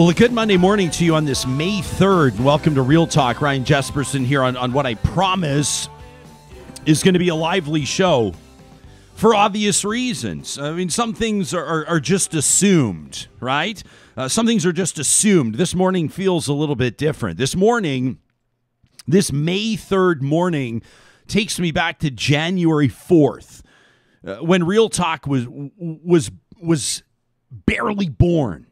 Well, a good Monday morning to you on this May 3rd. Welcome to Real Talk. Ryan Jespersen here on, on what I promise is going to be a lively show for obvious reasons. I mean, some things are, are, are just assumed, right? Uh, some things are just assumed. This morning feels a little bit different. This morning, this May 3rd morning, takes me back to January 4th uh, when Real Talk was was was barely born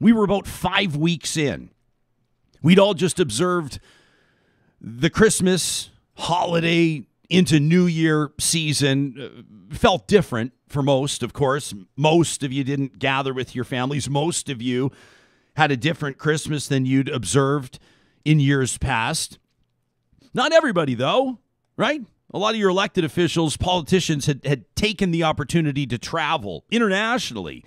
we were about five weeks in. We'd all just observed the Christmas holiday into New Year season. Uh, felt different for most, of course. Most of you didn't gather with your families. Most of you had a different Christmas than you'd observed in years past. Not everybody, though, right? A lot of your elected officials, politicians had, had taken the opportunity to travel internationally,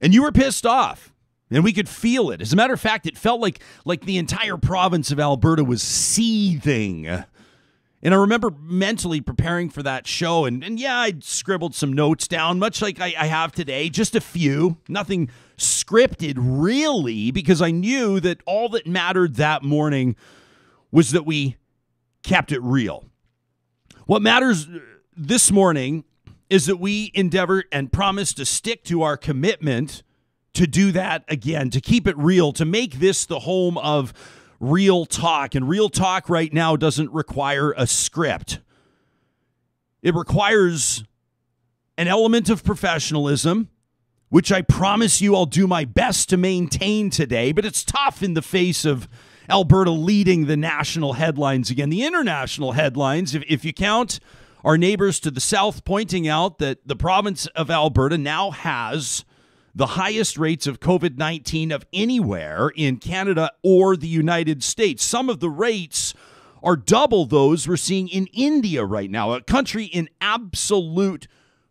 and you were pissed off and we could feel it. As a matter of fact, it felt like like the entire province of Alberta was seething. And I remember mentally preparing for that show, and, and yeah, I scribbled some notes down, much like I, I have today, just a few, nothing scripted really, because I knew that all that mattered that morning was that we kept it real. What matters uh, this morning is that we endeavor and promise to stick to our commitment to do that again, to keep it real, to make this the home of real talk. And real talk right now doesn't require a script, it requires an element of professionalism. Which I promise you I'll do my best to maintain today, but it's tough in the face of Alberta leading the national headlines again. The international headlines, if, if you count our neighbors to the south, pointing out that the province of Alberta now has the highest rates of COVID 19 of anywhere in Canada or the United States. Some of the rates are double those we're seeing in India right now, a country in absolute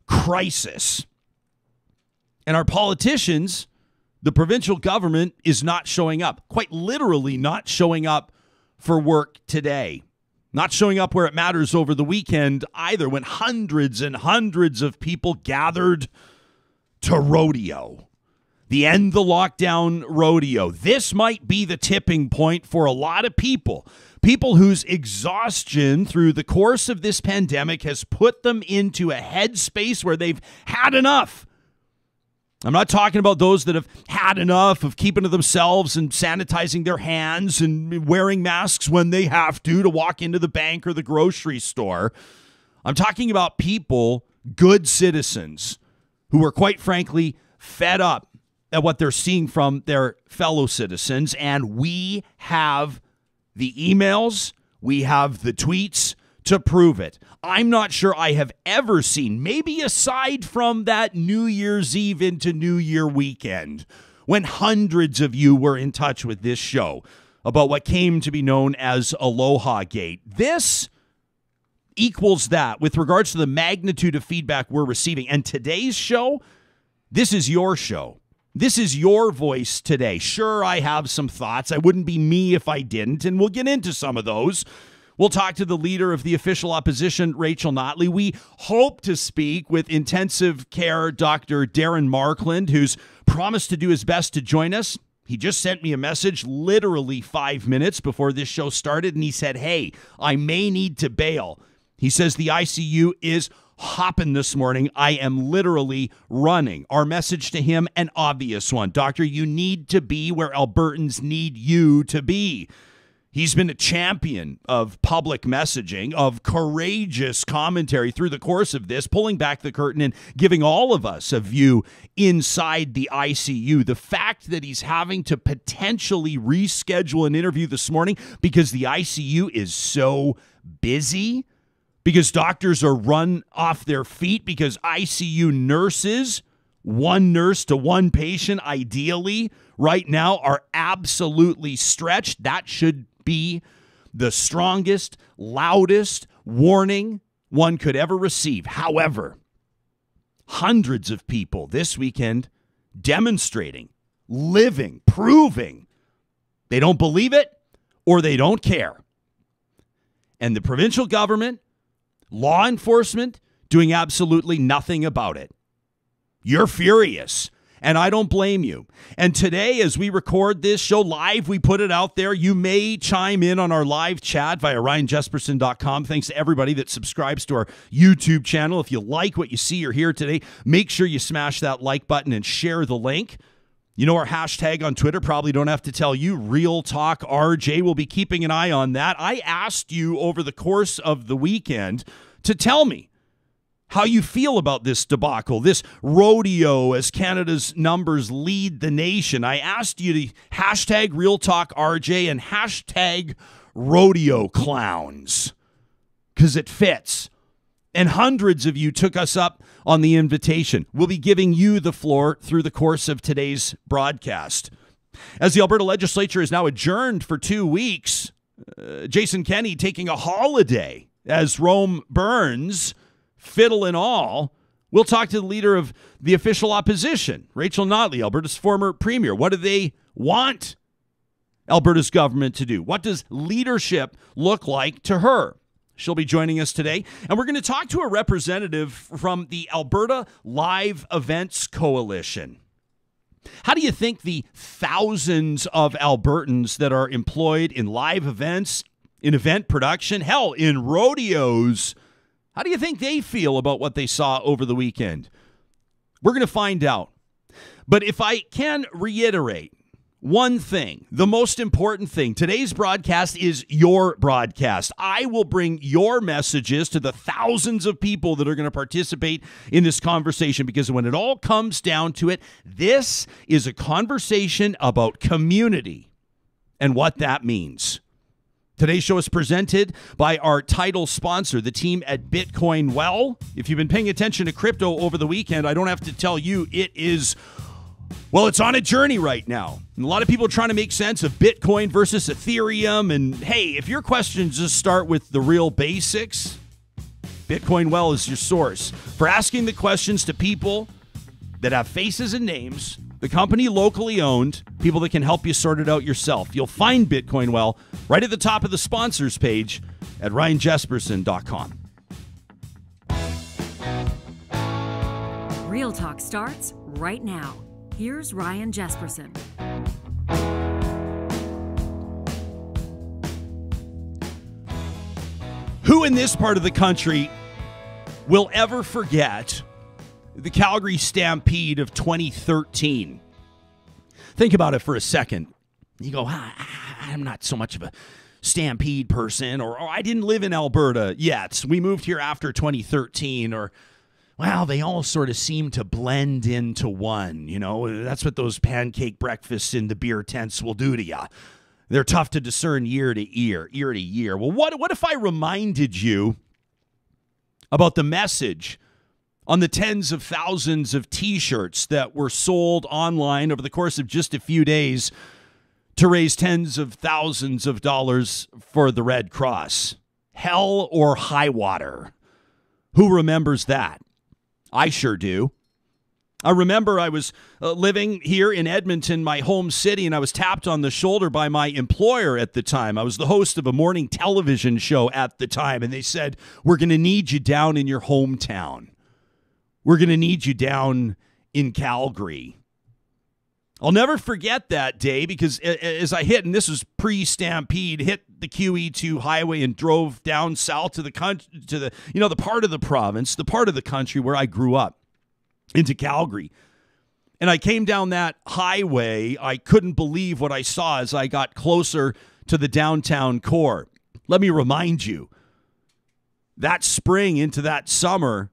crisis. And our politicians, the provincial government, is not showing up, quite literally, not showing up for work today. Not showing up where it matters over the weekend either, when hundreds and hundreds of people gathered to rodeo. The end the lockdown rodeo. This might be the tipping point for a lot of people. People whose exhaustion through the course of this pandemic has put them into a headspace where they've had enough. I'm not talking about those that have had enough of keeping to themselves and sanitizing their hands and wearing masks when they have to to walk into the bank or the grocery store. I'm talking about people, good citizens, who are quite frankly fed up at what they're seeing from their fellow citizens. And we have the emails, we have the tweets to prove it. I'm not sure I have ever seen, maybe aside from that New Year's Eve into New Year weekend, when hundreds of you were in touch with this show about what came to be known as Aloha Gate. This equals that with regards to the magnitude of feedback we're receiving. And today's show this is your show. This is your voice today. Sure, I have some thoughts. I wouldn't be me if I didn't, and we'll get into some of those. We'll talk to the leader of the official opposition, Rachel Notley. We hope to speak with intensive care Dr. Darren Markland, who's promised to do his best to join us. He just sent me a message literally five minutes before this show started, and he said, Hey, I may need to bail. He says the ICU is hopping this morning. I am literally running. Our message to him, an obvious one Doctor, you need to be where Albertans need you to be. He's been a champion of public messaging, of courageous commentary through the course of this, pulling back the curtain and giving all of us a view inside the ICU. The fact that he's having to potentially reschedule an interview this morning because the ICU is so busy because doctors are run off their feet because ICU nurses, one nurse to one patient, ideally, right now are absolutely stretched. That should be the strongest, loudest warning one could ever receive. However, hundreds of people this weekend demonstrating, living, proving they don't believe it or they don't care. And the provincial government law enforcement doing absolutely nothing about it. You're furious. And I don't blame you. And today, as we record this show live, we put it out there. You may chime in on our live chat via ryanjespersen.com. Thanks to everybody that subscribes to our YouTube channel. If you like what you see or hear today, make sure you smash that like button and share the link. You know our hashtag on Twitter, probably don't have to tell you. Real Talk RJ will be keeping an eye on that. I asked you over the course of the weekend to tell me how you feel about this debacle, this rodeo as Canada's numbers lead the nation. I asked you to hashtag Real Talk RJ and hashtag rodeo clowns because it fits. And hundreds of you took us up on the invitation. We'll be giving you the floor through the course of today's broadcast. As the Alberta legislature is now adjourned for two weeks, uh, Jason Kenney taking a holiday as Rome burns fiddle and all, we'll talk to the leader of the official opposition, Rachel Notley, Alberta's former premier. What do they want Alberta's government to do? What does leadership look like to her? She'll be joining us today, and we're going to talk to a representative from the Alberta Live Events Coalition. How do you think the thousands of Albertans that are employed in live events, in event production, hell, in rodeos, how do you think they feel about what they saw over the weekend? We're going to find out. But if I can reiterate one thing, the most important thing, today's broadcast is your broadcast. I will bring your messages to the thousands of people that are going to participate in this conversation because when it all comes down to it, this is a conversation about community and what that means. Today's show is presented by our title sponsor, the team at Bitcoin Well. If you've been paying attention to crypto over the weekend, I don't have to tell you it is well, it's on a journey right now. And a lot of people are trying to make sense of Bitcoin versus Ethereum. And hey, if your questions just start with the real basics, Bitcoin Well is your source for asking the questions to people that have faces and names the company locally owned, people that can help you sort it out yourself. You'll find Bitcoin Well right at the top of the sponsors page at ryanjespersen.com. Real Talk starts right now. Here's Ryan Jespersen. Who in this part of the country will ever forget the Calgary Stampede of 2013. Think about it for a second. You go, ah, I'm not so much of a Stampede person, or, or I didn't live in Alberta yet. We moved here after 2013, or well, they all sort of seem to blend into one. You know, that's what those pancake breakfasts in the beer tents will do to you. They're tough to discern year to year, year to year. Well, what, what if I reminded you about the message on the tens of thousands of t shirts that were sold online over the course of just a few days to raise tens of thousands of dollars for the Red Cross. Hell or high water. Who remembers that? I sure do. I remember I was uh, living here in Edmonton, my home city, and I was tapped on the shoulder by my employer at the time. I was the host of a morning television show at the time, and they said, We're going to need you down in your hometown. We're going to need you down in Calgary. I'll never forget that day because as I hit, and this was pre-stampede, hit the QE2 highway and drove down south to the country, to the you know the part of the province, the part of the country where I grew up, into Calgary. And I came down that highway. I couldn't believe what I saw as I got closer to the downtown core. Let me remind you, that spring into that summer,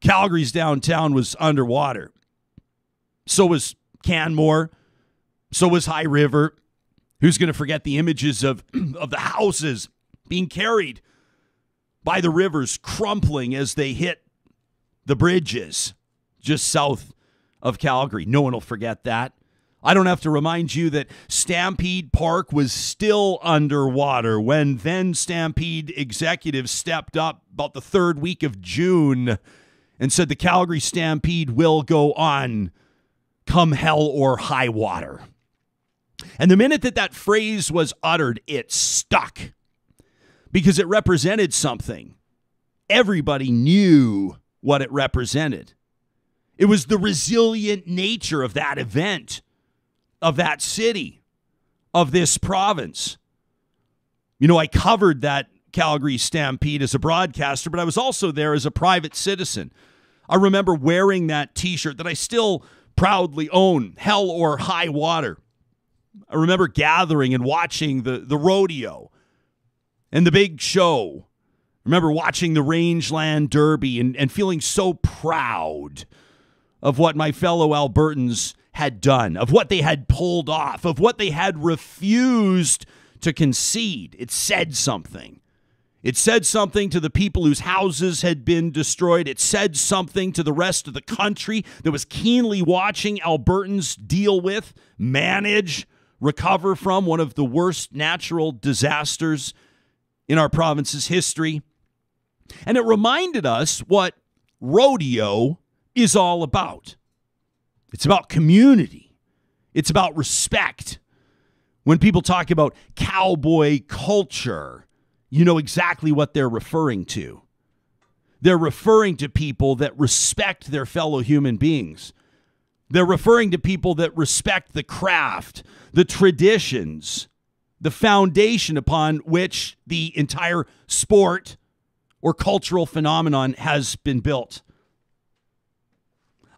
Calgary's downtown was underwater. So was Canmore. So was High River. Who's going to forget the images of, of the houses being carried by the rivers, crumpling as they hit the bridges just south of Calgary? No one will forget that. I don't have to remind you that Stampede Park was still underwater when then Stampede executives stepped up about the third week of June and said the Calgary Stampede will go on come hell or high water. And the minute that that phrase was uttered, it stuck because it represented something. Everybody knew what it represented. It was the resilient nature of that event, of that city, of this province. You know, I covered that Calgary Stampede as a broadcaster, but I was also there as a private citizen. I remember wearing that t shirt that I still proudly own, Hell or High Water. I remember gathering and watching the, the rodeo and the big show. I remember watching the Rangeland Derby and, and feeling so proud of what my fellow Albertans had done, of what they had pulled off, of what they had refused to concede. It said something. It said something to the people whose houses had been destroyed. It said something to the rest of the country that was keenly watching Albertans deal with, manage, recover from one of the worst natural disasters in our province's history. And it reminded us what rodeo is all about it's about community, it's about respect. When people talk about cowboy culture, you know exactly what they're referring to. They're referring to people that respect their fellow human beings. They're referring to people that respect the craft, the traditions, the foundation upon which the entire sport or cultural phenomenon has been built.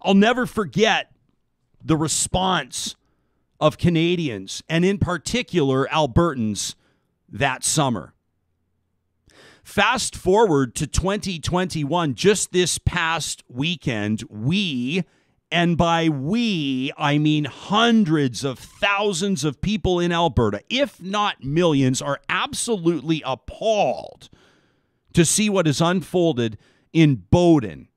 I'll never forget the response of Canadians, and in particular Albertans, that summer. Fast forward to 2021, just this past weekend, we, and by we, I mean hundreds of thousands of people in Alberta, if not millions, are absolutely appalled to see what has unfolded in Bowden,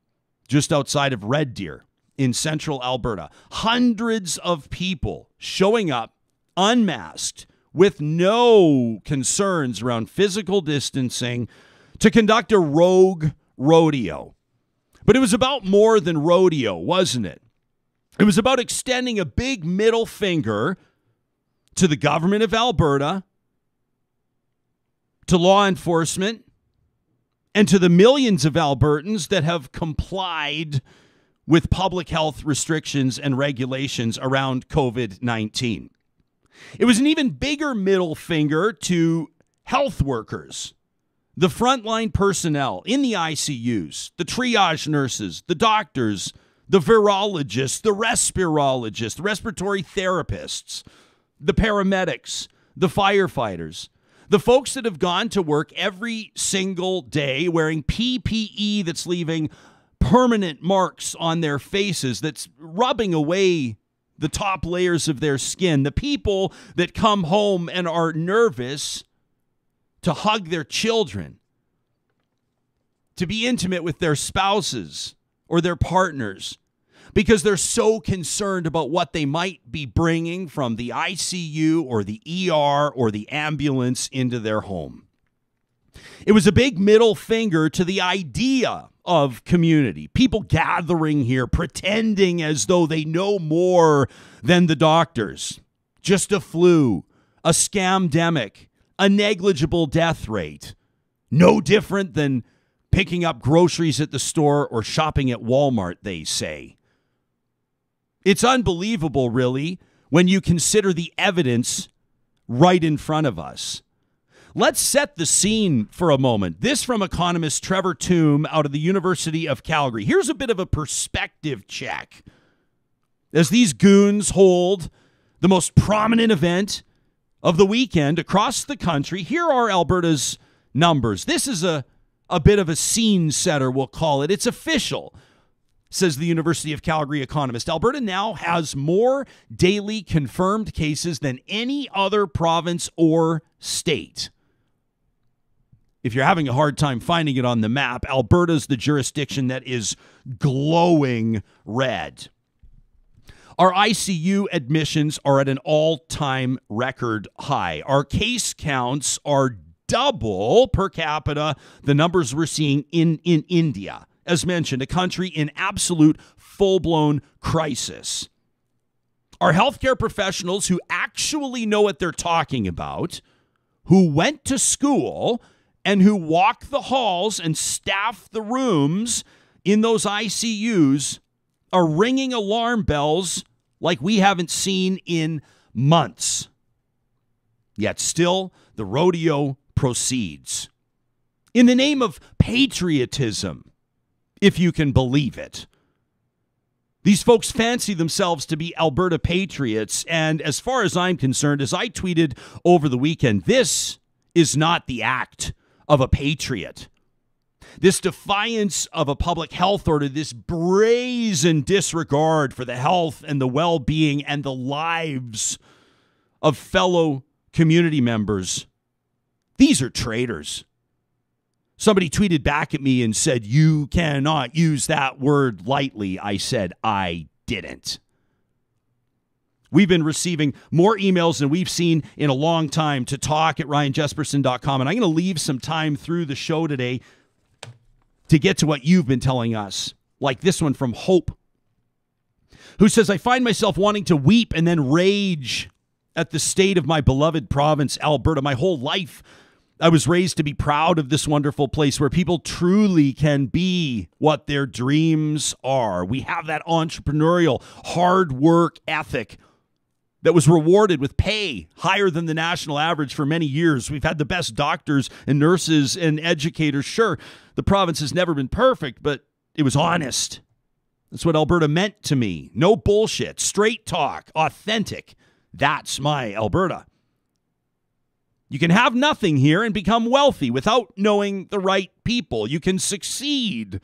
just outside of Red Deer in central Alberta. Hundreds of people showing up unmasked with no concerns around physical distancing to conduct a rogue rodeo. But it was about more than rodeo, wasn't it? It was about extending a big middle finger to the government of Alberta, to law enforcement, and to the millions of Albertans that have complied with public health restrictions and regulations around COVID 19. It was an even bigger middle finger to health workers, the frontline personnel in the ICUs, the triage nurses, the doctors, the virologists, the respirologists, the respiratory therapists, the paramedics, the firefighters, the folks that have gone to work every single day wearing PPE that's leaving permanent marks on their faces, that's rubbing away the top layers of their skin, the people that come home and are nervous to hug their children, to be intimate with their spouses or their partners, because they're so concerned about what they might be bringing from the ICU or the ER or the ambulance into their home. It was a big middle finger to the idea of community. People gathering here, pretending as though they know more than the doctors. Just a flu, a scamdemic, a negligible death rate. No different than picking up groceries at the store or shopping at Walmart, they say. It's unbelievable, really, when you consider the evidence right in front of us. Let's set the scene for a moment. This from economist Trevor Tombe out of the University of Calgary. Here's a bit of a perspective check. As these goons hold the most prominent event of the weekend across the country, here are Alberta's numbers. This is a, a bit of a scene setter, we'll call it. It's official says the University of Calgary economist. Alberta now has more daily confirmed cases than any other province or state. If you're having a hard time finding it on the map, Alberta's the jurisdiction that is glowing red. Our ICU admissions are at an all time record high. Our case counts are double per capita the numbers we're seeing in, in India. As mentioned, a country in absolute full blown crisis. Our healthcare professionals who actually know what they're talking about, who went to school, and who walk the halls and staff the rooms in those ICUs are ringing alarm bells like we haven't seen in months. Yet still, the rodeo proceeds. In the name of patriotism, if you can believe it. These folks fancy themselves to be Alberta patriots. And as far as I'm concerned, as I tweeted over the weekend, this is not the act of a patriot. This defiance of a public health order, this brazen disregard for the health and the well being and the lives of fellow community members, these are traitors. Somebody tweeted back at me and said, You cannot use that word lightly. I said, I didn't. We've been receiving more emails than we've seen in a long time to talk at ryanjespersen.com. And I'm going to leave some time through the show today to get to what you've been telling us, like this one from Hope, who says, I find myself wanting to weep and then rage at the state of my beloved province, Alberta. My whole life, I was raised to be proud of this wonderful place where people truly can be what their dreams are. We have that entrepreneurial, hard work ethic that was rewarded with pay higher than the national average for many years. We've had the best doctors and nurses and educators. Sure, the province has never been perfect, but it was honest. That's what Alberta meant to me. No bullshit, straight talk, authentic. That's my Alberta. You can have nothing here and become wealthy without knowing the right people. You can succeed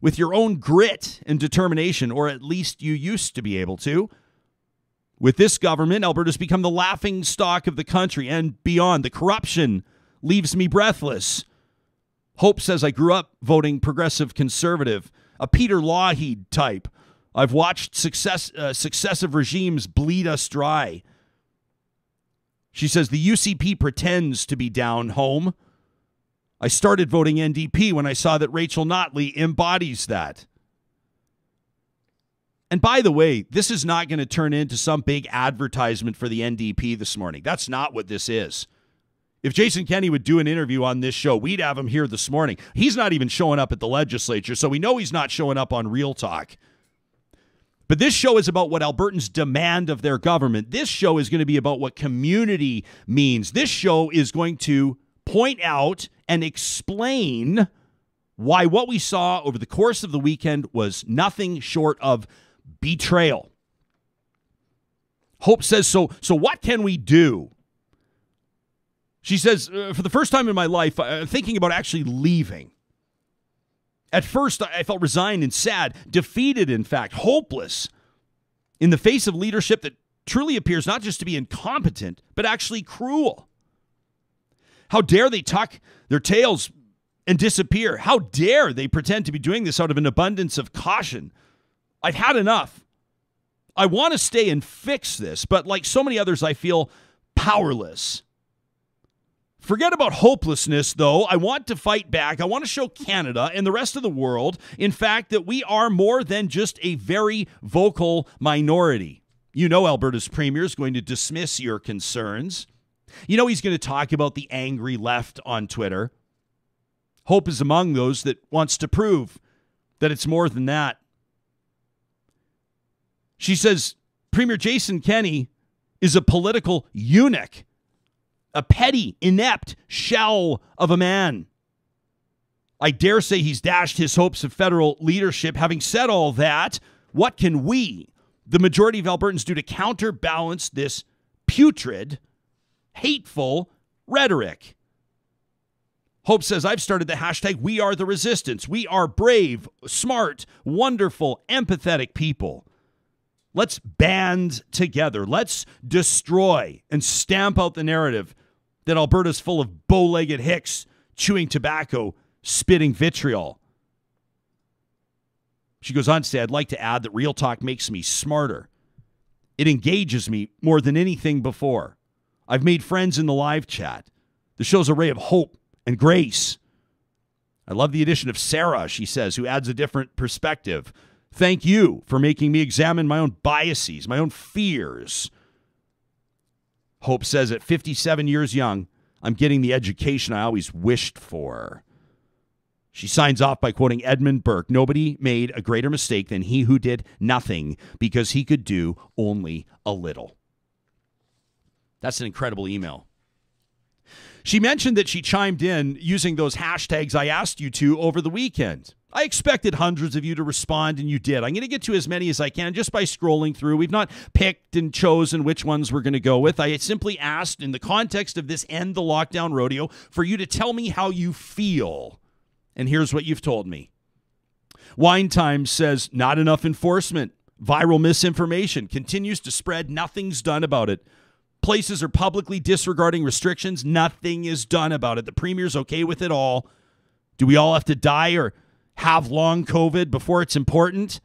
with your own grit and determination, or at least you used to be able to. With this government, Alberta's become the laughing stock of the country and beyond. The corruption leaves me breathless. Hope says I grew up voting progressive conservative, a Peter Lougheed type. I've watched success, uh, successive regimes bleed us dry. She says the UCP pretends to be down home. I started voting NDP when I saw that Rachel Notley embodies that. And by the way, this is not going to turn into some big advertisement for the NDP this morning. That's not what this is. If Jason Kenney would do an interview on this show, we'd have him here this morning. He's not even showing up at the legislature, so we know he's not showing up on Real Talk. But this show is about what Albertans demand of their government. This show is going to be about what community means. This show is going to point out and explain why what we saw over the course of the weekend was nothing short of betrayal. Hope says, so, so what can we do? She says, uh, for the first time in my life, I'm uh, thinking about actually leaving. At first, I felt resigned and sad, defeated, in fact, hopeless in the face of leadership that truly appears not just to be incompetent, but actually cruel. How dare they tuck their tails and disappear? How dare they pretend to be doing this out of an abundance of caution? I've had enough. I want to stay and fix this, but like so many others, I feel powerless. Forget about hopelessness, though. I want to fight back. I want to show Canada and the rest of the world, in fact, that we are more than just a very vocal minority. You know, Alberta's premier is going to dismiss your concerns. You know, he's going to talk about the angry left on Twitter. Hope is among those that wants to prove that it's more than that. She says Premier Jason Kenney is a political eunuch, a petty, inept shell of a man. I dare say he's dashed his hopes of federal leadership. Having said all that, what can we, the majority of Albertans, do to counterbalance this putrid, hateful rhetoric? Hope says, I've started the hashtag We Are the Resistance. We are brave, smart, wonderful, empathetic people. Let's band together. Let's destroy and stamp out the narrative that Alberta's full of bow legged hicks chewing tobacco, spitting vitriol. She goes on to say, I'd like to add that Real Talk makes me smarter. It engages me more than anything before. I've made friends in the live chat. The show's a ray of hope and grace. I love the addition of Sarah, she says, who adds a different perspective. Thank you for making me examine my own biases, my own fears. Hope says at 57 years young, I'm getting the education I always wished for. She signs off by quoting Edmund Burke Nobody made a greater mistake than he who did nothing because he could do only a little. That's an incredible email. She mentioned that she chimed in using those hashtags I asked you to over the weekend. I expected hundreds of you to respond, and you did. I'm going to get to as many as I can just by scrolling through. We've not picked and chosen which ones we're going to go with. I simply asked, in the context of this End the Lockdown rodeo, for you to tell me how you feel. And here's what you've told me Wine Time says, not enough enforcement. Viral misinformation continues to spread. Nothing's done about it. Places are publicly disregarding restrictions. Nothing is done about it. The premier's okay with it all. Do we all have to die or have long COVID before it's important?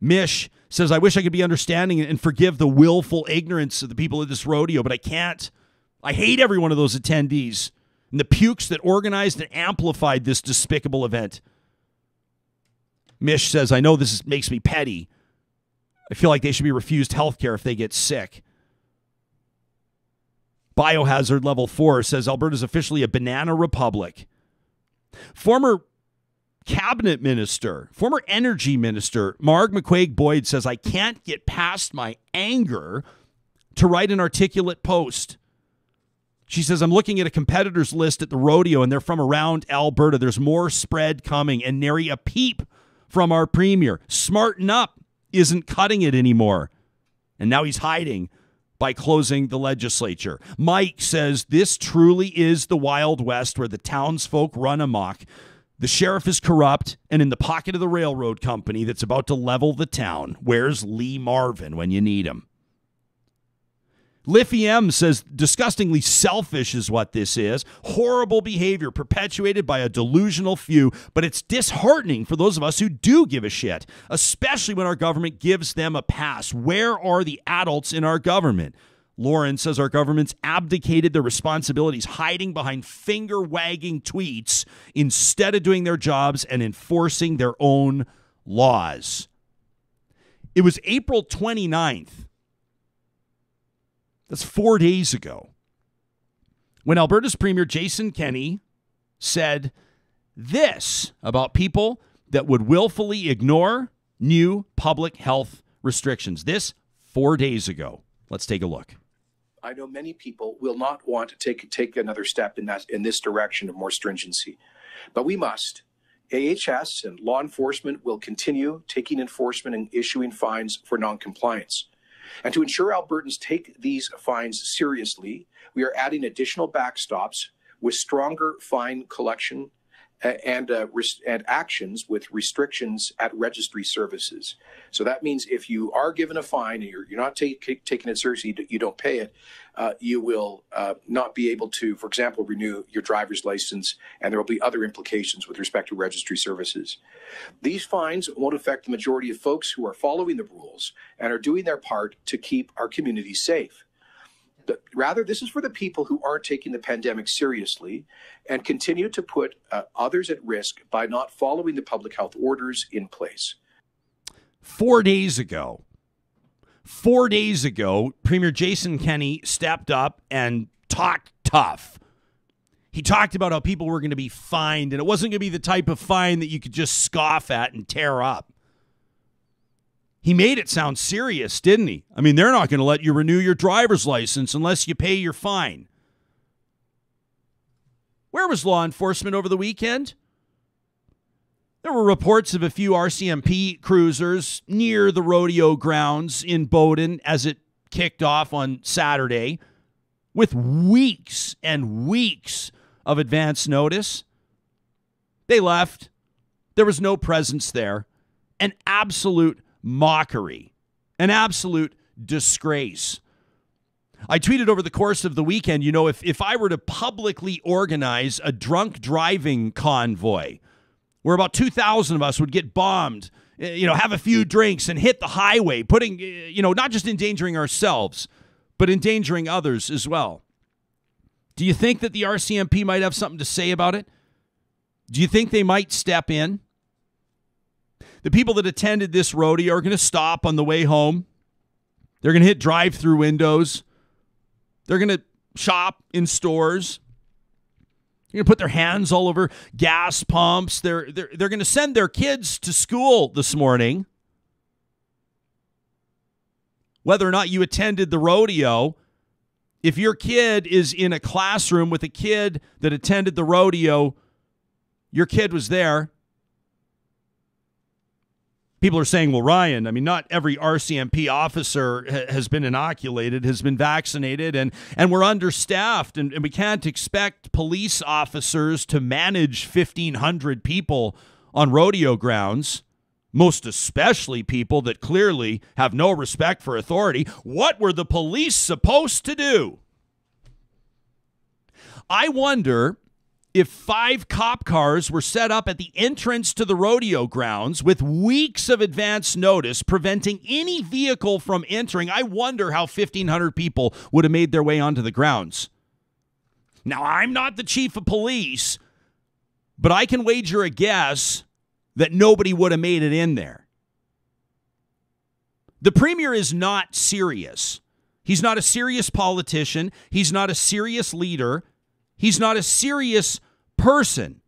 Mish says, I wish I could be understanding and forgive the willful ignorance of the people at this rodeo, but I can't. I hate every one of those attendees and the pukes that organized and amplified this despicable event. Mish says, I know this makes me petty, I feel like they should be refused health care if they get sick. Biohazard level four says Alberta's officially a banana republic. Former cabinet minister, former energy minister, Marg McCuaig Boyd says, I can't get past my anger to write an articulate post. She says, I'm looking at a competitors list at the rodeo and they're from around Alberta. There's more spread coming and nary a peep from our premier. Smarten up isn't cutting it anymore. And now he's hiding by closing the legislature. Mike says this truly is the Wild West where the townsfolk run amok. The sheriff is corrupt and in the pocket of the railroad company that's about to level the town. Where's Lee Marvin when you need him? Liffy M says disgustingly selfish is what this is. Horrible behavior perpetuated by a delusional few, but it's disheartening for those of us who do give a shit, especially when our government gives them a pass. Where are the adults in our government? Lauren says our government's abdicated their responsibilities, hiding behind finger wagging tweets instead of doing their jobs and enforcing their own laws. It was April 29th that's four days ago. When Alberta's Premier Jason Kenney said this about people that would willfully ignore new public health restrictions. This four days ago. Let's take a look. I know many people will not want to take take another step in that in this direction of more stringency, but we must. AHS and law enforcement will continue taking enforcement and issuing fines for noncompliance. And to ensure Albertans take these fines seriously, we are adding additional backstops with stronger fine collection and uh, and actions with restrictions at registry services. So that means if you are given a fine and you're, you're not take, taking it seriously, you don't pay it, uh, you will uh, not be able to, for example, renew your driver's license, and there will be other implications with respect to registry services. These fines won't affect the majority of folks who are following the rules and are doing their part to keep our communities safe. But rather, this is for the people who aren't taking the pandemic seriously and continue to put uh, others at risk by not following the public health orders in place. Four days ago, four days ago, Premier Jason Kenney stepped up and talked tough. He talked about how people were going to be fined, and it wasn't going to be the type of fine that you could just scoff at and tear up. He made it sound serious, didn't he? I mean, they're not going to let you renew your driver's license unless you pay your fine. Where was law enforcement over the weekend? There were reports of a few RCMP cruisers near the rodeo grounds in Bowden as it kicked off on Saturday with weeks and weeks of advance notice. They left. There was no presence there. An absolute mockery, an absolute disgrace. I tweeted over the course of the weekend, you know, if, if I were to publicly organize a drunk driving convoy where about 2,000 of us would get bombed, eh, you know, have a few drinks and hit the highway, putting, eh, you know, not just endangering ourselves, but endangering others as well. Do you think that the RCMP might have something to say about it? Do you think they might step in? The people that attended this rodeo are going to stop on the way home. They're going to hit drive through windows. They're going to shop in stores. They're going to put their hands all over gas pumps. They're, they're, they're going to send their kids to school this morning. Whether or not you attended the rodeo, if your kid is in a classroom with a kid that attended the rodeo, your kid was there. People are saying, well, Ryan, I mean, not every RCMP officer ha- has been inoculated, has been vaccinated, and, and we're understaffed, and, and we can't expect police officers to manage 1,500 people on rodeo grounds, most especially people that clearly have no respect for authority. What were the police supposed to do? I wonder if five cop cars were set up at the entrance to the rodeo grounds with weeks of advance notice preventing any vehicle from entering, I wonder how 1,500 people would have made their way onto the grounds. Now, I'm not the chief of police, but I can wager a guess that nobody would have made it in there. The premier is not serious. He's not a serious politician. He's not a serious leader. He's not a serious person.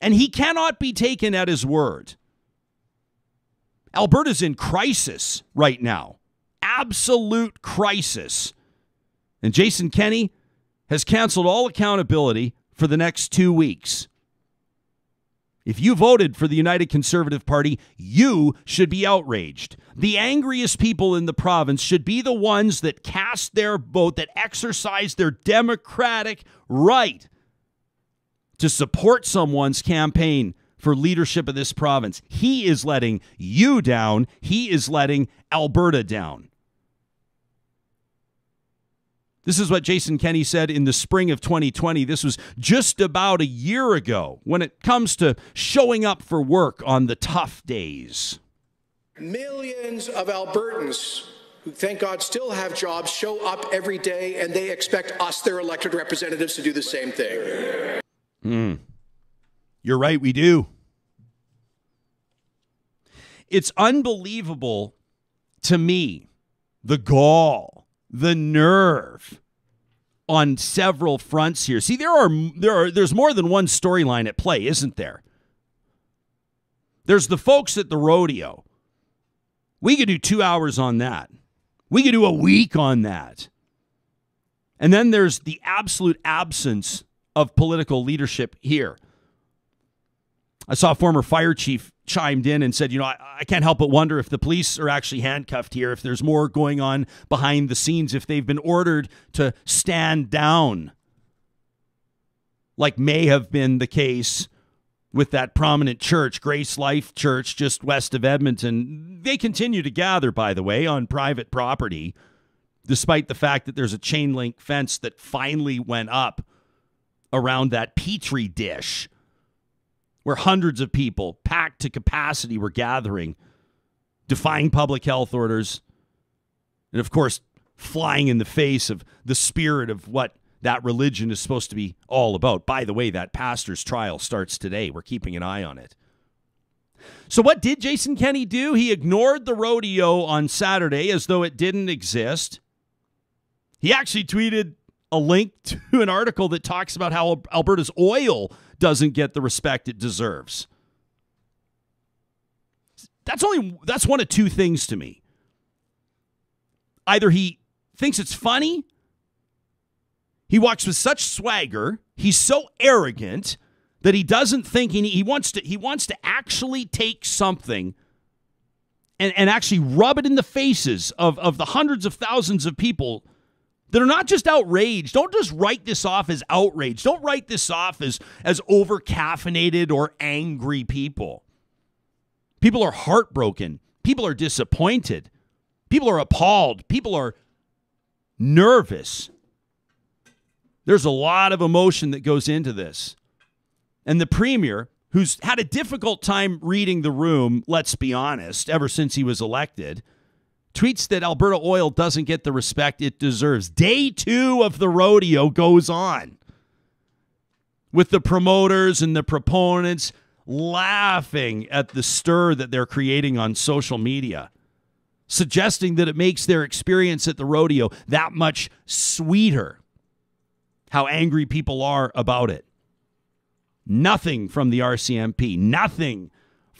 And he cannot be taken at his word. Alberta's in crisis right now. Absolute crisis. And Jason Kenney has canceled all accountability for the next two weeks. If you voted for the United Conservative Party, you should be outraged. The angriest people in the province should be the ones that cast their vote, that exercise their democratic right to support someone's campaign for leadership of this province. He is letting you down, he is letting Alberta down. This is what Jason Kenney said in the spring of 2020. This was just about a year ago when it comes to showing up for work on the tough days. Millions of Albertans who, thank God, still have jobs show up every day and they expect us, their elected representatives, to do the same thing. Hmm. You're right, we do. It's unbelievable to me the gall the nerve on several fronts here. See, there are there are there's more than one storyline at play, isn't there? There's the folks at the rodeo. We could do 2 hours on that. We could do a week on that. And then there's the absolute absence of political leadership here. I saw former fire chief chimed in and said, you know, I, I, can't help but wonder if the police are actually handcuffed here, if there's more going on behind the scenes, if they've been ordered to stand down, like may have been the case with that prominent church, Grace Life Church, just west of Edmonton. They continue to gather, by the way, on private property, despite the fact that there's a chain link fence that finally went up around that petri dish where hundreds of people packed to capacity were gathering, defying public health orders, and of course, flying in the face of the spirit of what that religion is supposed to be all about. By the way, that pastor's trial starts today. We're keeping an eye on it. So, what did Jason Kenney do? He ignored the rodeo on Saturday as though it didn't exist. He actually tweeted a link to an article that talks about how Alberta's oil doesn't get the respect it deserves. That's only that's one of two things to me. Either he thinks it's funny, he walks with such swagger, he's so arrogant that he doesn't think he, he wants to he wants to actually take something and, and actually rub it in the faces of, of the hundreds of thousands of people that are not just outraged. Don't just write this off as outrage. Don't write this off as, as over caffeinated or angry people. People are heartbroken. People are disappointed. People are appalled. People are nervous. There's a lot of emotion that goes into this. And the premier, who's had a difficult time reading the room, let's be honest, ever since he was elected, tweets that Alberta Oil doesn't get the respect it deserves. Day two of the rodeo goes on with the promoters and the proponents laughing at the stir that they're creating on social media, suggesting that it makes their experience at the rodeo that much sweeter. how angry people are about it. Nothing from the RCMP, nothing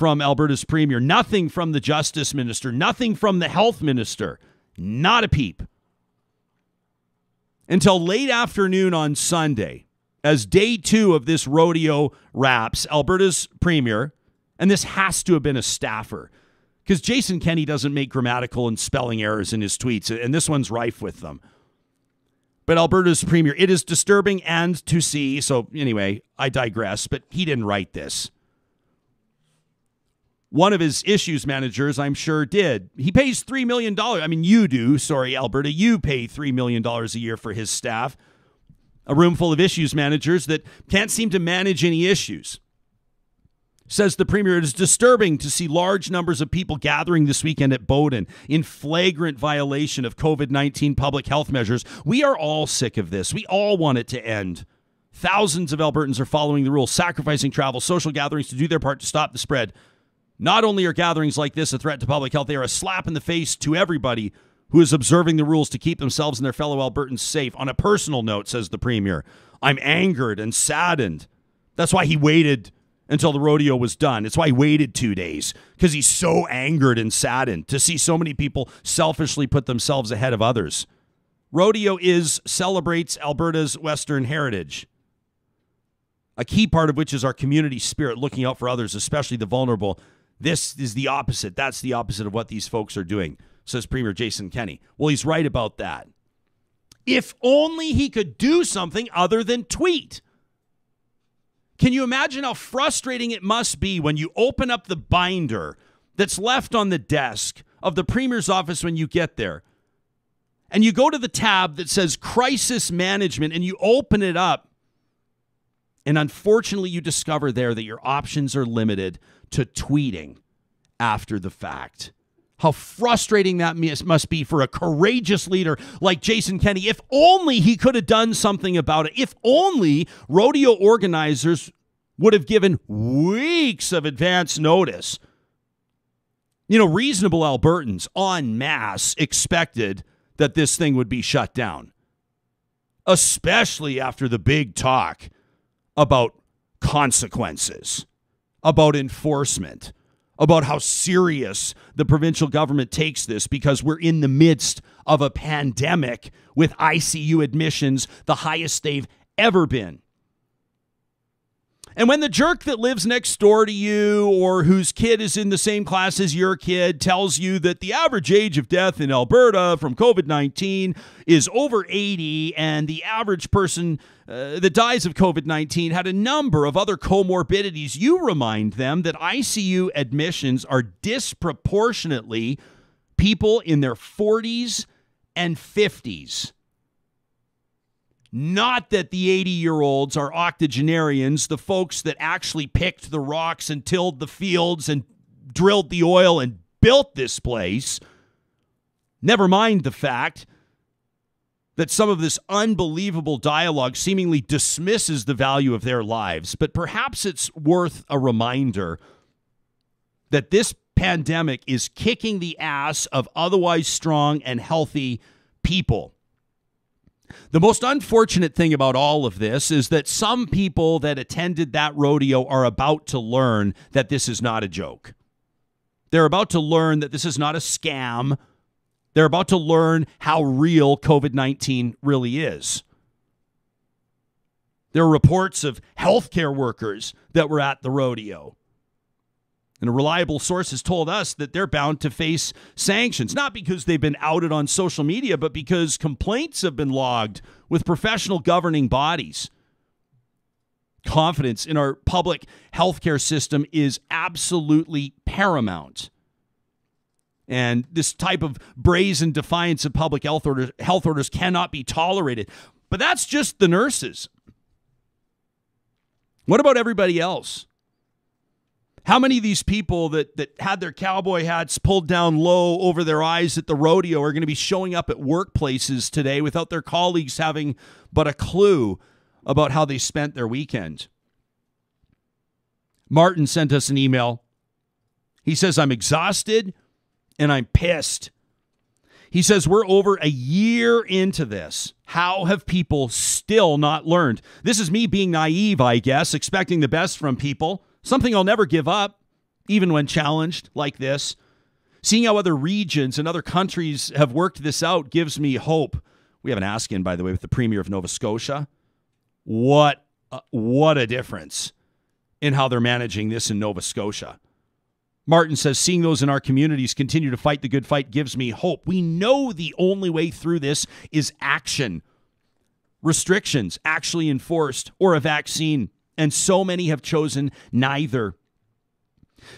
from Alberta's premier, nothing from the justice minister, nothing from the health minister, not a peep. Until late afternoon on Sunday, as day two of this rodeo wraps, Alberta's premier, and this has to have been a staffer, because Jason Kenney doesn't make grammatical and spelling errors in his tweets, and this one's rife with them. But Alberta's premier, it is disturbing and to see. So, anyway, I digress, but he didn't write this. One of his issues managers, I'm sure, did. He pays $3 million. I mean, you do. Sorry, Alberta. You pay $3 million a year for his staff. A room full of issues managers that can't seem to manage any issues. Says the premier, it is disturbing to see large numbers of people gathering this weekend at Bowden in flagrant violation of COVID 19 public health measures. We are all sick of this. We all want it to end. Thousands of Albertans are following the rules, sacrificing travel, social gatherings to do their part to stop the spread. Not only are gatherings like this a threat to public health, they are a slap in the face to everybody who is observing the rules to keep themselves and their fellow Albertans safe. On a personal note, says the Premier, I'm angered and saddened. That's why he waited until the rodeo was done. It's why he waited two days because he's so angered and saddened to see so many people selfishly put themselves ahead of others. Rodeo is celebrates Alberta's Western heritage. A key part of which is our community spirit, looking out for others, especially the vulnerable. This is the opposite. That's the opposite of what these folks are doing, says Premier Jason Kenney. Well, he's right about that. If only he could do something other than tweet. Can you imagine how frustrating it must be when you open up the binder that's left on the desk of the Premier's office when you get there? And you go to the tab that says crisis management and you open it up. And unfortunately, you discover there that your options are limited to tweeting after the fact. How frustrating that must be for a courageous leader like Jason Kenney. If only he could have done something about it. If only rodeo organizers would have given weeks of advance notice. You know, reasonable Albertans en masse expected that this thing would be shut down, especially after the big talk about consequences, about enforcement about how serious the provincial government takes this because we're in the midst of a pandemic with ICU admissions the highest they've ever been. And when the jerk that lives next door to you or whose kid is in the same class as your kid tells you that the average age of death in Alberta from COVID 19 is over 80 and the average person uh, that dies of COVID 19 had a number of other comorbidities, you remind them that ICU admissions are disproportionately people in their 40s and 50s. Not that the 80 year olds are octogenarians, the folks that actually picked the rocks and tilled the fields and drilled the oil and built this place. Never mind the fact that some of this unbelievable dialogue seemingly dismisses the value of their lives. But perhaps it's worth a reminder that this pandemic is kicking the ass of otherwise strong and healthy people. The most unfortunate thing about all of this is that some people that attended that rodeo are about to learn that this is not a joke. They're about to learn that this is not a scam. They're about to learn how real COVID 19 really is. There are reports of healthcare workers that were at the rodeo. And a reliable source has told us that they're bound to face sanctions, not because they've been outed on social media, but because complaints have been logged with professional governing bodies. Confidence in our public healthcare system is absolutely paramount. And this type of brazen defiance of public health orders, health orders cannot be tolerated. But that's just the nurses. What about everybody else? How many of these people that, that had their cowboy hats pulled down low over their eyes at the rodeo are going to be showing up at workplaces today without their colleagues having but a clue about how they spent their weekend? Martin sent us an email. He says, I'm exhausted and I'm pissed. He says, We're over a year into this. How have people still not learned? This is me being naive, I guess, expecting the best from people, something I'll never give up, even when challenged like this. Seeing how other regions and other countries have worked this out gives me hope. We have an ask in, by the way, with the Premier of Nova Scotia. What, a, what a difference in how they're managing this in Nova Scotia. Martin says, seeing those in our communities continue to fight the good fight gives me hope. We know the only way through this is action, restrictions actually enforced, or a vaccine. And so many have chosen neither.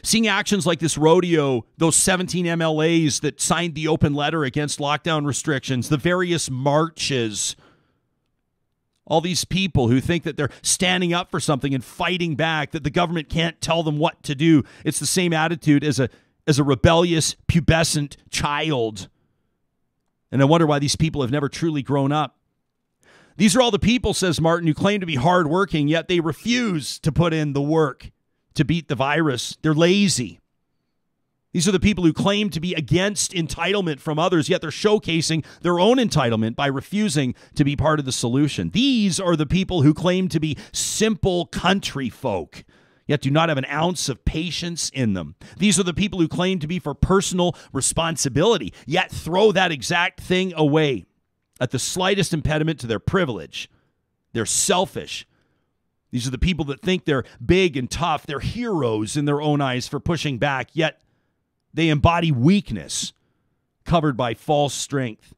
Seeing actions like this rodeo, those 17 MLAs that signed the open letter against lockdown restrictions, the various marches, all these people who think that they're standing up for something and fighting back, that the government can't tell them what to do. It's the same attitude as a as a rebellious, pubescent child. And I wonder why these people have never truly grown up. These are all the people, says Martin, who claim to be hardworking, yet they refuse to put in the work to beat the virus. They're lazy. These are the people who claim to be against entitlement from others, yet they're showcasing their own entitlement by refusing to be part of the solution. These are the people who claim to be simple country folk, yet do not have an ounce of patience in them. These are the people who claim to be for personal responsibility, yet throw that exact thing away at the slightest impediment to their privilege. They're selfish. These are the people that think they're big and tough. They're heroes in their own eyes for pushing back, yet they embody weakness covered by false strength.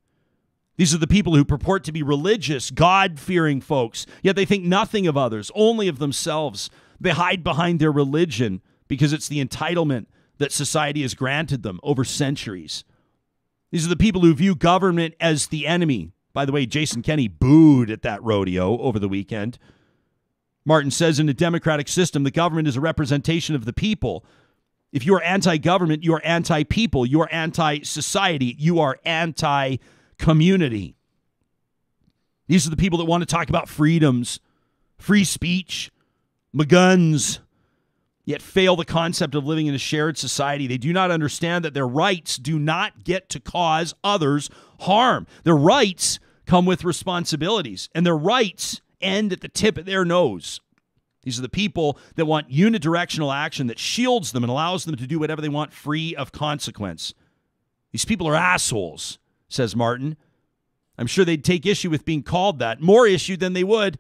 These are the people who purport to be religious, God fearing folks, yet they think nothing of others, only of themselves. They hide behind their religion because it's the entitlement that society has granted them over centuries. These are the people who view government as the enemy. By the way, Jason Kenney booed at that rodeo over the weekend. Martin says in a democratic system, the government is a representation of the people. If you are anti government, you are anti people, you are anti society, you are anti community. These are the people that want to talk about freedoms, free speech, guns, yet fail the concept of living in a shared society. They do not understand that their rights do not get to cause others harm. Their rights come with responsibilities, and their rights end at the tip of their nose. These are the people that want unidirectional action that shields them and allows them to do whatever they want free of consequence. These people are assholes, says Martin. I'm sure they'd take issue with being called that, more issue than they would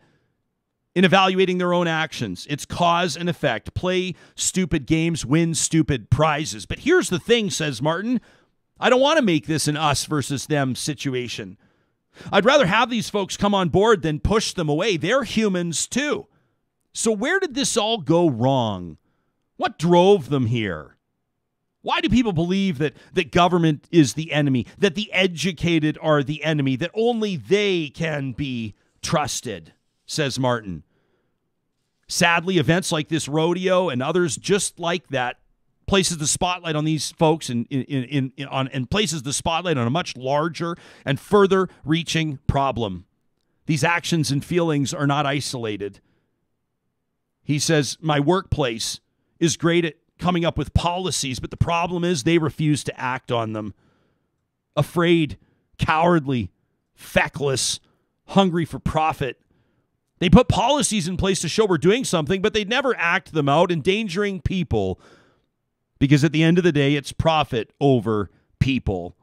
in evaluating their own actions. It's cause and effect. Play stupid games, win stupid prizes. But here's the thing, says Martin. I don't want to make this an us versus them situation. I'd rather have these folks come on board than push them away. They're humans too. So, where did this all go wrong? What drove them here? Why do people believe that, that government is the enemy, that the educated are the enemy, that only they can be trusted? Says Martin. Sadly, events like this rodeo and others just like that places the spotlight on these folks and in, in, in, on and places the spotlight on a much larger and further reaching problem. These actions and feelings are not isolated. He says, My workplace is great at coming up with policies, but the problem is they refuse to act on them. Afraid, cowardly, feckless, hungry for profit. They put policies in place to show we're doing something, but they never act them out, endangering people because at the end of the day, it's profit over people.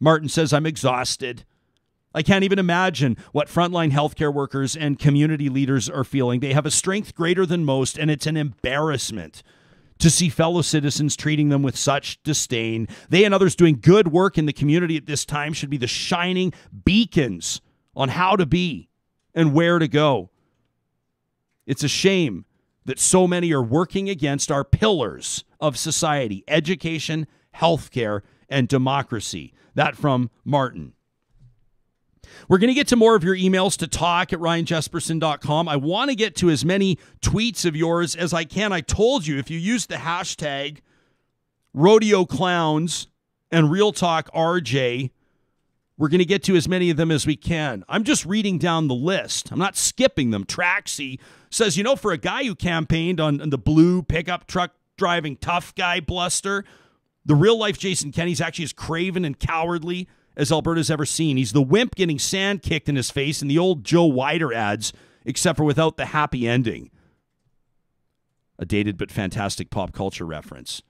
Martin says, I'm exhausted. I can't even imagine what frontline healthcare workers and community leaders are feeling. They have a strength greater than most, and it's an embarrassment to see fellow citizens treating them with such disdain. They and others doing good work in the community at this time should be the shining beacons on how to be and where to go. It's a shame that so many are working against are pillars of society education, healthcare, and democracy. That from Martin. We're going to get to more of your emails to talk at ryanjespersen.com. I want to get to as many tweets of yours as I can. I told you if you use the hashtag rodeo clowns and real talk RJ, we're going to get to as many of them as we can. I'm just reading down the list. I'm not skipping them. Traxy says, you know, for a guy who campaigned on, on the blue pickup truck driving tough guy bluster, The real life Jason Kenney's actually as craven and cowardly as Alberta's ever seen. He's the wimp getting sand kicked in his face in the old Joe Weider ads, except for without the happy ending. A dated but fantastic pop culture reference.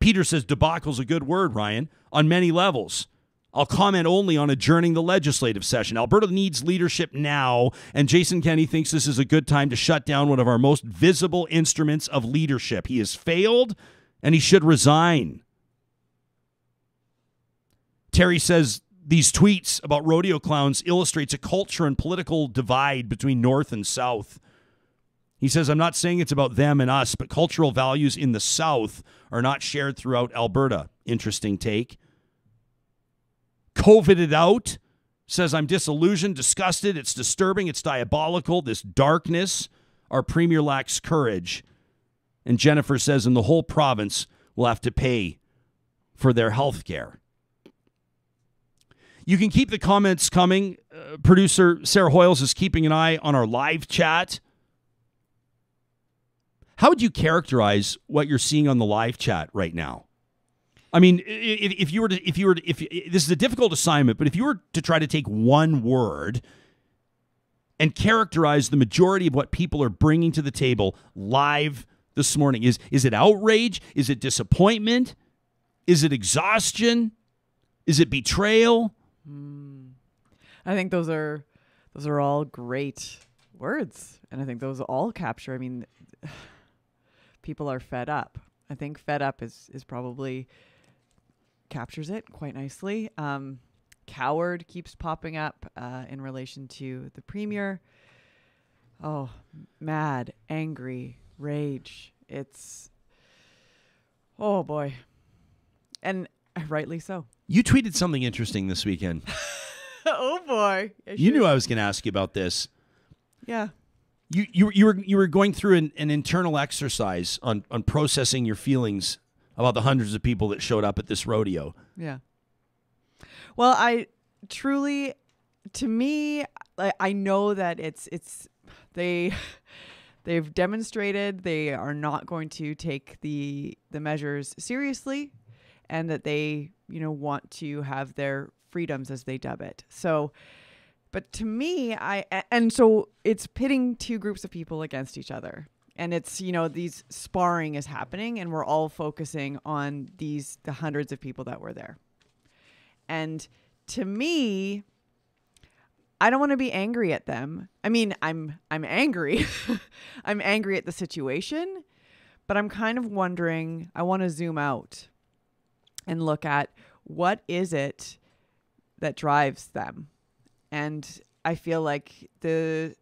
Peter says debacle's a good word, Ryan, on many levels. I'll comment only on adjourning the legislative session. Alberta needs leadership now, and Jason Kenney thinks this is a good time to shut down one of our most visible instruments of leadership. He has failed, and he should resign. Terry says these tweets about rodeo clowns illustrates a culture and political divide between North and South. He says, I'm not saying it's about them and us, but cultural values in the South are not shared throughout Alberta. Interesting take. COVIDed out says, I'm disillusioned, disgusted. It's disturbing. It's diabolical. This darkness. Our premier lacks courage. And Jennifer says, in the whole province will have to pay for their health care. You can keep the comments coming. Uh, producer Sarah Hoyles is keeping an eye on our live chat. How would you characterize what you're seeing on the live chat right now? I mean, if, you were to, if you were to, if this is a difficult assignment, but if you were to try to take one word and characterize the majority of what people are bringing to the table live this morning, is is it outrage? Is it disappointment? Is it exhaustion? Is it betrayal? Mm. I think those are those are all great words, and I think those all capture. I mean, people are fed up. I think fed up is is probably captures it quite nicely. Um, coward keeps popping up uh, in relation to the premier. Oh, mad, angry, rage. It's oh boy, and rightly so. You tweeted something interesting this weekend. oh boy! I you knew I was going to ask you about this. Yeah. You, you, you were you were going through an, an internal exercise on, on processing your feelings about the hundreds of people that showed up at this rodeo. Yeah. Well, I truly, to me, I, I know that it's it's they they've demonstrated they are not going to take the the measures seriously and that they, you know, want to have their freedoms as they dub it. So, but to me, I, and so it's pitting two groups of people against each other. And it's, you know, these sparring is happening and we're all focusing on these, the hundreds of people that were there. And to me, I don't want to be angry at them. I mean, I'm I'm angry. I'm angry at the situation, but I'm kind of wondering, I want to zoom out and look at what is it that drives them. And I feel like the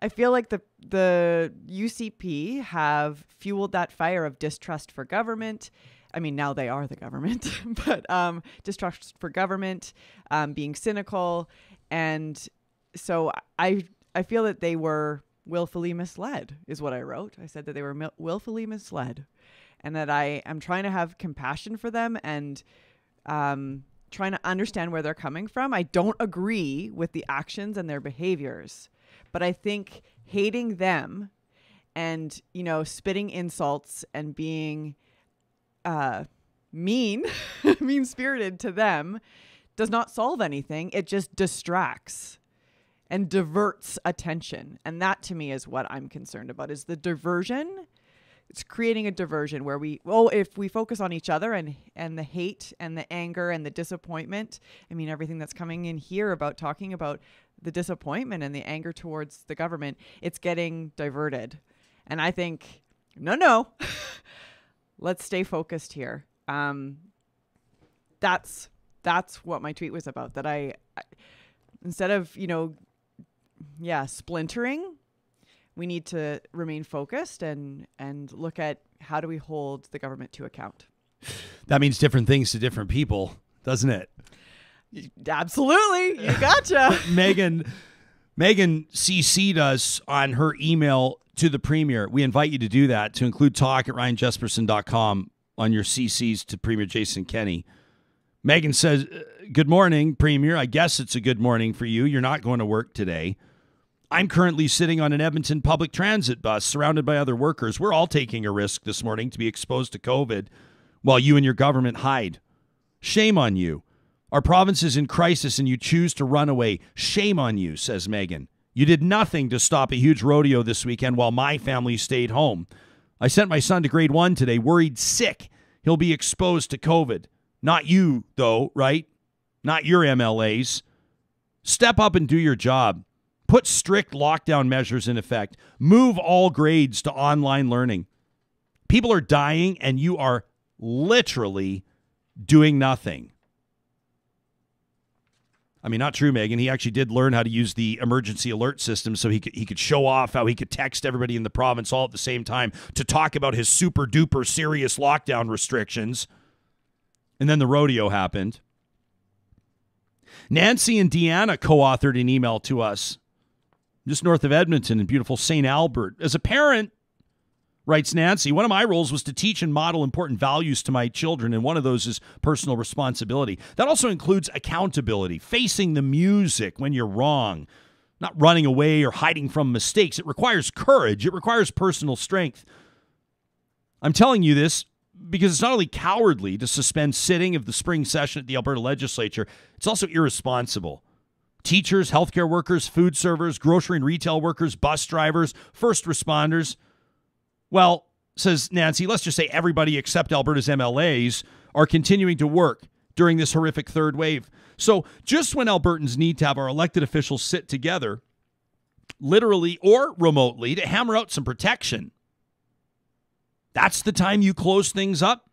I feel like the the UCP have fueled that fire of distrust for government. I mean, now they are the government, but um, distrust for government, um, being cynical, and so I I feel that they were willfully misled, is what I wrote. I said that they were mil- willfully misled and that I am trying to have compassion for them and um, trying to understand where they're coming from. I don't agree with the actions and their behaviors, but I think hating them and, you know, spitting insults and being uh, mean, mean spirited to them does not solve anything. It just distracts and diverts attention. And that to me is what I'm concerned about is the diversion it's creating a diversion where we well if we focus on each other and and the hate and the anger and the disappointment i mean everything that's coming in here about talking about the disappointment and the anger towards the government it's getting diverted and i think no no let's stay focused here um that's that's what my tweet was about that I, I instead of you know yeah splintering we need to remain focused and and look at how do we hold the government to account. That means different things to different people, doesn't it? Absolutely. You gotcha. Megan Megan CC'd us on her email to the premier. We invite you to do that, to include talk at ryanjespersen.com on your CCs to Premier Jason Kenney. Megan says, uh, Good morning, Premier. I guess it's a good morning for you. You're not going to work today. I'm currently sitting on an Edmonton public transit bus surrounded by other workers. We're all taking a risk this morning to be exposed to COVID while you and your government hide. Shame on you. Our province is in crisis and you choose to run away. Shame on you, says Megan. You did nothing to stop a huge rodeo this weekend while my family stayed home. I sent my son to grade one today, worried sick he'll be exposed to COVID. Not you, though, right? Not your MLAs. Step up and do your job. Put strict lockdown measures in effect. Move all grades to online learning. People are dying, and you are literally doing nothing. I mean, not true, Megan. He actually did learn how to use the emergency alert system so he could, he could show off how he could text everybody in the province all at the same time to talk about his super duper serious lockdown restrictions. And then the rodeo happened. Nancy and Deanna co authored an email to us just north of Edmonton in beautiful St. Albert. As a parent, writes Nancy, one of my roles was to teach and model important values to my children, and one of those is personal responsibility. That also includes accountability, facing the music when you're wrong, not running away or hiding from mistakes. It requires courage, it requires personal strength. I'm telling you this because it's not only cowardly to suspend sitting of the spring session at the Alberta legislature, it's also irresponsible. Teachers, healthcare workers, food servers, grocery and retail workers, bus drivers, first responders, well, says Nancy, let's just say everybody except Alberta's MLAs are continuing to work during this horrific third wave. So, just when Albertans need to have our elected officials sit together, literally or remotely, to hammer out some protection, that's the time you close things up.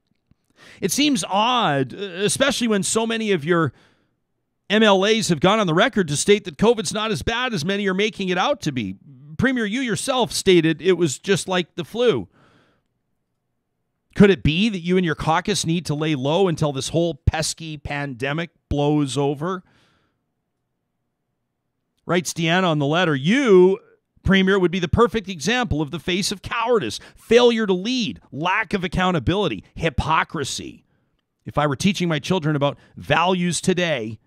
It seems odd, especially when so many of your MLAs have gone on the record to state that COVID's not as bad as many are making it out to be. Premier, you yourself stated it was just like the flu. Could it be that you and your caucus need to lay low until this whole pesky pandemic blows over? Writes Deanna on the letter, you, Premier, would be the perfect example of the face of cowardice, failure to lead, lack of accountability, hypocrisy. If I were teaching my children about values today,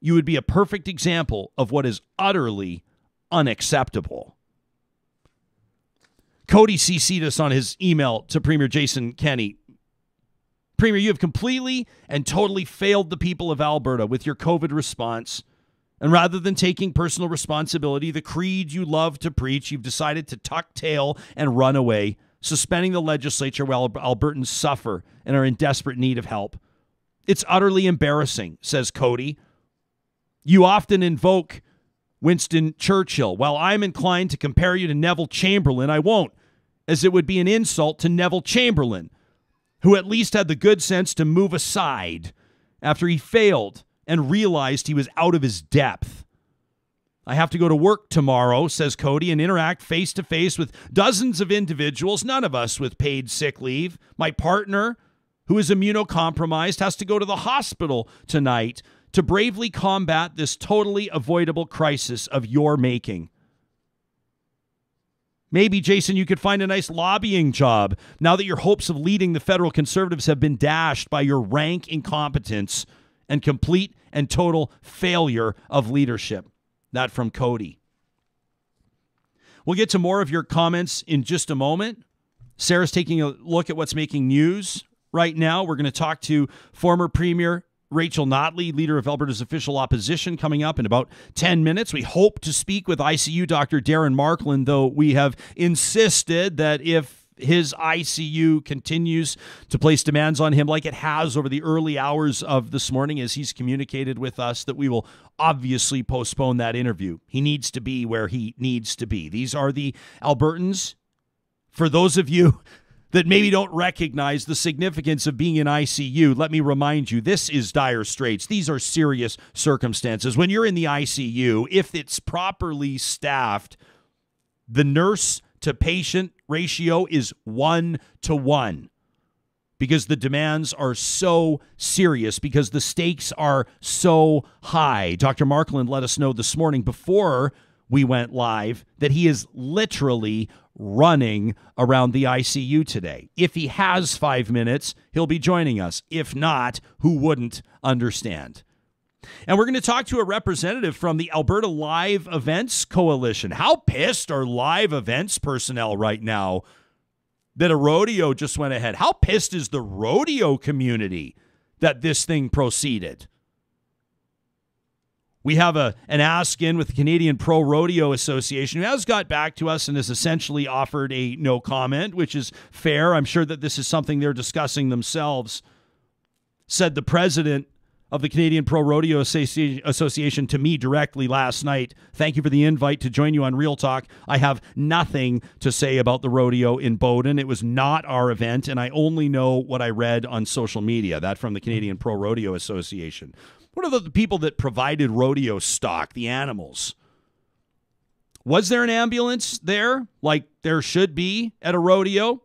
you would be a perfect example of what is utterly unacceptable. Cody CC'd us on his email to Premier Jason Kenney. Premier, you have completely and totally failed the people of Alberta with your COVID response. And rather than taking personal responsibility, the creed you love to preach, you've decided to tuck tail and run away, suspending the legislature while Albertans suffer and are in desperate need of help. It's utterly embarrassing, says Cody. You often invoke Winston Churchill. While I'm inclined to compare you to Neville Chamberlain, I won't as it would be an insult to Neville Chamberlain, who at least had the good sense to move aside after he failed and realized he was out of his depth. I have to go to work tomorrow, says Cody, and interact face to face with dozens of individuals, none of us with paid sick leave. My partner, who is immunocompromised, has to go to the hospital tonight to bravely combat this totally avoidable crisis of your making. Maybe, Jason, you could find a nice lobbying job now that your hopes of leading the federal conservatives have been dashed by your rank incompetence and complete and total failure of leadership. That from Cody. We'll get to more of your comments in just a moment. Sarah's taking a look at what's making news right now. We're going to talk to former Premier Rachel Notley, leader of Alberta's official opposition, coming up in about 10 minutes. We hope to speak with ICU Dr. Darren Markland, though we have insisted that if his ICU continues to place demands on him like it has over the early hours of this morning as he's communicated with us that we will obviously postpone that interview. He needs to be where he needs to be. These are the Albertans. For those of you that maybe don't recognize the significance of being in ICU, let me remind you this is dire straits. These are serious circumstances. When you're in the ICU, if it's properly staffed, the nurse to patient ratio is one to one because the demands are so serious, because the stakes are so high. Dr. Markland let us know this morning before we went live that he is literally running around the ICU today. If he has five minutes, he'll be joining us. If not, who wouldn't understand? And we're going to talk to a representative from the Alberta Live Events Coalition. How pissed are live events personnel right now that a rodeo just went ahead? How pissed is the rodeo community that this thing proceeded? We have a an ask in with the Canadian Pro Rodeo Association who has got back to us and has essentially offered a no comment, which is fair. I'm sure that this is something they're discussing themselves. Said the president of the Canadian Pro Rodeo Association to me directly last night. Thank you for the invite to join you on Real Talk. I have nothing to say about the rodeo in Bowden. It was not our event, and I only know what I read on social media. That from the Canadian Pro Rodeo Association. What are the people that provided rodeo stock, the animals? Was there an ambulance there, like there should be at a rodeo?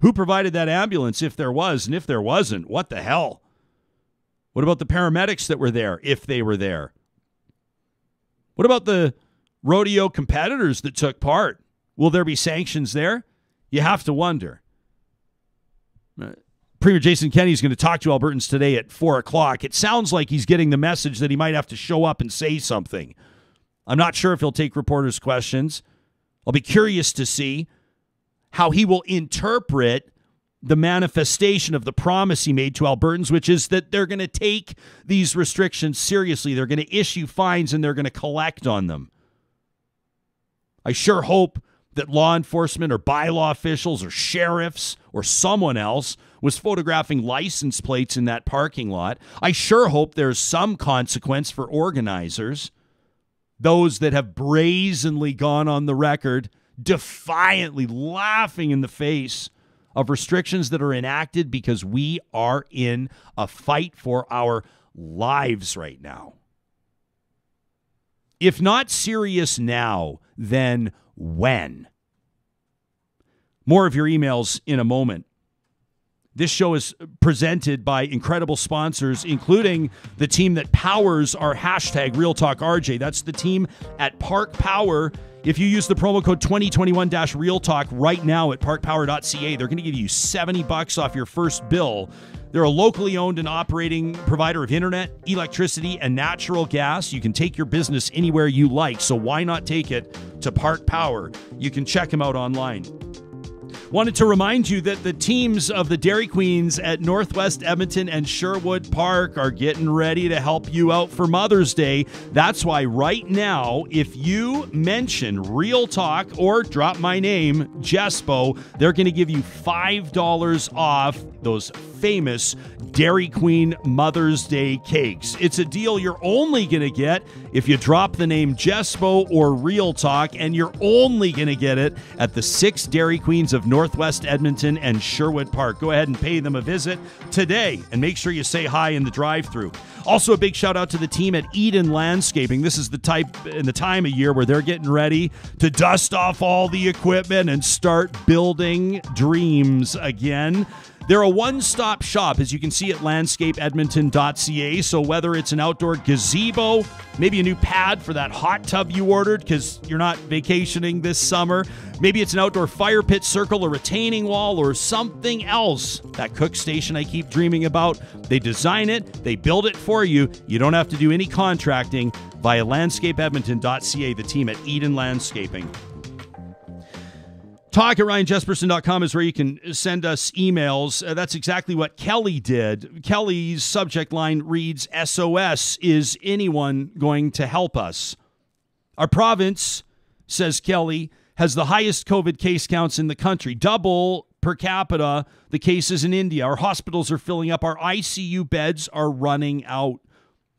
Who provided that ambulance if there was? And if there wasn't, what the hell? What about the paramedics that were there, if they were there? What about the rodeo competitors that took part? Will there be sanctions there? You have to wonder. Uh, Premier Jason Kenney is going to talk to Albertans today at 4 o'clock. It sounds like he's getting the message that he might have to show up and say something. I'm not sure if he'll take reporters' questions. I'll be curious to see how he will interpret the manifestation of the promise he made to Albertans, which is that they're going to take these restrictions seriously. They're going to issue fines and they're going to collect on them. I sure hope that law enforcement or bylaw officials or sheriffs or someone else was photographing license plates in that parking lot. I sure hope there's some consequence for organizers, those that have brazenly gone on the record, defiantly laughing in the face of restrictions that are enacted because we are in a fight for our lives right now. If not serious now, then when? More of your emails in a moment. This show is presented by incredible sponsors, including the team that powers our hashtag Real Talk RJ. That's the team at Park Power if you use the promo code 2021 Real Talk right now at parkpower.ca, they're going to give you 70 bucks off your first bill. They're a locally owned and operating provider of internet, electricity, and natural gas. You can take your business anywhere you like, so why not take it to Park Power? You can check them out online. Wanted to remind you that the teams of the Dairy Queens at Northwest Edmonton and Sherwood Park are getting ready to help you out for Mother's Day. That's why right now, if you mention Real Talk or drop my name, Jespo, they're going to give you $5 off those famous Dairy Queen Mother's Day cakes. It's a deal you're only going to get if you drop the name Jespo or Real Talk, and you're only going to get it at the six Dairy Queens of Northwest Edmonton and Sherwood Park. Go ahead and pay them a visit today and make sure you say hi in the drive through. Also, a big shout out to the team at Eden Landscaping. This is the type in the time of year where they're getting ready to dust off all the equipment and start building dreams again. They're a one stop shop, as you can see at landscapeedmonton.ca. So, whether it's an outdoor gazebo, maybe a new pad for that hot tub you ordered because you're not vacationing this summer, maybe it's an outdoor fire pit circle, a retaining wall, or something else, that cook station I keep dreaming about, they design it, they build it for you. You don't have to do any contracting via landscapeedmonton.ca, the team at Eden Landscaping. Talk at ryanjespersen.com is where you can send us emails. Uh, that's exactly what Kelly did. Kelly's subject line reads SOS Is anyone going to help us? Our province, says Kelly, has the highest COVID case counts in the country, double per capita the cases in India. Our hospitals are filling up, our ICU beds are running out.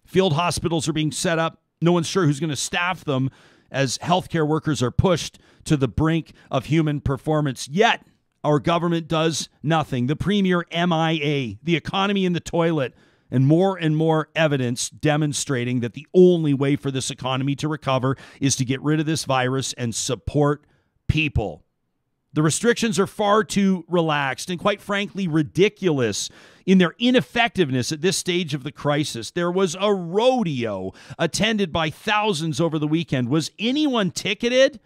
Field hospitals are being set up. No one's sure who's going to staff them as healthcare workers are pushed to the brink of human performance. Yet, our government does nothing. The premier MIA, the economy in the toilet, and more and more evidence demonstrating that the only way for this economy to recover is to get rid of this virus and support people. The restrictions are far too relaxed and, quite frankly, ridiculous in their ineffectiveness at this stage of the crisis. There was a rodeo attended by thousands over the weekend. Was anyone ticketed?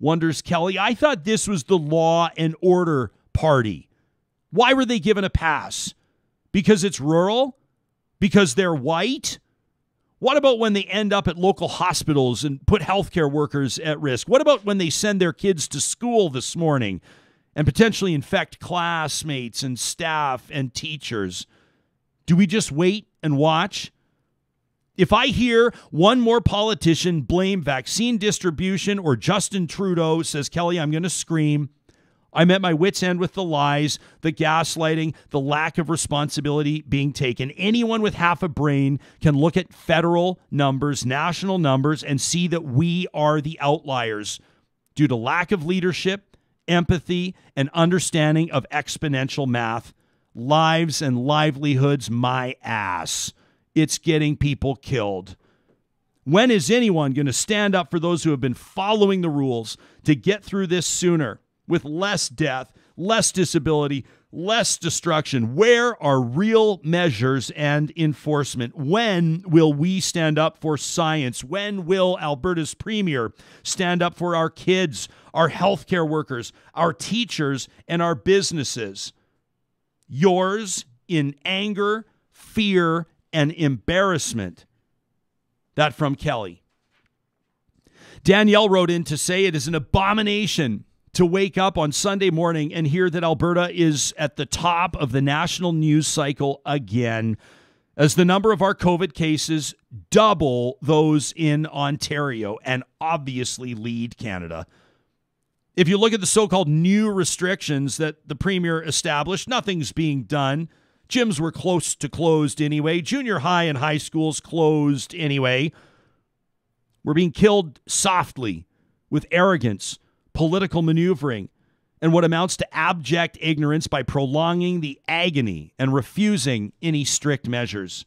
Wonders Kelly. I thought this was the law and order party. Why were they given a pass? Because it's rural? because they're white? What about when they end up at local hospitals and put healthcare workers at risk? What about when they send their kids to school this morning and potentially infect classmates and staff and teachers? Do we just wait and watch? If I hear one more politician blame vaccine distribution or Justin Trudeau, says Kelly, I'm going to scream. I'm at my wits' end with the lies, the gaslighting, the lack of responsibility being taken. Anyone with half a brain can look at federal numbers, national numbers, and see that we are the outliers due to lack of leadership, empathy, and understanding of exponential math. Lives and livelihoods, my ass. It's getting people killed. When is anyone going to stand up for those who have been following the rules to get through this sooner? with less death, less disability, less destruction? Where are real measures and enforcement? When will we stand up for science? When will Alberta's premier stand up for our kids, our healthcare workers, our teachers, and our businesses? Yours in anger, fear, and embarrassment. That from Kelly. Danielle wrote in to say it is an abomination to wake up on Sunday morning and hear that Alberta is at the top of the national news cycle again as the number of our COVID cases double those in Ontario and obviously lead Canada. If you look at the so called new restrictions that the Premier established, nothing's being done. Gyms were close to closed anyway. Junior high and high schools closed anyway. We're being killed softly with arrogance political maneuvering, and what amounts to abject ignorance by prolonging the agony and refusing any strict measures.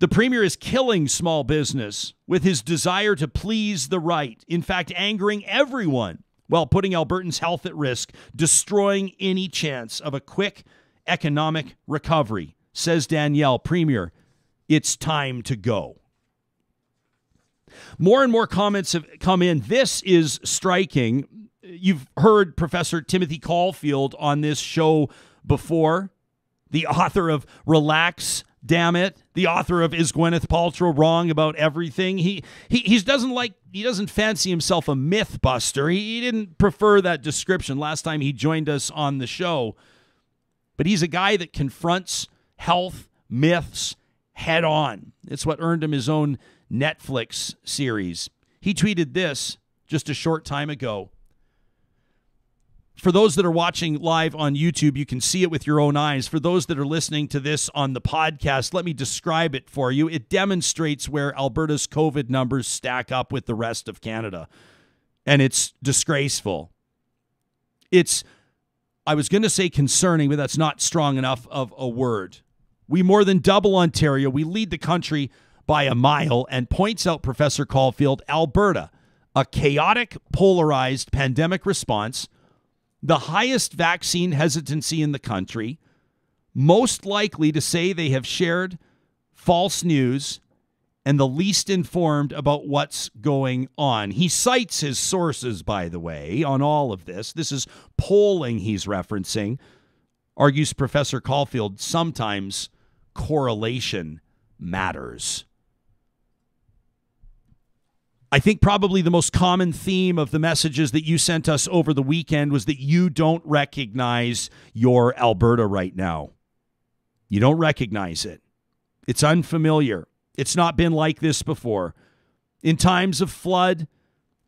The Premier is killing small business with his desire to please the right, in fact, angering everyone while putting Albertans' health at risk, destroying any chance of a quick economic recovery. Says Danielle, Premier, it's time to go. More and more comments have come in. This is striking. You've heard Professor Timothy Caulfield on this show before, the author of Relax, Damn It, the author of Is Gwyneth Paltrow Wrong About Everything. He he he doesn't like he doesn't fancy himself a myth buster. He, he didn't prefer that description last time he joined us on the show. But he's a guy that confronts health myths head on. It's what earned him his own Netflix series. He tweeted this just a short time ago. For those that are watching live on YouTube, you can see it with your own eyes. For those that are listening to this on the podcast, let me describe it for you. It demonstrates where Alberta's COVID numbers stack up with the rest of Canada. And it's disgraceful. It's, I was going to say concerning, but that's not strong enough of a word. We more than double Ontario. We lead the country by a mile and points out Professor Caulfield, Alberta, a chaotic, polarized pandemic response, the highest vaccine hesitancy in the country, most likely to say they have shared false news, and the least informed about what's going on. He cites his sources, by the way, on all of this. This is polling he's referencing, argues Professor Caulfield. Sometimes correlation matters. I think probably the most common theme of the messages that you sent us over the weekend was that you don't recognize your Alberta right now. You don't recognize it. It's unfamiliar. It's not been like this before. In times of flood,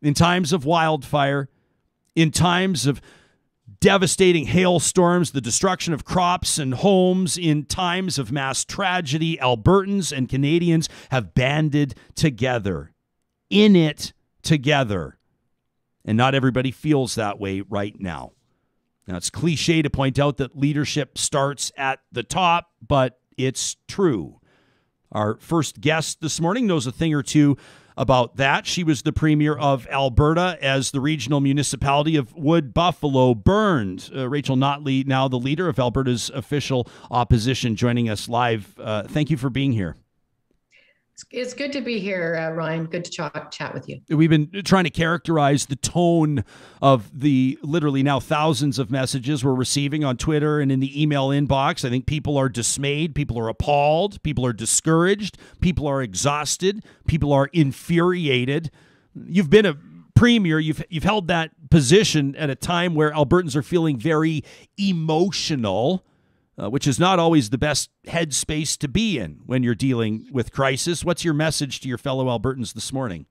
in times of wildfire, in times of devastating hailstorms, the destruction of crops and homes, in times of mass tragedy, Albertans and Canadians have banded together in it together. And not everybody feels that way right now. Now, it's cliche to point out that leadership starts at the top, but it's true. Our first guest this morning knows a thing or two about that. She was the premier of Alberta as the regional municipality of Wood Buffalo burned. Uh, Rachel Notley, now the leader of Alberta's official opposition, joining us live. Uh, thank you for being here. It's good to be here, uh, Ryan. Good to chat, chat with you. We've been trying to characterize the tone of the literally now thousands of messages we're receiving on Twitter and in the email inbox. I think people are dismayed, people are appalled, people are discouraged, people are exhausted, people are infuriated. You've been a premier, you've you've held that position at a time where Albertans are feeling very emotional uh, which is not always the best headspace to be in when you're dealing with crisis. What's your message to your fellow Albertans this morning?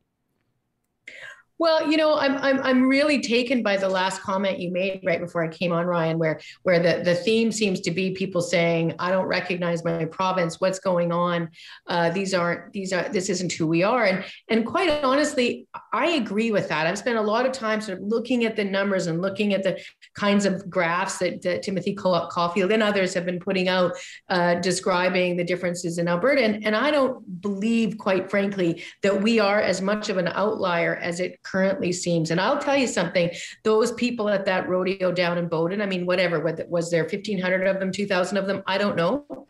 Well, you know, I'm I'm I'm really taken by the last comment you made right before I came on, Ryan, where where the the theme seems to be people saying, "I don't recognize my province. What's going on? Uh, these aren't these are this isn't who we are." And and quite honestly, I agree with that. I've spent a lot of time sort of looking at the numbers and looking at the kinds of graphs that, that Timothy Caulfield and others have been putting out, uh, describing the differences in Alberta. And and I don't believe, quite frankly, that we are as much of an outlier as it currently seems. And I'll tell you something, those people at that rodeo down in Bowden, I mean, whatever, was there 1,500 of them, 2,000 of them? I don't know.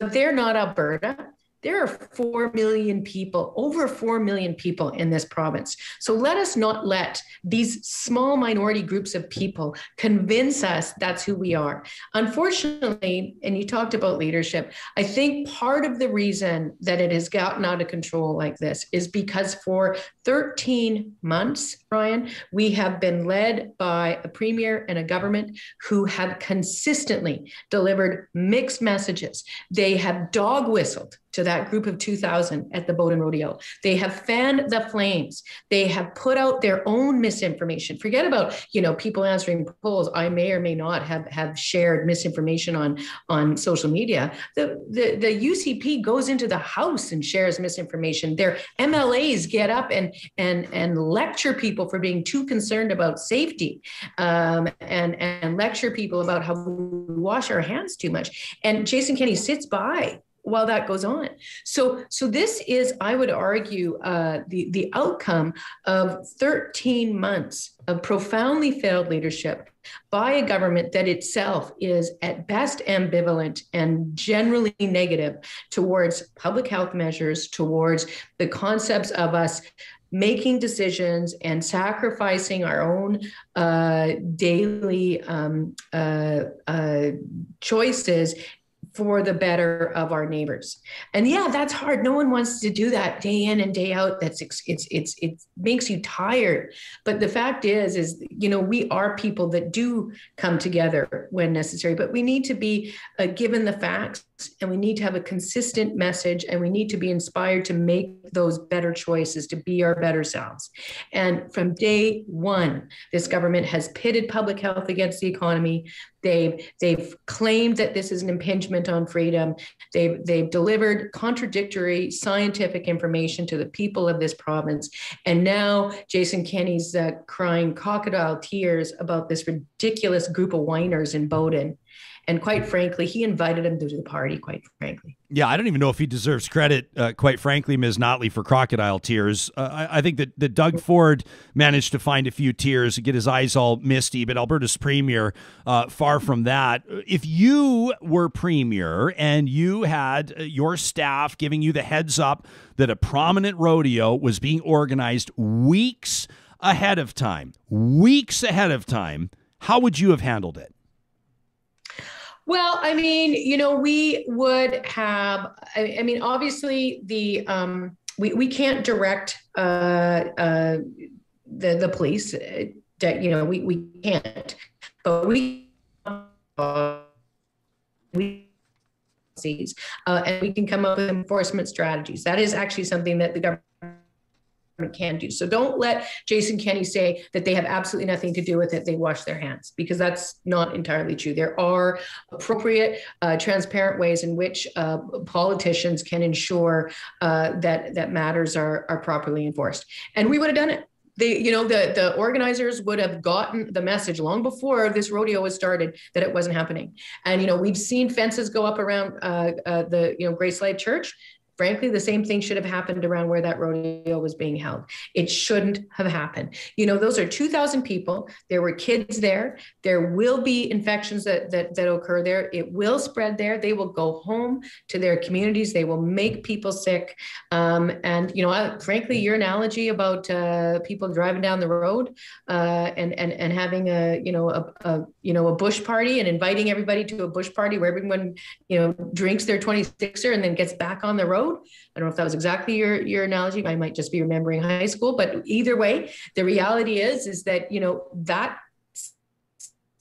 But they're not Alberta. There are 4 million people, over 4 million people in this province. So let us not let these small minority groups of people convince us that's who we are. Unfortunately, and you talked about leadership, I think part of the reason that it has gotten out of control like this is because for 13 months, Ryan, we have been led by a premier and a government who have consistently delivered mixed messages. They have dog whistled to that group of 2000 at the Bowden Rodeo. They have fanned the flames. They have put out their own misinformation. Forget about, you know, people answering polls. I may or may not have, have shared misinformation on, on social media. The, the, the UCP goes into the house and shares misinformation. Their MLAs get up and, and, and lecture people for being too concerned about safety um, and, and lecture people about how we wash our hands too much. And Jason Kenney sits by while that goes on. So, so this is, I would argue, uh, the the outcome of 13 months of profoundly failed leadership by a government that itself is at best ambivalent and generally negative towards public health measures, towards the concepts of us making decisions and sacrificing our own uh, daily um, uh, uh, choices for the better of our neighbors. And yeah, that's hard. No one wants to do that day in and day out. That's it's it's, it makes you tired. But the fact is is you know, we are people that do come together when necessary, but we need to be uh, given the facts and we need to have a consistent message and we need to be inspired to make those better choices to be our better selves. And from day one this government has pitted public health against the economy. They've they've claimed that this is an impingement on freedom. They've they've delivered contradictory scientific information to the people of this province. And now jason kenney's uh, crying crocodile tears about this ridiculous group of whiners in Bowden and quite frankly, he invited him to the party, quite frankly. Yeah, I don't even know if he deserves credit, uh, quite frankly, Ms. Notley, for crocodile tears. Uh, I, I, think that, that Doug Ford managed to find a few tears, and get his eyes all misty, but Alberta's premier, uh, far from that. If you were premier and you had uh, your staff giving you the heads up that a prominent rodeo was being organized weeks ahead of time, weeks ahead of time, how would you have handled it? Well, I mean, you know, we would have. I, I mean, obviously, the um, we we can't direct uh, uh, the the police. Uh, that you know, we we can't, but we we uh, and we can come up with enforcement strategies. That is actually something that the government can do. So don't let Jason Kenney say that they have absolutely nothing to do with it. They wash their hands because that's not entirely true. There are appropriate, uh, transparent ways in which uh, politicians can ensure uh, that that matters are are properly enforced. And we would have done it. They, you know, the the organizers would have gotten the message long before this rodeo was started that it wasn't happening. And you know, we've seen fences go up around uh, uh, the you know Grace Life Church frankly, the same thing should have happened around where that rodeo was being held. It shouldn't have happened. You know, those are 2,000 people. There were kids there. There will be infections that, that, that occur there. It will spread there. They will go home to their communities. They will make people sick. Um, and, you know, I, frankly, your analogy about uh, people driving down the road uh, and, and, and having a, you know, a, a, you know, a bush party and inviting everybody to a bush party where everyone, you know, drinks their 26er and then gets back on the road. I don't know if that was exactly your, your analogy. I might just be remembering high school, but either way, the reality is, is that, you know, that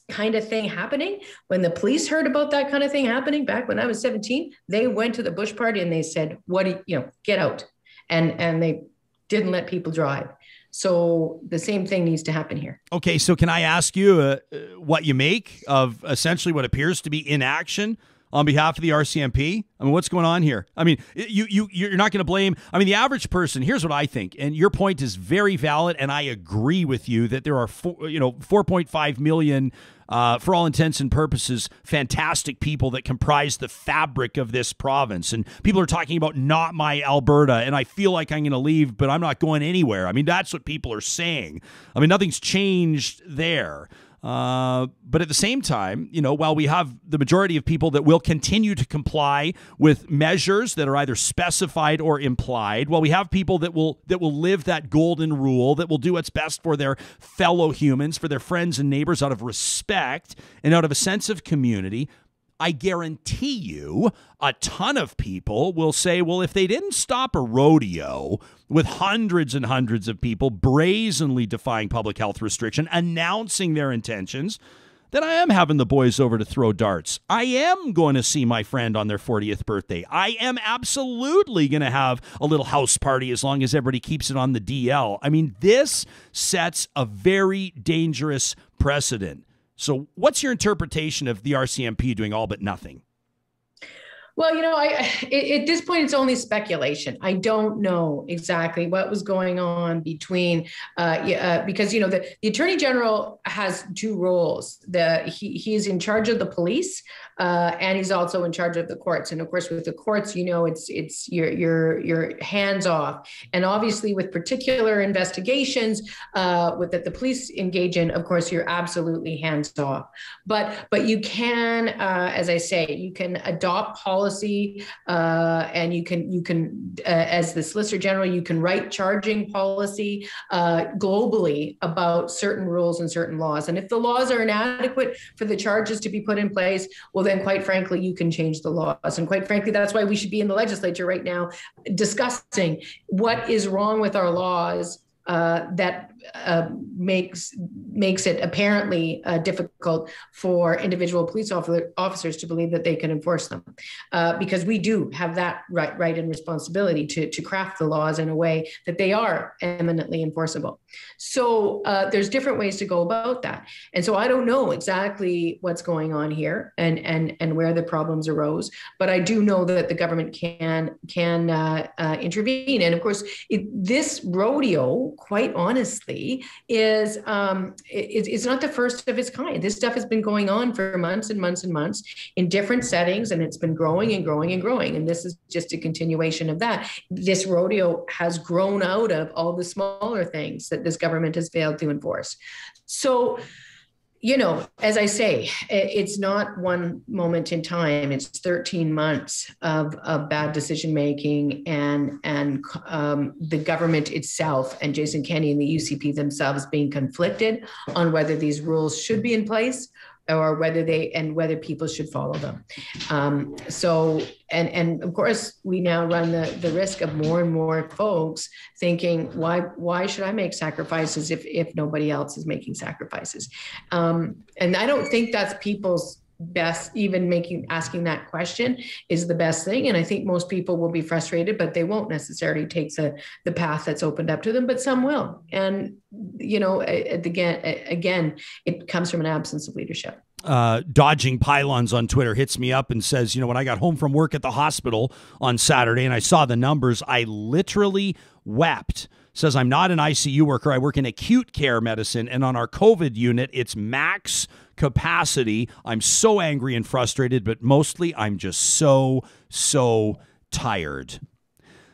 kind of thing happening. When the police heard about that kind of thing happening back when I was 17, they went to the Bush party and they said, what do you, you know, get out. And, and they didn't let people drive. So the same thing needs to happen here. Okay, so can I ask you uh, uh what you make of essentially what appears to be inaction on behalf of the RCMP? I mean, what's going on here? I mean, you you you're not going to blame. I mean, the average person. Here's what I think, and your point is very valid, and I agree with you that there are four, you know 4.5 million uh, for all intents and purposes, fantastic people that comprise the fabric of this province. And people are talking about not my Alberta, and I feel like I'm going to leave, but I'm not going anywhere. I mean, that's what people are saying. I mean, nothing's changed there. Uh, but at the same time, you know, while we have the majority of people that will continue to comply with measures that are either specified or implied, while we have people that will that will live that golden rule, that will do what's best for their fellow humans, for their friends and neighbors out of respect and out of a sense of community, I guarantee you a ton of people will say, well, if they didn't stop a rodeo with hundreds and hundreds of people brazenly defying public health restriction, announcing their intentions, then I am having the boys over to throw darts. I am going to see my friend on their 40th birthday. I am absolutely going to have a little house party as long as everybody keeps it on the DL. I mean, this sets a very dangerous precedent. So, what's your interpretation of the RCMP doing all but nothing? Well, you know, I at this point it's only speculation. I don't know exactly what was going on between, uh, uh, because you know the, the attorney general has two roles. The he he is in charge of the police, uh, and he's also in charge of the courts. And of course, with the courts, you know, it's it's your your your hands off. And obviously, with particular investigations, uh, with that the police engage in, of course, you're absolutely hands off. But but you can, uh, as I say, you can adopt policy uh, and you can you can uh, as the Solicitor General you can write charging policy uh, globally about certain rules and certain laws. And if the laws are inadequate for the charges to be put in place, well then quite frankly you can change the laws. And quite frankly that's why we should be in the legislature right now discussing what is wrong with our laws uh, that uh, makes makes it apparently uh, difficult for individual police officers to believe that they can enforce them, uh, because we do have that right right and responsibility to to craft the laws in a way that they are eminently enforceable. So uh, there's different ways to go about that, and so I don't know exactly what's going on here and and and where the problems arose, but I do know that the government can can uh, intervene, and of course it, this rodeo, quite honestly is um, it, it's not the first of its kind. This stuff has been going on for months and months and months in different settings, and it's been growing and growing and growing. And this is just a continuation of that. This rodeo has grown out of all the smaller things that this government has failed to enforce. So you know, as I say, it's not one moment in time. It's 13 months of, of bad decision making, and and um, the government itself and Jason Kenney and the UCP themselves being conflicted on whether these rules should be in place or whether they and whether people should follow them. Um, so and and of course we now run the the risk of more and more folks thinking why why should I make sacrifices if if nobody else is making sacrifices, um, and I don't think that's people's best even making asking that question is the best thing. And i think most people will be frustrated but they won't necessarily take the the path that's opened up to them but some will. And you know again again it comes from an absence of leadership. Uh, dodging pylons on Twitter hits me up and says, you know, when I got home from work at the hospital on Saturday and I saw the numbers, I literally wept. Says I'm not an ICU worker. I work in acute care medicine, and on our COVID unit, it's max capacity. I'm so angry and frustrated, but mostly I'm just so, so tired.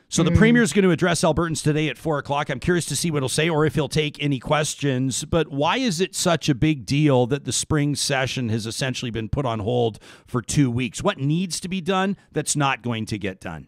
So the hmm. premier is going to address Albertans today at four o'clock. I'm curious to see what he'll say or if he'll take any questions. But why is it such a big deal that the spring session has essentially been put on hold for two weeks? What needs to be done that's not going to get done?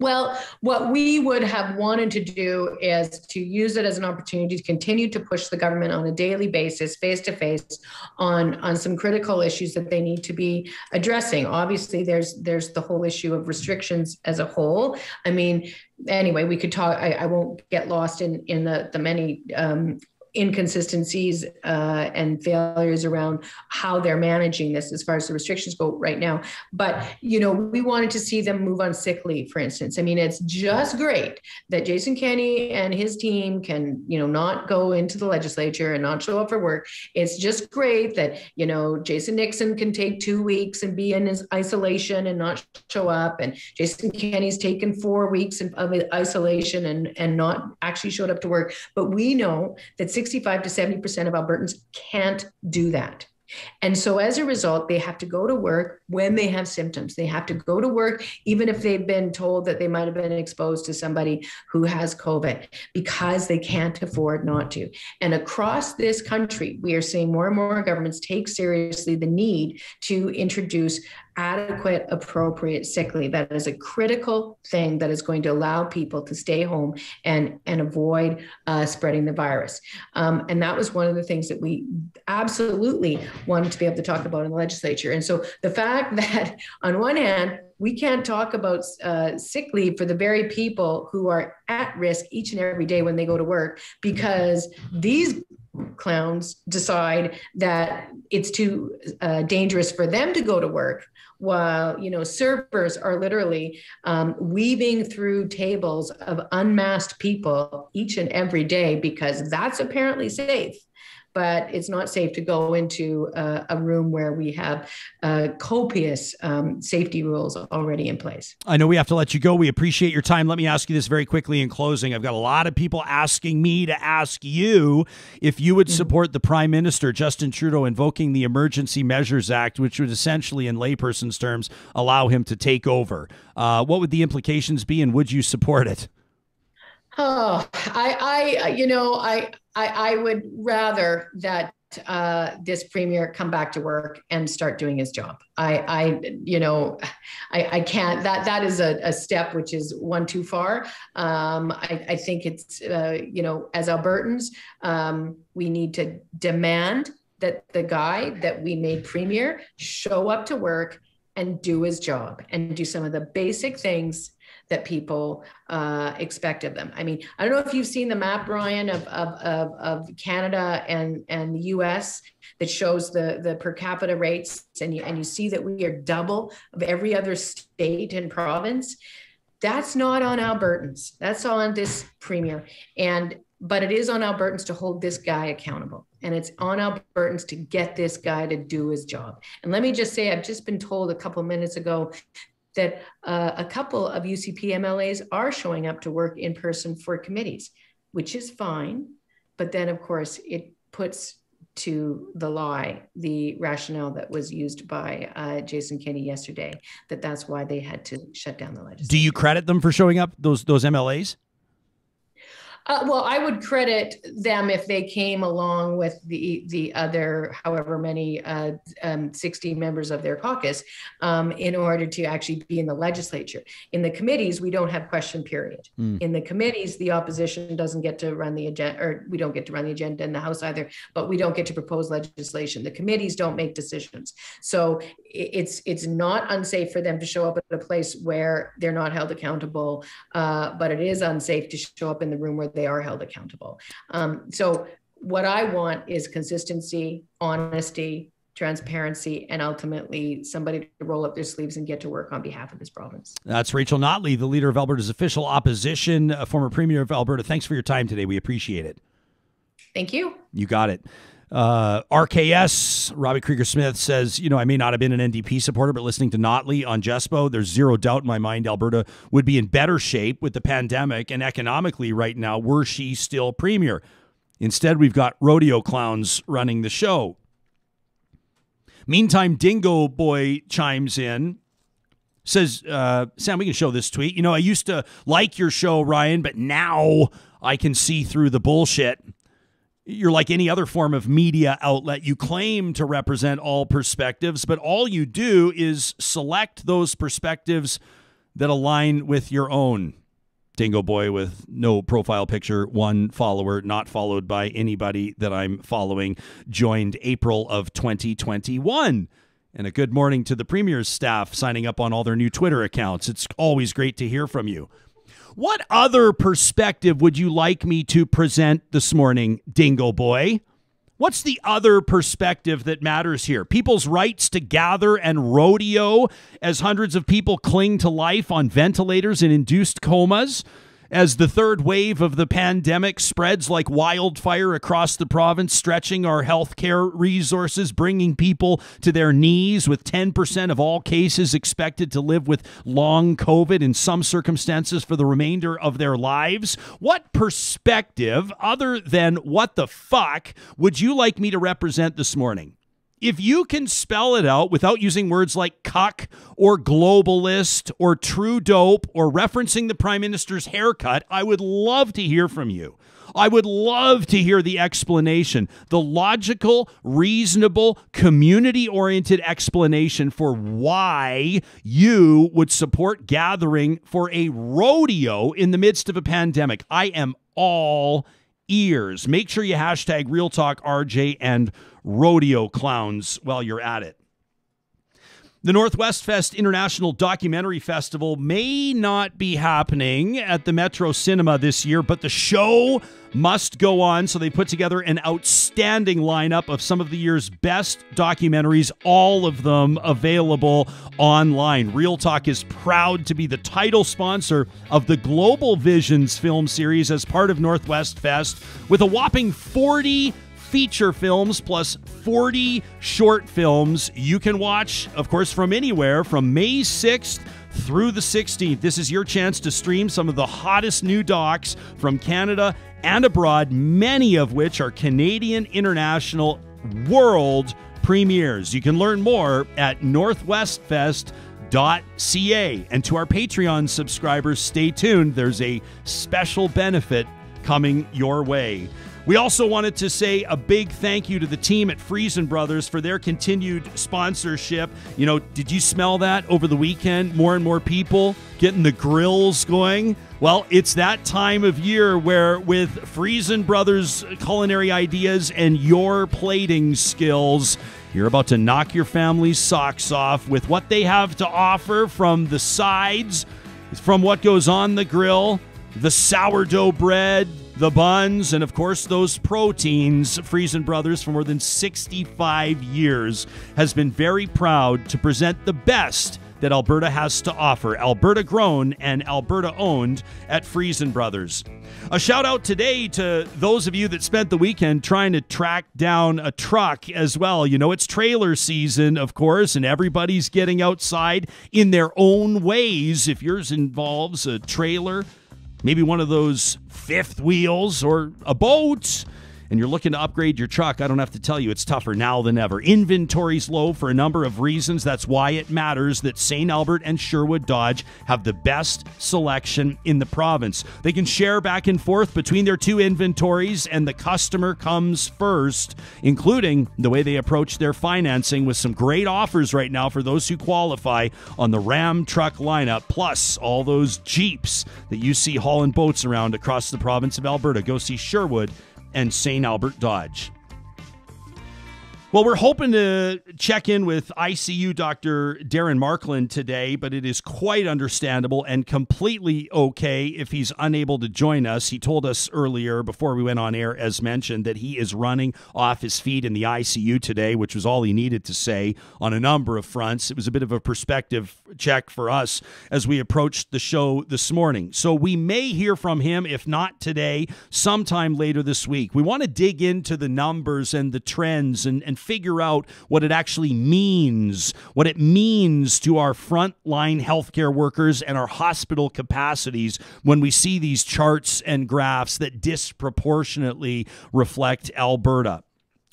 Well, what we would have wanted to do is to use it as an opportunity to continue to push the government on a daily basis, face to face, on on some critical issues that they need to be addressing. Obviously, there's there's the whole issue of restrictions as a whole. I mean, anyway, we could talk. I, I won't get lost in in the the many um, inconsistencies uh, and failures around how they're managing this as far as the restrictions go right now. But you know, we wanted to see them move on sick leave, for instance. I mean, it's just great that Jason Kenney and his team can, you know, not go into the legislature and not show up for work. It's just great that you know Jason Nixon can take two weeks and be in his isolation and not show up, and Jason Kenney's taken four weeks of isolation and and not actually showed up to work. But we know that 65 to 70% of Albertans can't do that. And so as a result, they have to go to work when they have symptoms. They have to go to work, even if they've been told that they might have been exposed to somebody who has COVID, because they can't afford not to. And across this country, we are seeing more and more governments take seriously the need to introduce adequate, appropriate sick leave. That is a critical thing that is going to allow people to stay home and, and avoid uh, spreading the virus. Um, and that was one of the things that we absolutely wanted to be able to talk about in the legislature. And so the fact that, on one hand, we can't talk about uh, sick leave for the very people who are at risk each and every day when they go to work because these clowns decide that it's too uh, dangerous for them to go to work while you know servers are literally um, weaving through tables of unmasked people each and every day because that's apparently safe but it's not safe to go into a, a room where we have uh, copious um, safety rules already in place. I know we have to let you go. We appreciate your time. Let me ask you this very quickly in closing. I've got a lot of people asking me to ask you if you would mm-hmm. support the Prime Minister, Justin Trudeau, invoking the Emergency Measures Act, which would essentially, in layperson's terms, allow him to take over. Uh, what would the implications be, and would you support it? Oh, I, I, you know, I, I, I would rather that uh, this premier come back to work and start doing his job. I, I you know, I, I can't. That that is a, a step which is one too far. Um, I, I think it's uh, you know, as Albertans, um, we need to demand that the guy that we made premier show up to work and do his job and do some of the basic things that people uh, expect of them. I mean, I don't know if you've seen the map, Brian, of, of, of, of, Canada and, and the US that shows the, the per capita rates, and you, and you see that we are double of every other state and province. That's not on Albertans. That's on this premier. And but it is on Albertans to hold this guy accountable. And it's on Albertans to get this guy to do his job. And let me just say, I've just been told a couple minutes ago that uh, a couple of UCP MLAs are showing up to work in person for committees, which is fine. But then, of course, it puts to the lie the rationale that was used by uh, Jason Kenney yesterday that that's why they had to shut down the legislature. Do you credit them for showing up those those MLAs? Uh, well, I would credit them if they came along with the the other however many uh, um, 60 members of their caucus um, in order to actually be in the legislature. In the committees, we don't have question period. Mm. In the committees, the opposition doesn't get to run the agenda, or we don't get to run the agenda in the House either. But we don't get to propose legislation. The committees don't make decisions, so it's it's not unsafe for them to show up at a place where they're not held accountable. Uh, but it is unsafe to show up in the room where they are held accountable. Um, so what I want is consistency, honesty, transparency, and ultimately somebody to roll up their sleeves and get to work on behalf of this province. That's Rachel Notley, the leader of Alberta's official opposition, former premier of Alberta. Thanks for your time today. We appreciate it. Thank you. You got it. Uh, RKS, Robbie Krieger Smith says, you know, I may not have been an NDP supporter, but listening to Notley on Jespo, there's zero doubt in my mind Alberta would be in better shape with the pandemic and economically right now were she still premier. Instead, we've got rodeo clowns running the show. Meantime, Dingo Boy chimes in Says, uh, Sam, we can show this tweet. You know, I used to like your show, Ryan, but now I can see through the bullshit. You're like any other form of media outlet. You claim to represent all perspectives, but all you do is select those perspectives that align with your own. Dingo Boy with no profile picture, one follower, not followed by anybody that I'm following, joined April of 2021. And a good morning to the Premier's staff signing up on all their new Twitter accounts. It's always great to hear from you. What other perspective would you like me to present this morning, Dingo Boy? What's the other perspective that matters here? People's rights to gather and rodeo as hundreds of people cling to life on ventilators and induced comas? As the third wave of the pandemic spreads like wildfire across the province, stretching our healthcare resources, bringing people to their knees, with 10% of all cases expected to live with long COVID in some circumstances for the remainder of their lives. What perspective, other than what the fuck, would you like me to represent this morning? If you can spell it out without using words like cuck or globalist or true dope or referencing the prime minister's haircut, I would love to hear from you. I would love to hear the explanation, the logical, reasonable, community oriented explanation for why you would support gathering for a rodeo in the midst of a pandemic. I am all ears. Make sure you hashtag Real Talk RJ and rodeo clowns while you're at it. The Northwest Fest International Documentary Festival may not be happening at the Metro Cinema this year, but the show must go on. So they put together an outstanding lineup of some of the year's best documentaries, all of them available online. Real Talk is proud to be the title sponsor of the Global Visions film series as part of Northwest Fest with a whopping 40 feature films plus 40 short films you can watch, of course, from anywhere from May 6th through the 16th. This is your chance to stream some of the hottest new docs from Canada and abroad, many of which are Canadian, international, world premieres. You can learn more at northwestfest.ca. And to our Patreon subscribers, stay tuned. There's a special benefit coming your way. We also wanted to say a big thank you to the team at Freson Brothers for their continued sponsorship. You know, did you smell that over the weekend? More and more people getting the grills going. Well, it's that time of year where, with Freson Brothers culinary ideas and your plating skills, you're about to knock your family's socks off with what they have to offer from the sides, from what goes on the grill, the sourdough bread, the buns, and of course, those proteins. Freson Brothers, for more than 65 years, has been very proud to present the best that Alberta has to offer. Alberta grown and Alberta owned at Freson Brothers. A shout out today to those of you that spent the weekend trying to track down a truck as well. You know, it's trailer season, of course, and everybody's getting outside in their own ways. If yours involves a trailer, maybe one of those fifth wheels or a boat and you're looking to upgrade your truck, I don't have to tell you it's tougher now than ever. Inventory's low for a number of reasons. That's why it matters that St. Albert and Sherwood Dodge have the best selection in the province. They can share back and forth between their two inventories, and the customer comes first, including the way they approach their financing with some great offers right now for those who qualify on the Ram truck lineup, plus all those Jeeps that you see hauling boats around across the province of Alberta. Go see Sherwood and St. Albert Dodge. Well, we're hoping to check in with ICU Dr. Darren Markland today, but it is quite understandable and completely okay if he's unable to join us. He told us earlier, before we went on air, as mentioned, that he is running off his feet in the ICU today, which was all he needed to say on a number of fronts. It was a bit of a perspective check for us as we approached the show this morning. So we may hear from him, if not today, sometime later this week. We want to dig into the numbers and the trends and, and figure out what it actually means, what it means to our frontline healthcare workers and our hospital capacities when we see these charts and graphs that disproportionately reflect Alberta.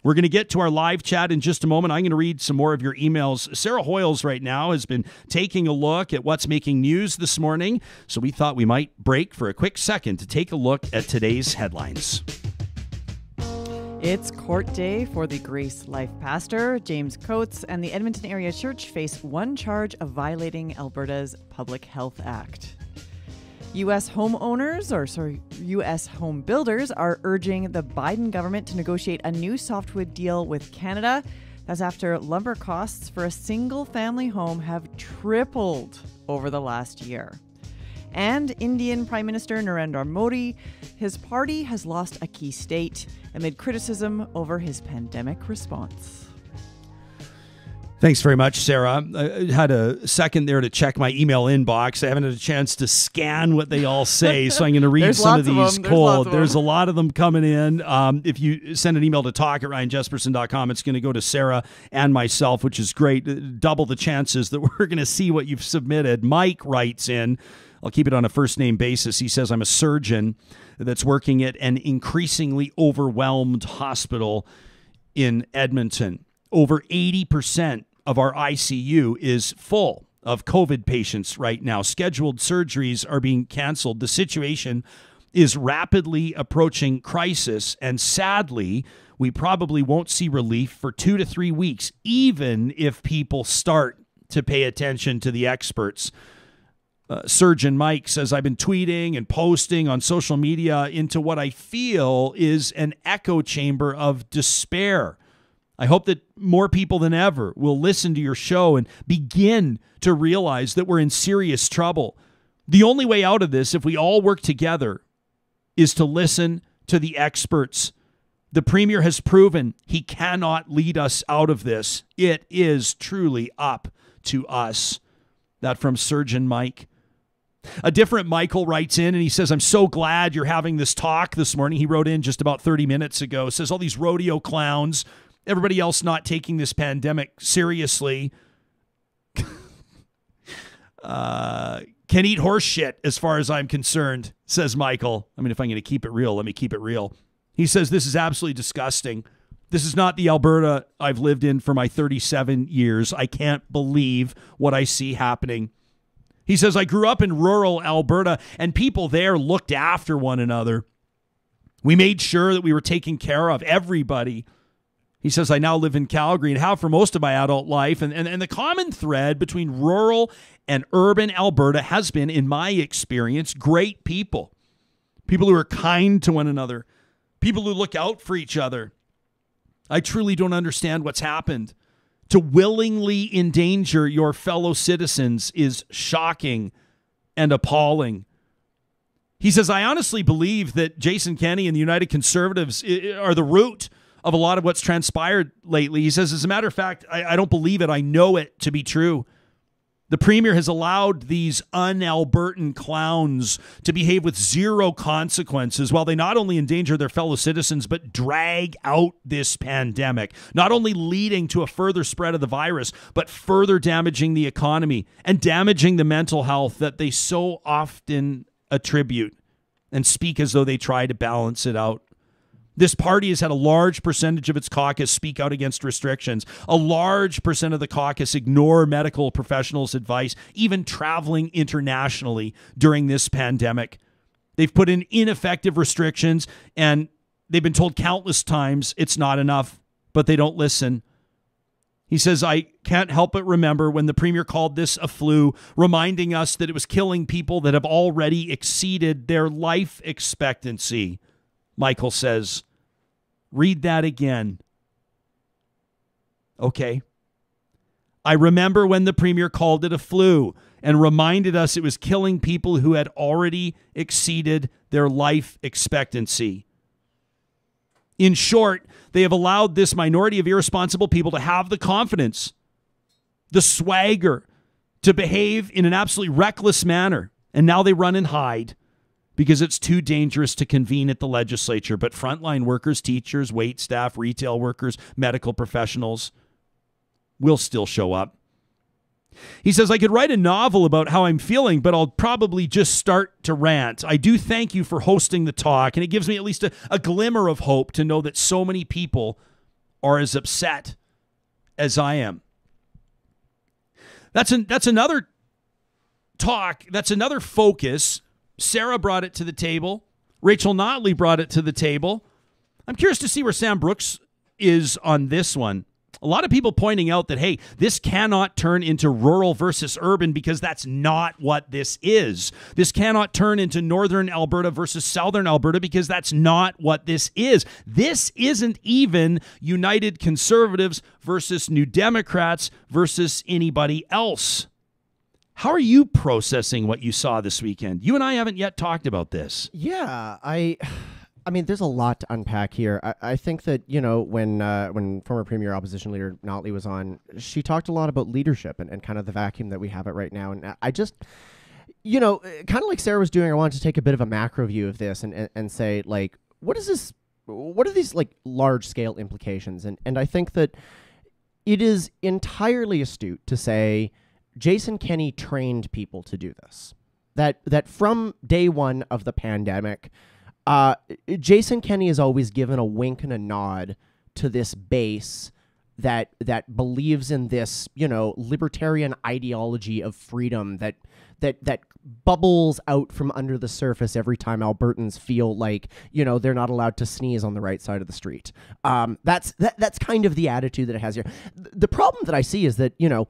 We're going to get to our live chat in just a moment. I'm going to read some more of your emails. Sarah Hoyles, right now, has been taking a look at what's making news this morning. So we thought we might break for a quick second to take a look at today's headlines. It's court day for the Grace Life pastor. James Coates and the Edmonton Area Church face one charge of violating Alberta's Public Health Act. U.S. homeowners, or sorry, U.S. home builders, are urging the Biden government to negotiate a new softwood deal with Canada. That's after lumber costs for a single family home have tripled over the last year. And Indian Prime Minister Narendra Modi, his party has lost a key state amid criticism over his pandemic response. Thanks very much, Sarah. I had a second there to check my email inbox. I haven't had a chance to scan what they all say, so I'm going to read some of these of cold. There's, There's a lot of them coming in. Um, if you send an email to talk at ryanjespersen.com, it's going to go to Sarah and myself, which is great. Double the chances that we're going to see what you've submitted. Mike writes in. I'll keep it on a first name basis. He says, I'm a surgeon that's working at an increasingly overwhelmed hospital in Edmonton. Over 80% of our ICU is full of COVID patients right now. Scheduled surgeries are being canceled. The situation is rapidly approaching crisis, and sadly, we probably won't see relief for two to three weeks, even if people start to pay attention to the experts. Uh, Surgeon Mike says, I've been tweeting and posting on social media into what I feel is an echo chamber of despair. I hope that more people than ever will listen to your show and begin to realize that we're in serious trouble. The only way out of this, if we all work together, is to listen to the experts. The Premier has proven he cannot lead us out of this. It is truly up to us. That from Surgeon Mike. A different Michael writes in and he says, I'm so glad you're having this talk this morning. He wrote in just about 30 minutes ago. Says all these rodeo clowns everybody else not taking this pandemic seriously uh, can eat horse shit as far as I'm concerned, says Michael. I mean, if I'm going to keep it real, let me keep it real. He says, This is absolutely disgusting. This is not the Alberta I've lived in for my 37 years. I can't believe what I see happening. He says, I grew up in rural Alberta and people there looked after one another. We made sure that we were taking care of everybody. He says, I now live in Calgary and have for most of my adult life. And, and, and the common thread between rural and urban Alberta has been, in my experience, great people. People who are kind to one another, people who look out for each other. I truly don't understand what's happened. To willingly endanger your fellow citizens is shocking and appalling. He says, I honestly believe that Jason Kenney and the United Conservatives are the root of a lot of what's transpired lately. He says, as a matter of fact, I, I don't believe it. I know it to be true. The premier has allowed these un Albertan clowns to behave with zero consequences while they not only endanger their fellow citizens, but drag out this pandemic, not only leading to a further spread of the virus, but further damaging the economy and damaging the mental health that they so often attribute and speak as though they try to balance it out. This party has had a large percentage of its caucus speak out against restrictions. A large percent of the caucus ignore medical professionals' advice, even traveling internationally during this pandemic. They've put in ineffective restrictions and they've been told countless times it's not enough, but they don't listen. He says, I can't help but remember when the premier called this a flu, reminding us that it was killing people that have already exceeded their life expectancy. Michael says, Read that again. Okay. I remember when the premier called it a flu and reminded us it was killing people who had already exceeded their life expectancy. In short, they have allowed this minority of irresponsible people to have the confidence, the swagger, to behave in an absolutely reckless manner. And now they run and hide because it's too dangerous to convene at the legislature. But frontline workers, teachers, wait staff, retail workers, medical professionals will still show up. He says, I could write a novel about how I'm feeling, but I'll probably just start to rant. I do thank you for hosting the talk, and it gives me at least a, a glimmer of hope to know that so many people are as upset as I am. That's an, that's another talk. That's another focus. Sarah brought it to the table. Rachel Notley brought it to the table. I'm curious to see where Sam Brooks is on this one. A lot of people pointing out that, hey, this cannot turn into rural versus urban because that's not what this is. This cannot turn into northern Alberta versus southern Alberta because that's not what this is. This isn't even United Conservatives versus New Democrats versus anybody else. How are you processing what you saw this weekend? You and I haven't yet talked about this. Yeah, I. I mean, there's a lot to unpack here. I, I think that you know when uh, when former Premier Opposition Leader Notley was on, she talked a lot about leadership and, and kind of the vacuum that we have it right now. And I just, you know, kind of like Sarah was doing, I wanted to take a bit of a macro view of this and, and, and say like, what is this? What are these like large scale implications? And and I think that it is entirely astute to say Jason Kenney trained people to do this. That that from day one of the pandemic uh, Jason Kenney has always given a wink and a nod to this base that that believes in this, you know, libertarian ideology of freedom that that that bubbles out from under the surface every time Albertans feel like you know they're not allowed to sneeze on the right side of the street. Um, that's that, that's kind of the attitude that it has here. The problem that I see is that you know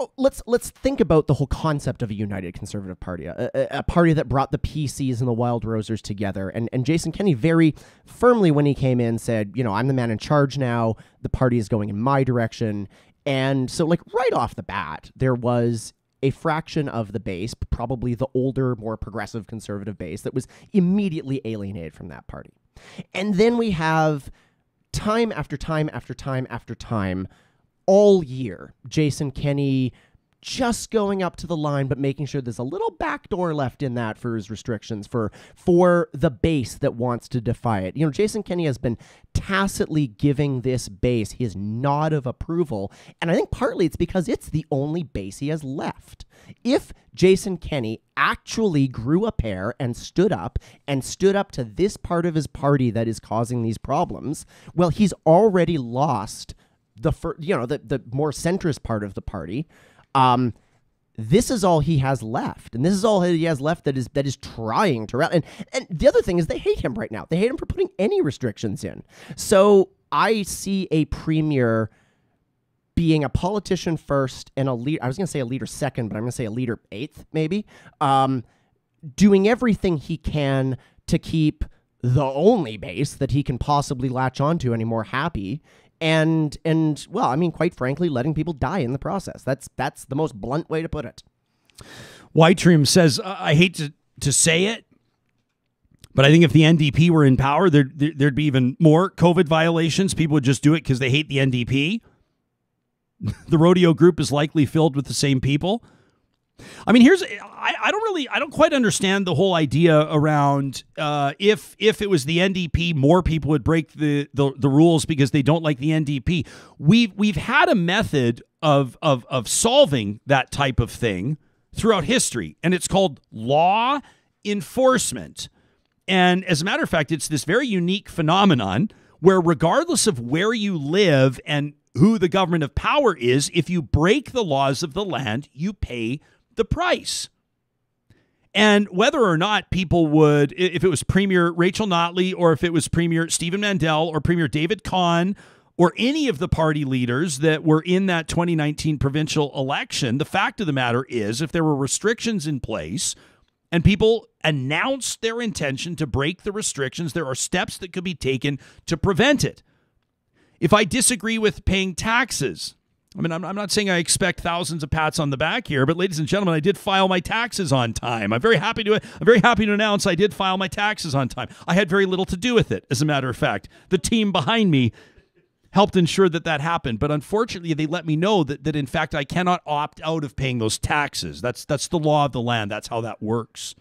Oh, let's let's think about the whole concept of a united conservative party, a, a, party that brought the PCs and the Wild Rosers together. And and Jason Kenney very firmly when he came in said, you know, I'm the man in charge now. The party is going in my direction. And so like right off the bat, there was a fraction of the base, probably the older, more progressive conservative base, that was immediately alienated from that party. And then we have time after time after time after time all year. Jason Kenney just going up to the line, but making sure there's a little back door left in that for his restrictions for for the base that wants to defy it. You know, Jason Kenney has been tacitly giving this base his nod of approval, and I think partly it's because it's the only base he has left. If Jason Kenney actually grew a pair and stood up and stood up to this part of his party that is causing these problems, well, he's already lost the fir- you know the the more centrist part of the party. Um, this is all he has left, and this is all he has left that is that is trying to. and and the other thing is they hate him right now. They hate him for putting any restrictions in. So I see a premier being a politician first and a leader. I was going to say a leader second, but I'm going to say a leader eighth, maybe. Um, doing everything he can to keep the only base that he can possibly latch onto anymore happy and and well, I mean, quite frankly, letting people die in the process. That's that's the most blunt way to put it. White says, I hate to, to say it, but I think if the NDP were in power, there'd, there'd be even more COVID violations. People would just do it because they hate the NDP. the rodeo group is likely filled with the same people. I mean, here's I, I don't really I don't quite understand the whole idea around uh, if if it was the NDP, more people would break the, the the rules because they don't like the NDP. We've we've had a method of of of solving that type of thing throughout history, and it's called law enforcement. And as a matter of fact, it's this very unique phenomenon where, regardless of where you live and who the government of power is, if you break the laws of the land, you pay the price. And whether or not people would, if it was Premier Rachel Notley or if it was Premier Stephen Mandel or Premier David Khan or any of the party leaders that were in that 2019 provincial election, the fact of the matter is if there were restrictions in place and people announced their intention to break the restrictions, there are steps that could be taken to prevent it. If I disagree with paying taxes, I mean, I'm, I'm not saying I expect thousands of pats on the back here, but ladies and gentlemen, I did file my taxes on time. I'm very happy to I'm very happy to announce I did file my taxes on time. I had very little to do with it, as a matter of fact. The team behind me helped ensure that that happened, but unfortunately, they let me know that that in fact I cannot opt out of paying those taxes. That's that's the law of the land. That's how that works.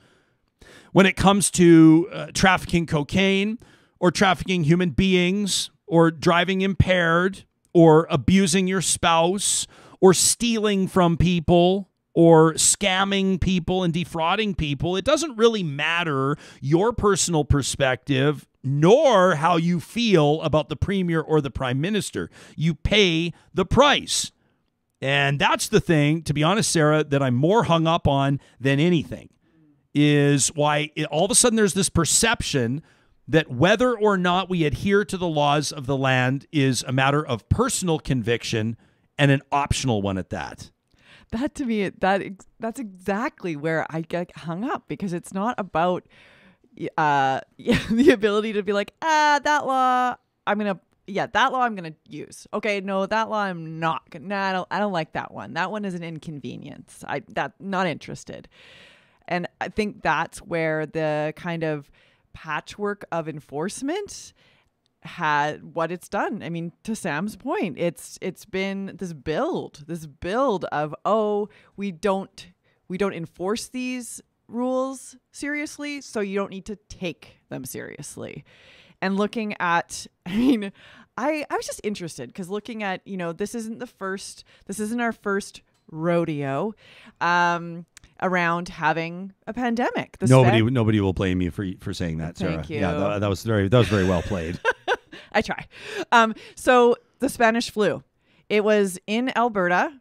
When it comes to uh, trafficking cocaine or trafficking human beings or driving impaired or abusing your spouse or stealing from people or scamming people and defrauding people. It doesn't really matter your personal perspective nor how you feel about the premier or the prime minister. You pay the price. And that's the thing, to be honest, Sarah, that I'm more hung up on than anything is why it, all of a sudden there's this perception that whether or not we adhere to the laws of the land is a matter of personal conviction and an optional one at that. That to me, that that's exactly where I get hung up because it's not about uh, the ability to be like, ah, that law, I'm gonna, yeah, that law I'm gonna use. Okay, no, that law I'm not gonna. Nah, I don't, I don't like that one. That one is an inconvenience. I that not interested. And I think that's where the kind of patchwork of enforcement had what it's done. I mean, to Sam's point, it's it's been this build, this build of oh, we don't we don't enforce these rules seriously, so you don't need to take them seriously. And looking at, I mean, I I was just interested because looking at, you know, this isn't the first, this isn't our first rodeo. Um, around having a pandemic. The nobody, span- nobody will blame you for for saying that, Sarah. Thank you. Yeah, that, that was very that was very well played. I try. Um, so the Spanish flu, it was in Alberta.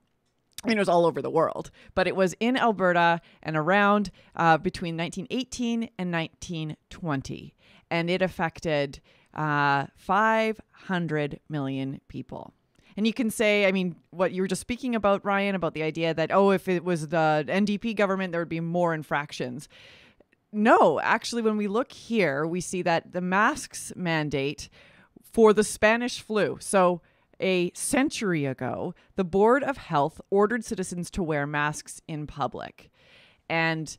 I mean, it was all over the world, but it was in Alberta and around uh, between 1918 and 1920, and it affected uh, 500 million people. And you can say, I mean, what you were just speaking about, Ryan, about the idea that, oh, if it was the NDP government, there would be more infractions. No, actually, when we look here, we see that the masks mandate for the Spanish flu. So, a century ago, the Board of Health ordered citizens to wear masks in public. And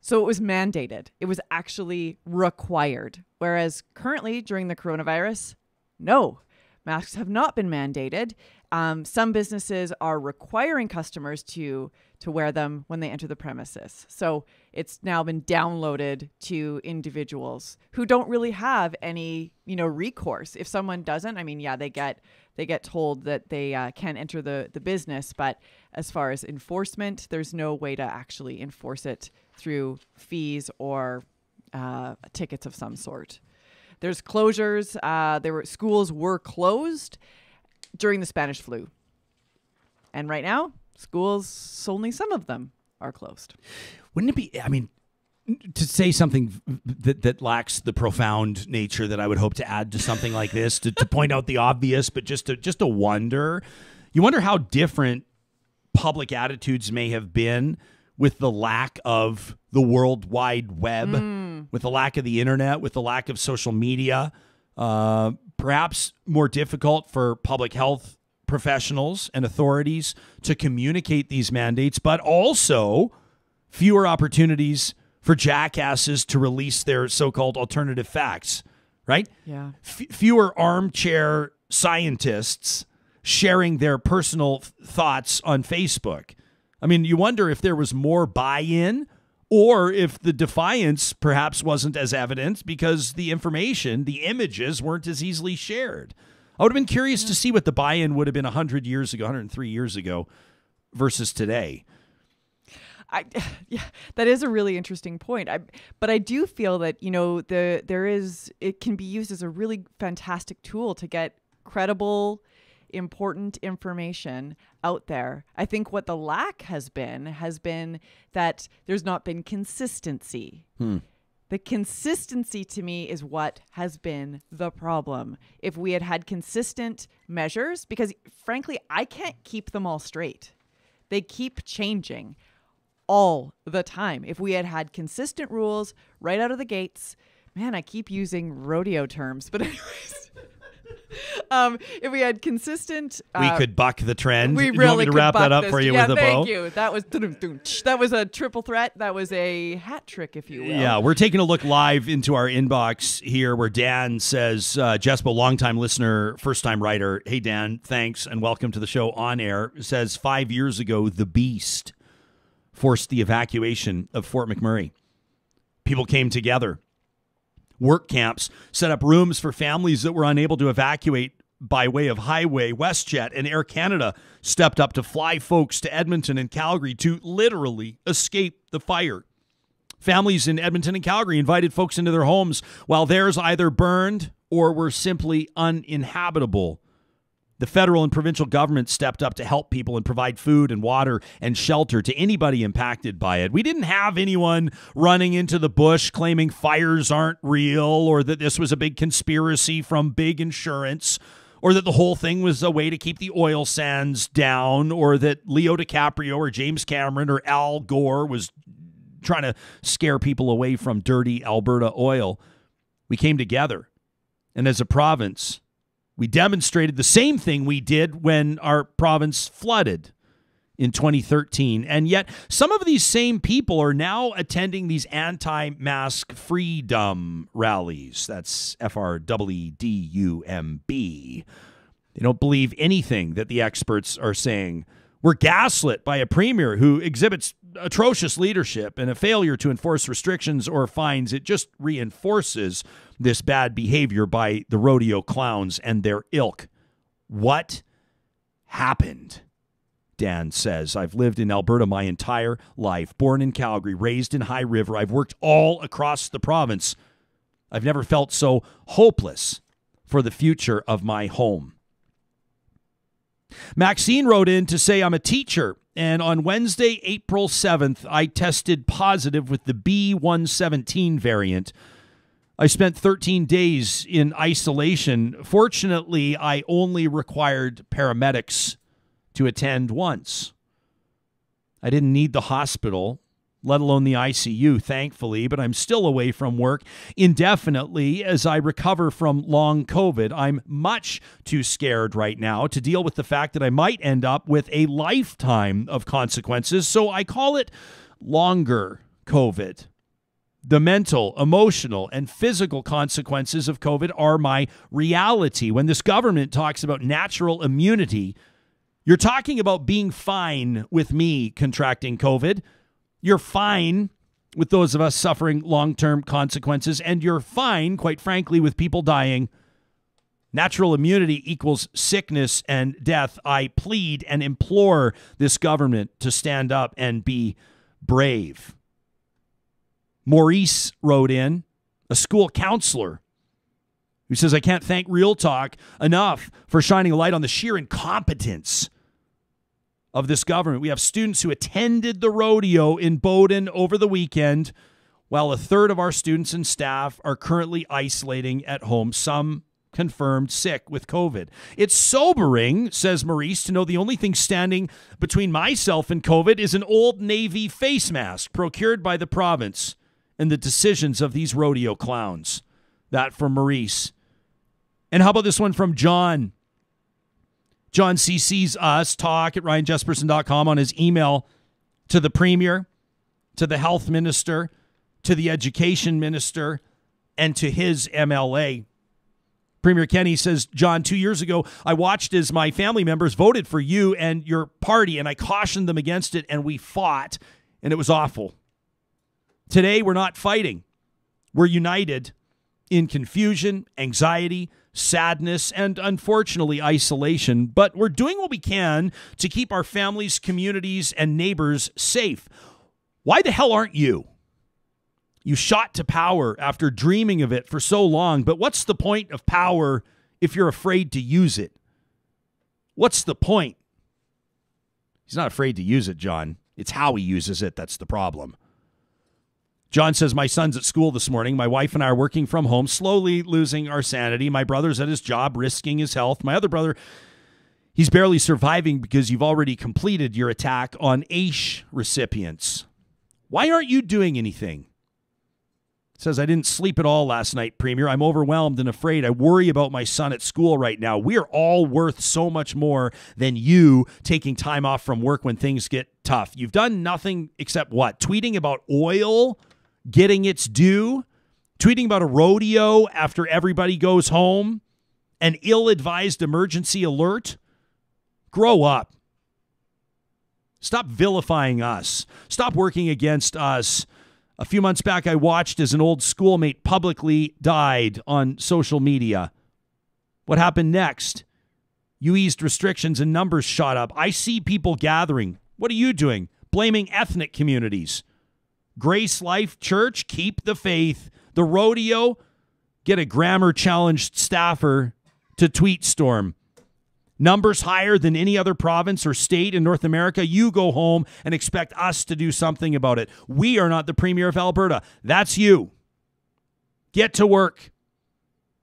so it was mandated, it was actually required. Whereas currently, during the coronavirus, no, Masks have not been mandated. Um, some businesses are requiring customers to to wear them when they enter the premises. So it's now been downloaded to individuals who don't really have any, you know, recourse. If someone doesn't, I mean, yeah, they get they get told that they uh, can enter the the business, but as far as enforcement, there's no way to actually enforce it through fees or uh, tickets of some sort. There's closures. Uh, there were schools were closed during the Spanish flu, and right now schools only some of them are closed. Wouldn't it be? I mean, to say something that, that lacks the profound nature that I would hope to add to something like this, to, to point out the obvious, but just to just to wonder, you wonder how different public attitudes may have been with the lack of the World Wide Web, mm. With the lack of the internet, with the lack of social media. Uh, perhaps more difficult for public health professionals and authorities to communicate these mandates, but also fewer opportunities for jackasses to release their so called alternative facts, right? Yeah. F- fewer armchair scientists sharing their personal thoughts on Facebook. I mean, you wonder if there was more buy in or if the defiance perhaps wasn't as evident because the information, the images weren't as easily shared. I would have been curious yeah. to see what the buy in would have been 100 years ago, 103 years ago versus today. I, yeah, that is a really interesting point. I, but I do feel that you know the there is it can be used as a really fantastic tool to get credible important information out there. I think what the lack has been has been that there's not been consistency. Hmm. The consistency to me is what has been the problem. If we had had consistent measures, because frankly, I can't keep them all straight, they keep changing all the time. If we had had consistent rules right out of the gates, man, I keep using rodeo terms, but anyways. um, if we had consistent, uh, we could buck the trend. We really you want me to wrap that up this. for you yeah, with a thank bow. Thank you. That was that was a triple threat. That was a hat trick, if you will. Yeah, we're taking a look live into our inbox here, where Dan says, uh, "Jespo, longtime listener, first time writer. Hey Dan, thanks and welcome to the show on air." Says five years ago, the Beast forced the evacuation of Fort McMurray. People came together work camps, set up rooms for families that were unable to evacuate by way of highway, WestJet and Air Canada stepped up to fly folks to Edmonton and Calgary to literally escape the fire. Families in Edmonton and Calgary invited folks into their homes while theirs either burned or were simply uninhabitable. The federal and provincial government stepped up to help people and provide food and water and shelter to anybody impacted by it. We didn't have anyone running into the bush claiming fires aren't real or that this was a big conspiracy from big insurance or that the whole thing was a way to keep the oil sands down or that Leo DiCaprio or James Cameron or Al Gore was trying to scare people away from dirty Alberta oil. We came together. And as a province, we demonstrated the same thing we did when our province flooded in 2013. And yet, some of these same people are now attending these anti mask freedom rallies. That's F R W D U M B. They don't believe anything that the experts are saying. We're gaslit by a premier who exhibits atrocious leadership and a failure to enforce restrictions or fines. It just reinforces this bad behavior by the rodeo clowns and their ilk. What happened? Dan says, I've lived in Alberta my entire life, born in Calgary, raised in High River. I've worked all across the province. I've never felt so hopeless for the future of my home. Maxine wrote in to say, I'm a teacher, and on Wednesday, April 7th, I tested positive with the B117 variant. I spent 13 days in isolation. Fortunately, I only required paramedics to attend once. I didn't need the hospital let alone the ICU, thankfully, but I'm still away from work indefinitely as I recover from long COVID. I'm much too scared right now to deal with the fact that I might end up with a lifetime of consequences, so I call it longer COVID. The mental, emotional, and physical consequences of COVID are my reality. When this government talks about natural immunity, you're talking about being fine with me contracting COVID you're fine with those of us suffering long term consequences, and you're fine, quite frankly, with people dying. Natural immunity equals sickness and death. I plead and implore this government to stand up and be brave. Maurice wrote in, a school counselor, who says, I can't thank Real Talk enough for shining a light on the sheer incompetence of this government. We have students who attended the rodeo in Bowden over the weekend, while a third of our students and staff are currently isolating at home, some confirmed sick with COVID. It's sobering, says Maurice, to know the only thing standing between myself and COVID is an old Navy face mask procured by the province and the decisions of these rodeo clowns. That from Maurice. And how about this one from John? John CC's us talk at ryanjespersen.com on his email to the premier, to the health minister, to the education minister, and to his MLA. Premier Kenney says, John, two years ago, I watched as my family members voted for you and your party, and I cautioned them against it, and we fought, and it was awful. Today, we're not fighting. We're united in confusion, anxiety, sadness, and unfortunately isolation, but we're doing what we can to keep our families, communities, and neighbors safe. Why the hell aren't you? You shot to power after dreaming of it for so long, but what's the point of power if you're afraid to use it? What's the point? He's not afraid to use it, John. It's how he uses it that's the problem. John says, My son's at school this morning. My wife and I are working from home, slowly losing our sanity. My brother's at his job, risking his health. My other brother, he's barely surviving because you've already completed your attack on AISH recipients. Why aren't you doing anything? says, I didn't sleep at all last night, Premier. I'm overwhelmed and afraid. I worry about my son at school right now. We are all worth so much more than you taking time off from work when things get tough. You've done nothing except what? Tweeting about oil getting its due, tweeting about a rodeo after everybody goes home, an ill advised emergency alert. Grow up. Stop vilifying us. Stop working against us. A few months back, I watched as an old schoolmate publicly died on social media. What happened next? You eased restrictions and numbers shot up. I see people gathering. What are you doing? Blaming ethnic communities. Grace Life Church, keep the faith. The rodeo, get a grammar challenged staffer to tweet storm. Numbers higher than any other province or state in North America. You go home and expect us to do something about it. We are not the Premier of Alberta. That's you. Get to work.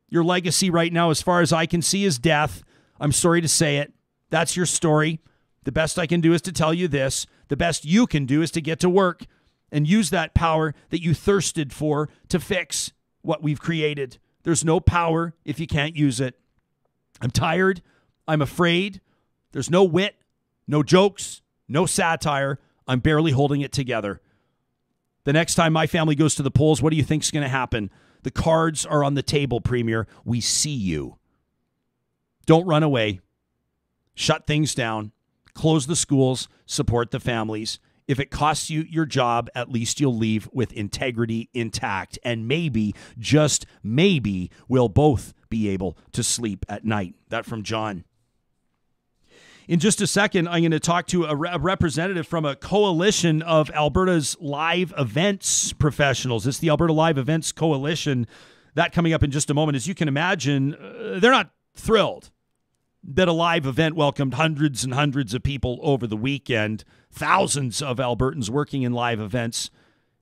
Your legacy right now, as far as I can see, is death. I'm sorry to say it. That's your story. The best I can do is to tell you this. The best you can do is to get to work and use that power that you thirsted for to fix what we've created. There's no power if you can't use it. I'm tired. I'm afraid. There's no wit, no jokes, no satire. I'm barely holding it together. The next time my family goes to the polls, what do you think's going to happen? The cards are on the table, Premier. We see you. Don't run away. Shut things down. Close the schools. Support the families. If it costs you your job, at least you'll leave with integrity intact. And maybe, just maybe, we'll both be able to sleep at night. That from John. In just a second, I'm going to talk to a, re- a, representative from a coalition of Alberta's live events professionals. It's the Alberta Live Events Coalition. That coming up in just a moment. As you can imagine, uh, they're not thrilled that a live event welcomed hundreds and hundreds of people over the weekend. Thousands of Albertans working in live events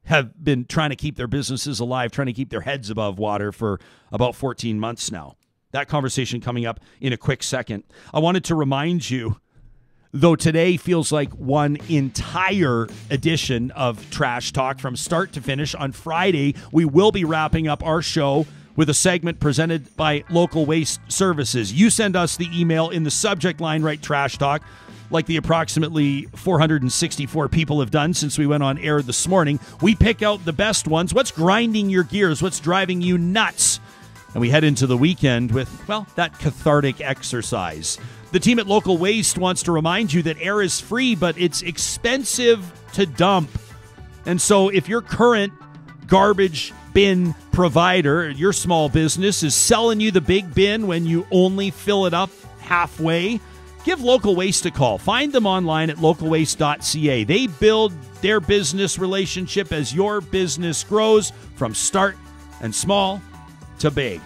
have been trying to keep their businesses alive, trying to keep their heads above water for about 14 months now. That conversation coming up in a quick second. I wanted to remind you, though today feels like one entire edition of Trash Talk from start to finish, on Friday, we will be wrapping up our show with a segment presented by Local Waste Services. You send us the email in the subject line, right? Trash Talk like the approximately 464 people have done since we went on air this morning. We pick out the best ones. What's grinding your gears? What's driving you nuts? And we head into the weekend with, well, that cathartic exercise. The team at Local Waste wants to remind you that air is free, but it's expensive to dump. And so if your current garbage bin provider, your small business, is selling you the big bin when you only fill it up halfway, give Local Waste a call. Find them online at localwaste.ca. They build their business relationship as your business grows from start and small to big.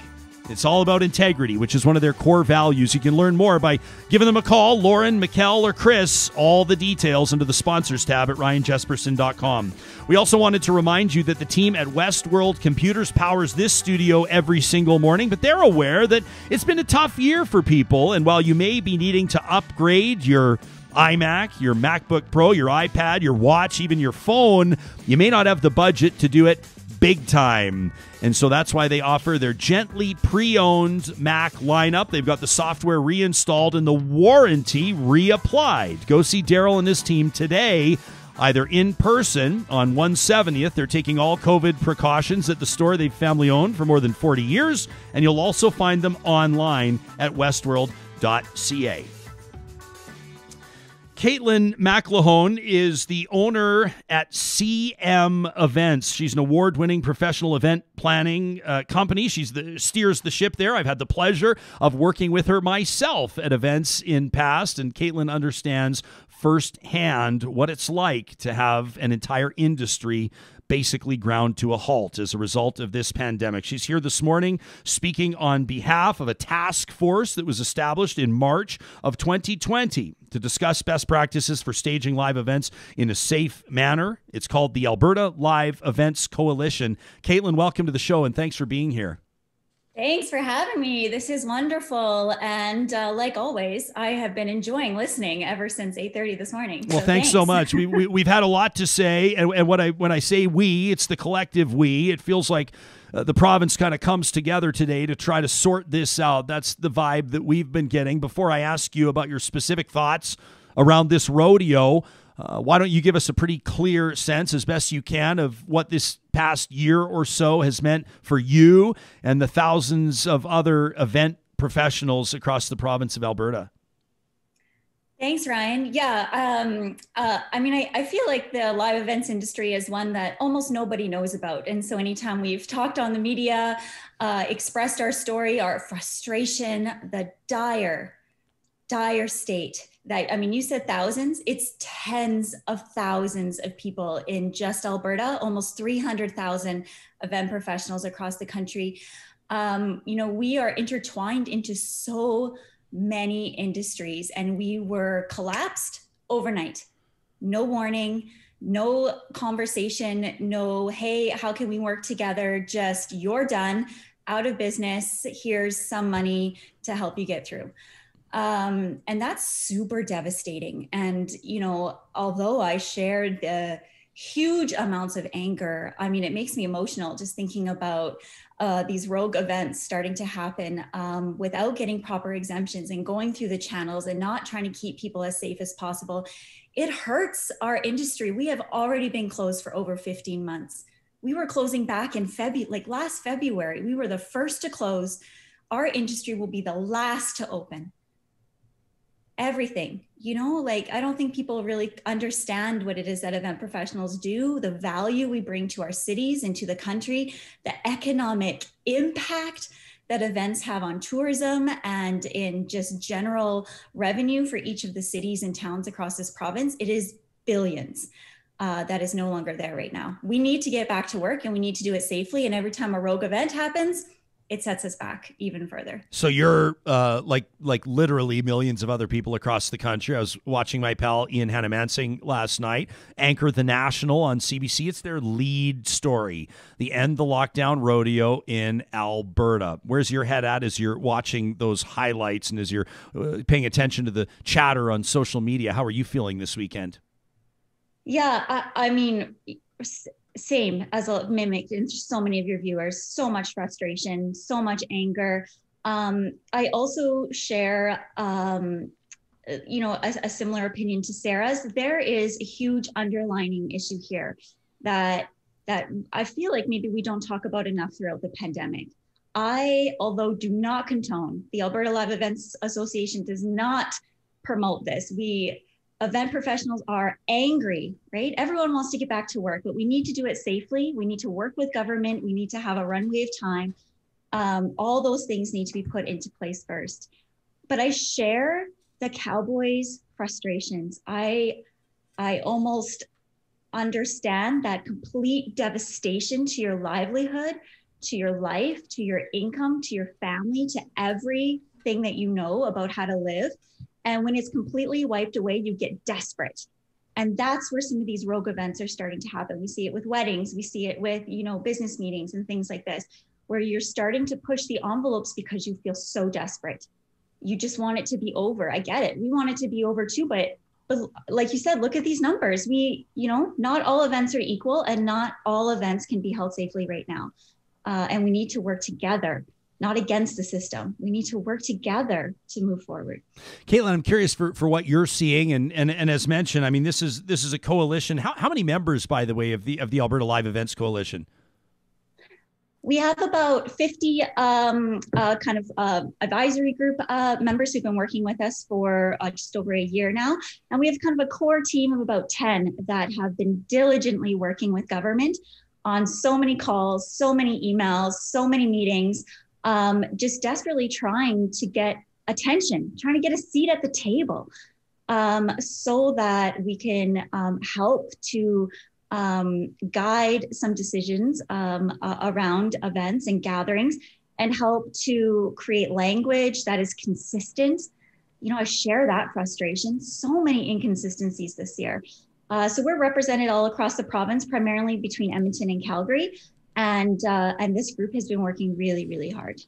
It's all about integrity, which is one of their core values. You can learn more by giving them a call, Lauren, Mikkel, or Chris. All the details under the sponsors tab at ryanjespersen.com. We also wanted to remind you that the team at Westworld Computers powers this studio every single morning, but they're aware that it's been a tough year for people. And while you may be needing to upgrade your iMac, your MacBook Pro, your iPad, your watch, even your phone, you may not have the budget to do it big time. And so that's why they offer their gently pre owned Mac lineup. They've got the software reinstalled and the warranty reapplied. Go see Daryl and his team today, either in person on 170th. They're taking all COVID precautions at the store they've family owned for more than 40 years. And you'll also find them online at westworld.ca. Caitlin McElhone is the owner at CM Events. She's an award-winning professional event planning uh, company. The steers the ship there. I've had the pleasure of working with her myself at events in past, and Caitlin understands firsthand what it's like to have an entire industry basically ground to a halt as a result of this pandemic. She's here this morning speaking on behalf of a task force that was established in March of 2020 to discuss best practices for staging live events in a safe manner. It's called the Alberta Live Events Coalition. Caitlin, welcome to the show and thanks for being here. Thanks for having me. This is wonderful, and uh, like always, I have been enjoying listening ever since eight thirty this morning. Well, so thanks, thanks, so much. we, we have had a lot to say, and, and what I when I say we, it's the collective we. It feels like uh, the province kind of comes together today to try to sort this out. That's the vibe that we've been getting. Before I ask you about your specific thoughts around this rodeo. Uh, why don't you give us a pretty clear sense, as best you can, of what this past year or so has meant for you and the thousands of other event professionals across the province of Alberta? Thanks, Ryan. Yeah, um, uh, I mean, I, I, feel like the live events industry is one that almost nobody knows about. And so, anytime we've talked on the media, uh, expressed our story, our frustration, the dire dire state that I mean, you said thousands, it's tens of thousands of people in just Alberta, almost 300,000 event professionals across the country. Um, you know, we are intertwined into so many industries and we were collapsed overnight. No warning, no conversation, no, hey, how can we work together? Just you're done, out of business. Here's some money to help you get through. Um, and that's super devastating. And, you know, although I shared the huge amounts of anger, I mean, it makes me emotional just thinking about uh, these rogue events starting to happen um, without getting proper exemptions and going through the channels and not trying to keep people as safe as possible. It hurts our industry. We have already been closed for over 15 months. We were closing back in February, like last February. We were the first to close. Our industry will be the last to open everything you know like i don't think people really understand what it is that event professionals do the value we bring to our cities and to the country the economic impact that events have on tourism and in just general revenue for each of the cities and towns across this province. It is billions uh, that is no longer there right now. We need to get back to work and we need to do it safely. And every time a rogue event happens it sets us back even further. So you're uh, like like literally millions of other people across the country. I was watching my pal Ian Hanomansing last night anchor the National on CBC. It's their lead story, the end the lockdown rodeo in Alberta. Where's your head at as you're watching those highlights and as you're uh, paying attention to the chatter on social media? How are you feeling this weekend? Yeah, I, I mean same as a mimicked in so many of your viewers. So much frustration so much anger. Um, i also share um, you know a, a, similar opinion to sarah's. There is a huge underlining issue here that that i feel like maybe we don't talk about enough throughout the pandemic. I although do not condone the alberta live events association does not promote this we event professionals are angry, right? Everyone wants to get back to work, but we need to do it safely. We need to work with government. We need to have a runway of time. Um, all those things need to be put into place first. But I share the Cowboys' frustrations. I, I almost understand that complete devastation to your livelihood, to your life, to your income, to your family, to everything that you know about how to live and when it's completely wiped away, you get desperate. And that's where some of these rogue events are starting to happen. We see it with weddings, we see it with, you know, business meetings and things like this, where you're starting to push the envelopes because you feel so desperate. You just want it to be over. I get it. We want it to be over too, but but like you said, look at these numbers. We, you know, not all events are equal and not all events can be held safely right now. Uh, and we need to work together not against the system. We need to work together to move forward. Caitlin, I'm curious for, for what you're seeing, and, and and as mentioned, I mean this is this is a coalition. How, how many members, by the way, of the of the Alberta Live Events Coalition? We have about 50 um, uh, kind of uh, advisory group uh, members who've been working with us for uh, just over a year now. And we have kind of a core team of about 10 that have been diligently working with government on so many calls, so many emails, so many meetings um, just desperately trying to get attention, trying to get a seat at the table um, so that we can um, help to um, guide some decisions uh, around events and gatherings and help to create language that is consistent. You know, I share that frustration. So many inconsistencies this year. Uh, so we're represented all across the province, primarily between Edmonton and Calgary and uh, and this group has been working really really hard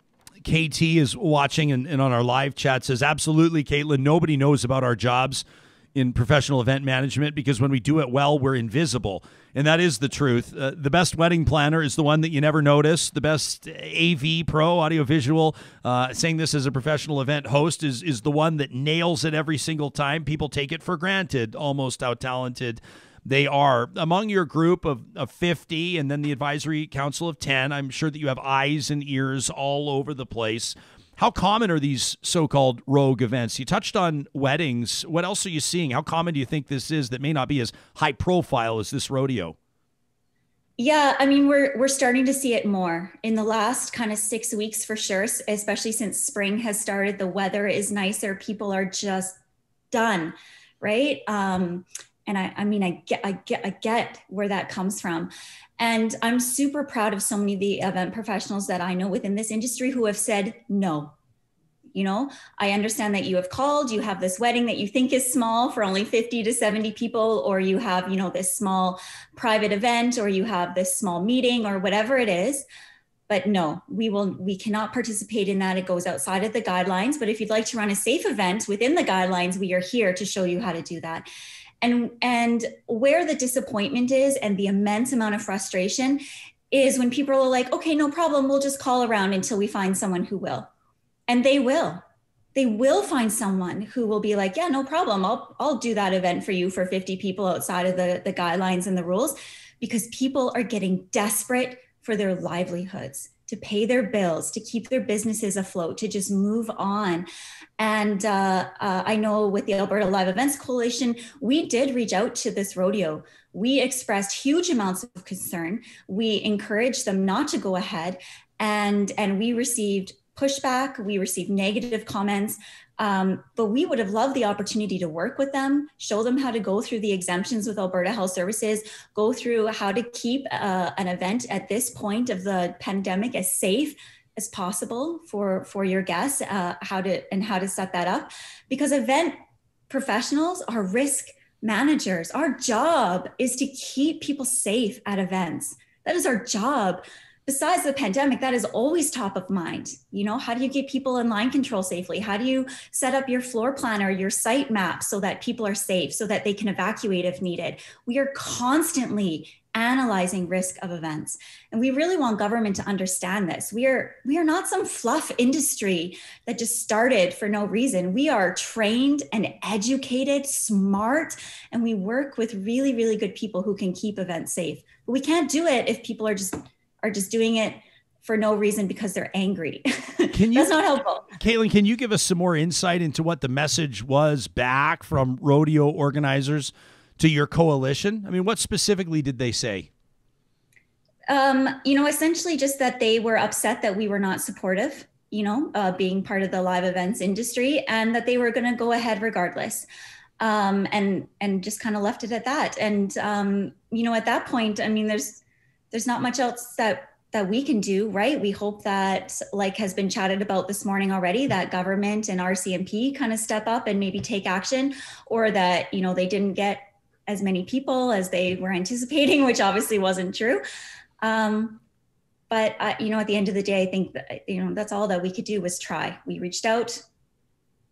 KT is watching and, and on our live chat says, absolutely, Caitlin, nobody knows about our jobs in professional event management because when we do it well, we're invisible. And that is the truth. Uh, the best wedding planner is the one that you never notice. The best AV pro, audiovisual, uh, saying this as a professional event host, is, is the one that nails it every single time. People take it for granted almost how talented they are. Among your group of, of 50 and then the advisory council of 10, I'm sure that you have eyes and ears all over the place. How common are these so called rogue events? You touched on weddings. What else are you seeing? How common do you think this is that may not be as high profile as this rodeo? Yeah, I mean we're we're starting to see it more in the last kind of 6 weeks for sure, especially since spring has started, the weather is nicer, people are just done, right? Um and I I mean I get I get I get where that comes from. And I'm super proud of so many of the event professionals that I know within this industry who have said no. You know i understand that you have called you have this wedding that you think is small for only 50 to 70 people or you have you know this small private event or you have this small meeting or whatever it is. But no we will we cannot participate in that. It goes outside of the guidelines. But if you'd like to run a safe event within the guidelines we are here to show you how to do that and and where the disappointment is and the immense amount of frustration is when people are like okay no problem we'll just call around until we find someone who will. And they will. They will find someone who will be like yeah no problem i'll i'll do that event for you for 50 people outside of the the guidelines and the rules. Because people are getting desperate for their livelihoods to pay their bills to keep their businesses afloat to just move on and uh, uh, i know with the alberta live events coalition we did reach out to this rodeo. We expressed huge amounts of concern. We encouraged them not to go ahead. And and we received pushback, we received negative comments, um, but we would have loved the opportunity to work with them, show them how to go through the exemptions with Alberta Health Services, go through how to keep uh, an event at this point of the pandemic as safe as possible for for your guests, uh, how to and how to set that up, because event professionals are risk managers. Our job is to keep people safe at events. That is our job besides the pandemic, that is always top of mind. You know, how do you get people in line control safely? How do you set up your floor plan or your site map so that people are safe, so that they can evacuate if needed? We are constantly analyzing risk of events and we really want government to understand this we are we are not some fluff industry that just started for no reason we are trained and educated smart and we work with really really good people who can keep events safe but we can't do it if people are just are just doing it for no reason because they're angry. Can you, That's not helpful. Caitlin, can you give us some more insight into what the message was back from rodeo organizers to your coalition? I mean, what specifically did they say? Um, you know, essentially just that they were upset that we were not supportive, you know, uh, being part of the live events industry and that they were going to go ahead regardless. Um, and, and just kind of left it at that. And, um, you know, at that point, I mean, there's, there's not much else that that we can do, right? We hope that, like has been chatted about this morning already, that government and RCMP kind of step up and maybe take action, or that you know they didn't get as many people as they were anticipating, which obviously wasn't true. Um, but uh, you know, at the end of the day, I think that you know that's all that we could do was try. We reached out,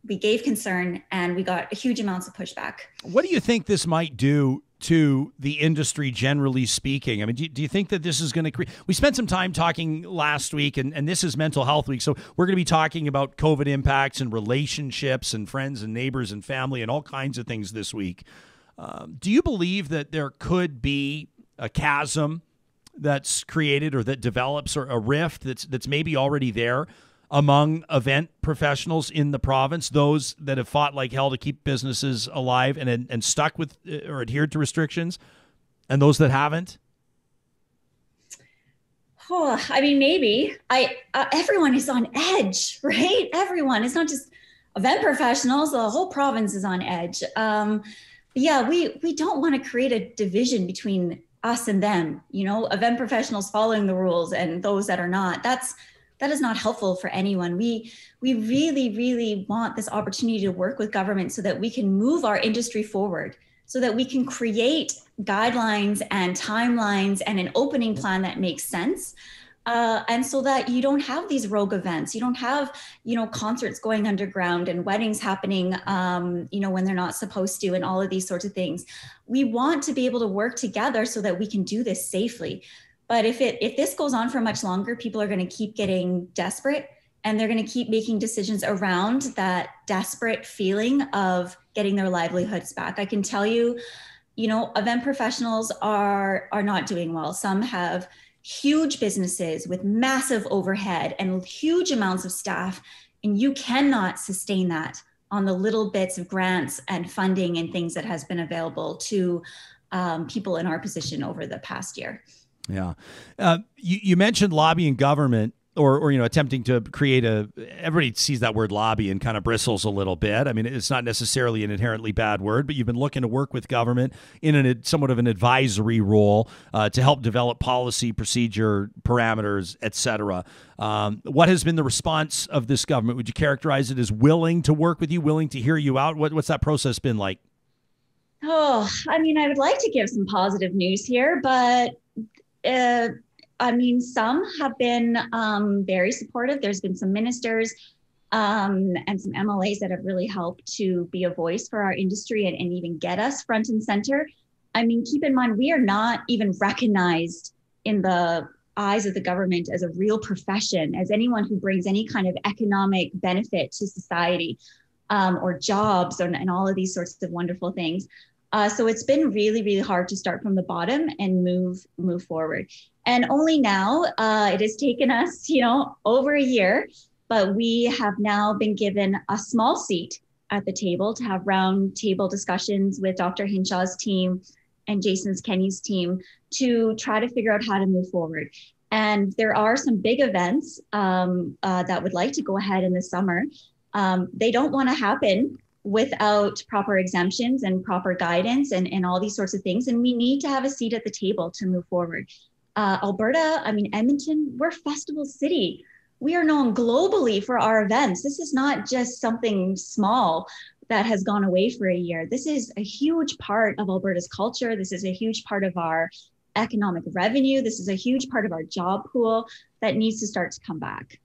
we gave concern, and we got huge amounts of pushback. What do you think this might do to the industry generally speaking? I mean, do, do you think that this is going to create? We spent some time talking last week, and, and this is Mental Health Week. So we're going to be talking about COVID impacts and relationships and friends and neighbors and family and all kinds of things this week. Um, do you believe that there could be a chasm that's created or that develops or a rift that's that's maybe already there among event professionals in the province, those that have fought like hell to keep businesses alive and and stuck with uh, or adhered to restrictions, and those that haven't? Oh, I mean, maybe. I uh, everyone is on edge, right? Everyone. It's not just event professionals. The whole province is on edge. Um, yeah, we we don't want to create a division between us and them. You know, event professionals following the rules and those that are not. That's that is not helpful for anyone. We we really really want this opportunity to work with government so that we can move our industry forward, so that we can create guidelines and timelines and an opening plan that makes sense. Uh, and so that you don't have these rogue events you don't have you know concerts going underground and weddings happening um, you know when they're not supposed to and all of these sorts of things we want to be able to work together so that we can do this safely but if it if this goes on for much longer, people are going to keep getting desperate and they're going to keep making decisions around that desperate feeling of getting their livelihoods back. I can tell you, you know, event professionals are are not doing well. Some have huge businesses with massive overhead and huge amounts of staff and you cannot sustain that on the little bits of grants and funding and things that has been available to um, people in our position over the past year. Yeah. Uh, you, you mentioned lobbying government or, or you know attempting to create a everybody sees that word lobby and kind of bristles a little bit. I mean it's not necessarily an inherently bad word but you've been looking to work with government in a somewhat of an advisory role uh, to help develop policy procedure parameters etc um, what has been the response of this government? Would you characterize it as willing to work with you willing to hear you out? What, what's that process been like? Oh i mean i would like to give some positive news here but uh, I mean, some have been um, very supportive. There's been some ministers um, and some MLAs that have really helped to be a voice for our industry and, and even get us front and center. I mean, keep in mind, we are not even recognized in the eyes of the government as a real profession, as anyone who brings any kind of economic benefit to society um, or jobs and, and all of these sorts of wonderful things. Uh, so it's been really, really hard to start from the bottom and move move forward. And only now, uh, it has taken us, you know, over a year, but we have now been given a small seat at the table to have round table discussions with Dr. Hinshaw's team and Jason's Kenney's team to try to figure out how to move forward. And there are some big events um, uh, that would like to go ahead in the summer. Um, they don't want to happen without proper exemptions and proper guidance and, and all these sorts of things. And we need to have a seat at the table to move forward. Uh, Alberta, I mean, Edmonton, we're festival city. We are known globally for our events. This is not just something small that has gone away for a year. This is a huge part of Alberta's culture. This is a huge part of our economic revenue. This is a huge part of our job pool that needs to start to come back.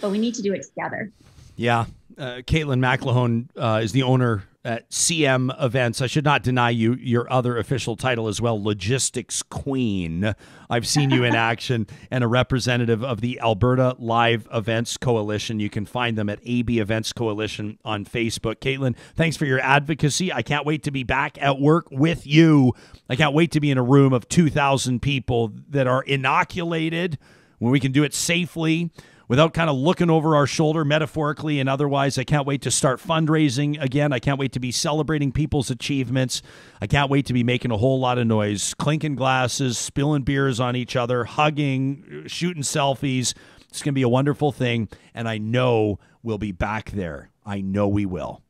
But we need to do it together. Yeah. Uh, Caitlin McElhone uh, is the owner at CM Events. I should not deny you your other official title as well, Logistics Queen. I've seen you in action and a representative of the Alberta Live Events Coalition. You can find them at AB Events Coalition on Facebook. Caitlin, thanks for your advocacy. I can't wait to be back at work with you. I can't wait to be in a room of 2,000 people that are inoculated when we can do it safely without kind of looking over our shoulder metaphorically and otherwise. I can't wait to start fundraising again. I can't wait to be celebrating people's achievements. I can't wait to be making a whole lot of noise, clinking glasses, spilling beers on each other, hugging, shooting selfies. It's going to be a wonderful thing. And I know we'll be back there. I know we will.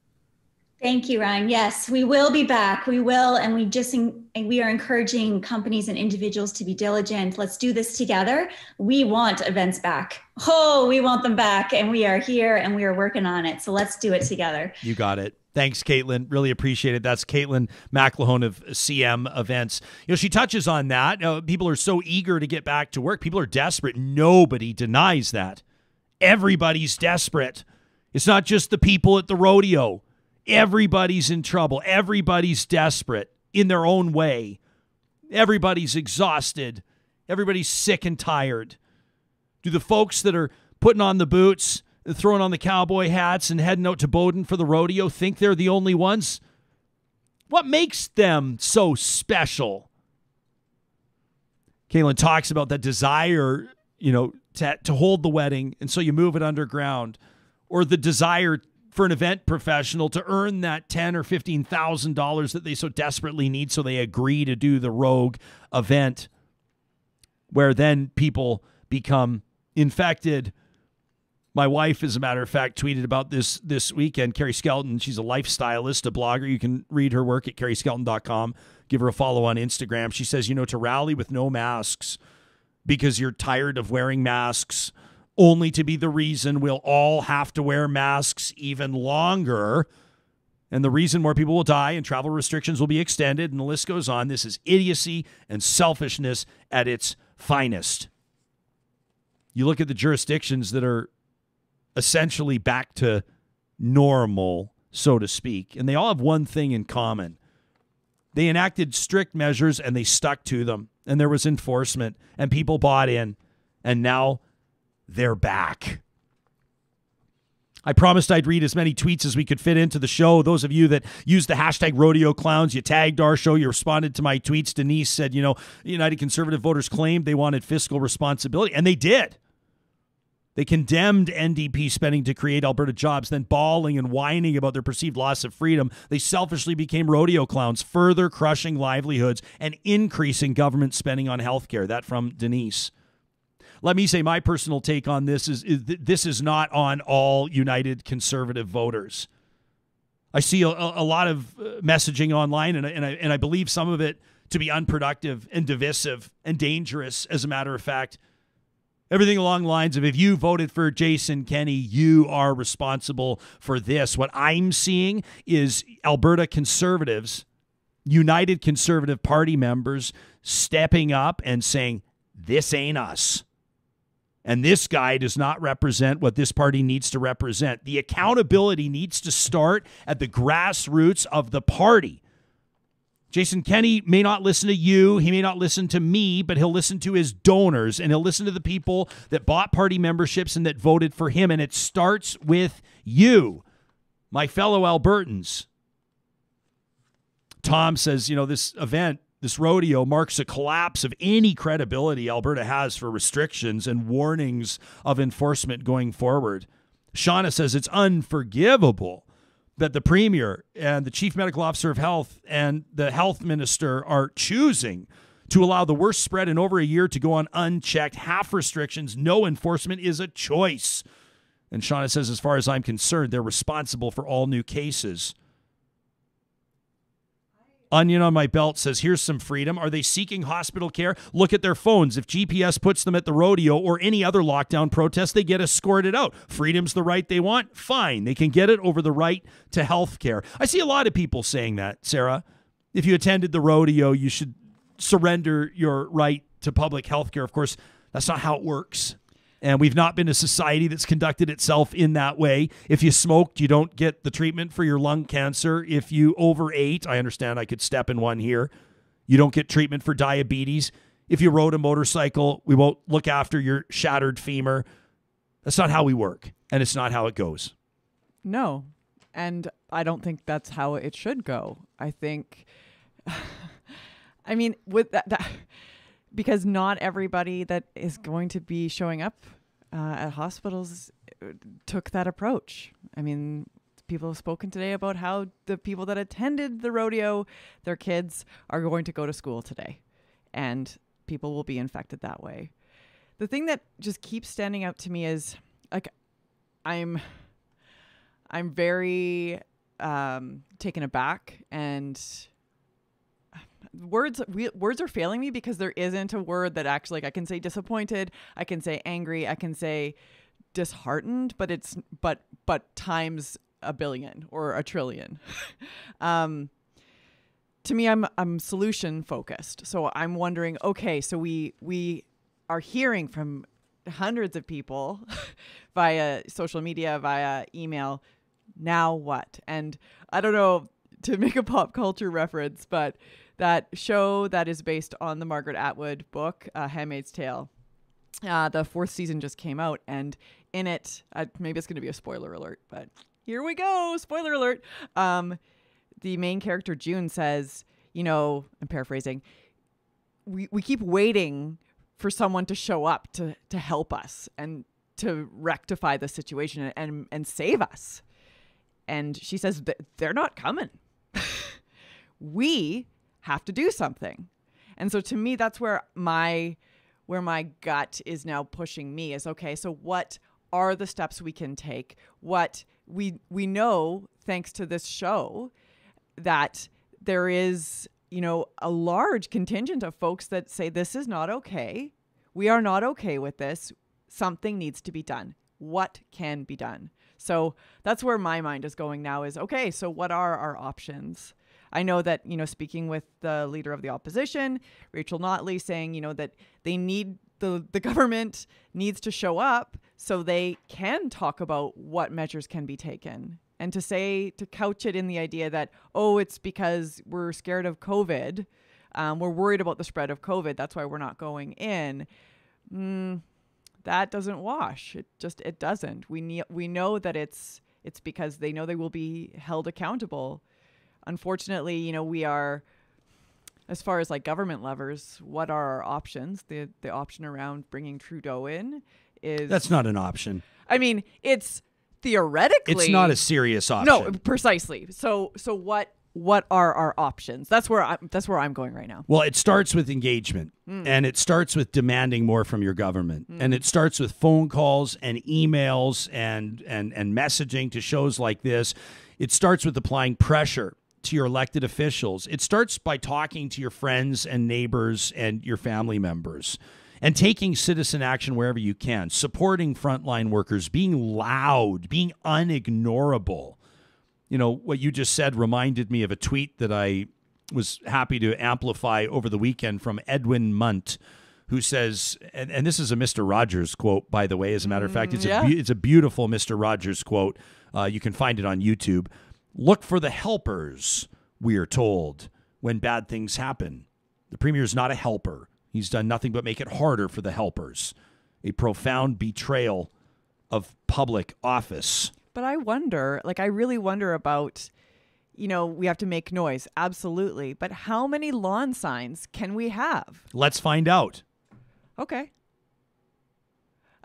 Thank you, Ryan. Yes, we will be back. We will, and we just and we are encouraging companies and individuals to be diligent. Let's do this together. We want events back. Oh, we want them back, and we are here and we are working on it. So let's do it together. You got it. Thanks, Caitlin. Really appreciate it. That's Caitlin McElhone of CM Events. You know, she touches on that. People are so eager to get back to work. People are desperate. Nobody denies that. Everybody's desperate. It's not just the people at the rodeo Everybody's in trouble. Everybody's desperate in their own way. Everybody's exhausted. Everybody's sick and tired. Do the folks that are putting on the boots, and throwing on the cowboy hats, and heading out to Bowden for the rodeo think they're the only ones? What makes them so special? Caitlin talks about that desire, you know, to, to hold the wedding, and so you move it underground, or the desire for an event professional to earn that ten or fifteen thousand dollars that they so desperately need, so they agree to do the rogue event, where then people become infected. My wife, as a matter of fact, tweeted about this this weekend. Carrie Skelton, she's a lifestylist, a blogger. You can read her work at carrieskelton.com. Give her a follow on Instagram. She says, you know, to rally with no masks because you're tired of wearing masks only to be the reason we'll all have to wear masks even longer. And the reason more people will die and travel restrictions will be extended, and the list goes on. This is idiocy and selfishness at its finest. You look at the jurisdictions that are essentially back to normal, so to speak, and they all have one thing in common. They enacted strict measures and they stuck to them, and there was enforcement, and people bought in. And now they're back. I promised I'd read as many tweets as we could fit into the show. Those of you that used the hashtag rodeo clowns, you tagged our show, you responded to my tweets. Denise said, you know, United Conservative voters claimed they wanted fiscal responsibility, and they did. They condemned NDP spending to create Alberta jobs, then bawling and whining about their perceived loss of freedom. They selfishly became rodeo clowns, further crushing livelihoods and increasing government spending on healthcare. That from Denise. Let me say my personal take on this is, is th- this is not on all United Conservative voters. I see a, a lot of uh, messaging online, and and, I, and I believe some of it to be unproductive and divisive and dangerous, as a matter of fact. Everything along the lines of if you voted for Jason Kenney, you are responsible for this. What I'm seeing is Alberta conservatives, United Conservative Party members stepping up and saying, This ain't us. And this guy does not represent what this party needs to represent. The accountability needs to start at the grassroots of the party. Jason Kenney may not listen to you, he may not listen to me, but he'll listen to his donors and he'll listen to the people that bought party memberships and that voted for him. And it starts with you, my fellow Albertans. Tom says, you know, this event, this rodeo marks a collapse of any credibility Alberta has for restrictions and warnings of enforcement going forward. Shauna says it's unforgivable that the premier and the chief medical officer of health and the health minister are choosing to allow the worst spread in over a year to go on unchecked. Half restrictions, no enforcement is a choice. And Shauna says, as far as I'm concerned, they're responsible for all new cases. Onion on my belt says, Here's some freedom. Are they seeking hospital care? Look at their phones. If GPS puts them at the rodeo or any other lockdown protest, they get escorted out. Freedom's the right they want? Fine. They can get it over the right to health care. I see a lot of people saying that, Sarah. If you attended the rodeo, you should surrender your right to public health care. Of course, that's not how it works. And we've not been a society that's conducted itself in that way. If you smoked, you don't get the treatment for your lung cancer. If you overate, I understand I could step in one here, you don't get treatment for diabetes. If you rode a motorcycle, we won't look after your shattered femur. That's not how we work, and it's not how it goes. No. And I don't think that's how it should go. I think, I mean, with that, that because not everybody that is going to be showing up uh, at hospitals uh, took that approach. I mean, people have spoken today about how the people that attended the rodeo, their kids are going to go to school today, and people will be infected that way. The thing that just keeps standing out to me is like I'm I'm very um, taken aback and words we, words are failing me because there isn't a word that actually like I can say disappointed, I can say angry, I can say disheartened, but it's but but times a billion or a trillion. um to me I'm I'm solution focused. So I'm wondering, okay, so we we are hearing from hundreds of people via social media, via email. Now what? And I don't know to make a pop culture reference, but that show that is based on the Margaret Atwood book, uh, Handmaid's Tale. Uh, the fourth season just came out, and in it, uh, maybe it's going to be a spoiler alert, but here we go, spoiler alert. Um, the main character June says, you know, I'm paraphrasing, we, we keep waiting for someone to show up to to help us and to rectify the situation and and, and save us. And she says they're not coming. we have to do something. And so to me that's where my where my gut is now pushing me is okay, so what are the steps we can take? What we we know thanks to this show that there is, you know, a large contingent of folks that say this is not okay. We are not okay with this. Something needs to be done. What can be done? So that's where my mind is going now is okay, so what are our options? I know that, you know, speaking with the leader of the opposition, Rachel Notley, saying, you know, that they need the, the government needs to show up so they can talk about what measures can be taken. And to say, to couch it in the idea that, oh, it's because we're scared of COVID, um, we're worried about the spread of COVID, that's why we're not going in. Mm, that doesn't wash. It just it doesn't. We need we know that it's it's because they know they will be held accountable unfortunately, you know, we are as far as like government levers, what are our options? The the option around bringing Trudeau in is That's not an option. I mean, it's theoretically It's not a serious option. No, precisely. So so what what are our options? That's where I'm that's where I'm going right now. Well, it starts with engagement hmm. and it starts with demanding more from your government. Hmm. And it starts with phone calls and emails and, and, and messaging to shows like this. It starts with applying pressure to your elected officials. It starts by talking to your friends and neighbors and your family members and taking citizen action wherever you can, supporting frontline workers, being loud, being unignorable you know, what you just said reminded me of a tweet that I was happy to amplify over the weekend from Edwin Munt, who says, and, and this is a Mr. Rogers quote, by the way. As a matter of fact, it's, yeah. a, it's a beautiful Mr. Rogers quote. Uh, you can find it on YouTube. Look for the helpers, we are told, when bad things happen. The premier is not a helper. He's done nothing but make it harder for the helpers. A profound betrayal of public office. But I wonder, like I really wonder about you know, we have to make noise, absolutely. But how many lawn signs can we have? Let's find out. Okay.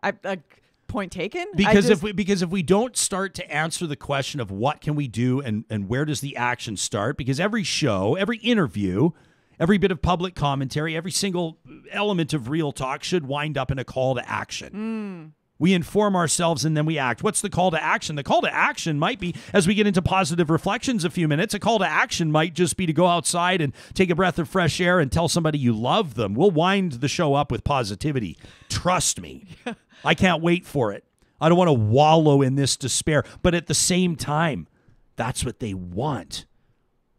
I, I point taken. Because just- if we because if we don't start to answer the question of what can we do and and where does the action start because every show every interview every bit of public commentary every single element of real talk should wind up in a call to action hmm. We inform ourselves and then we act what's the call to action the call to action might be as we get into positive reflections a few minutes a call to action might just be to go outside and take a breath of fresh air and tell somebody you love them we'll wind the show up with positivity trust me I can't wait for it. I don't want to wallow in this despair. But at the same time, that's what they want.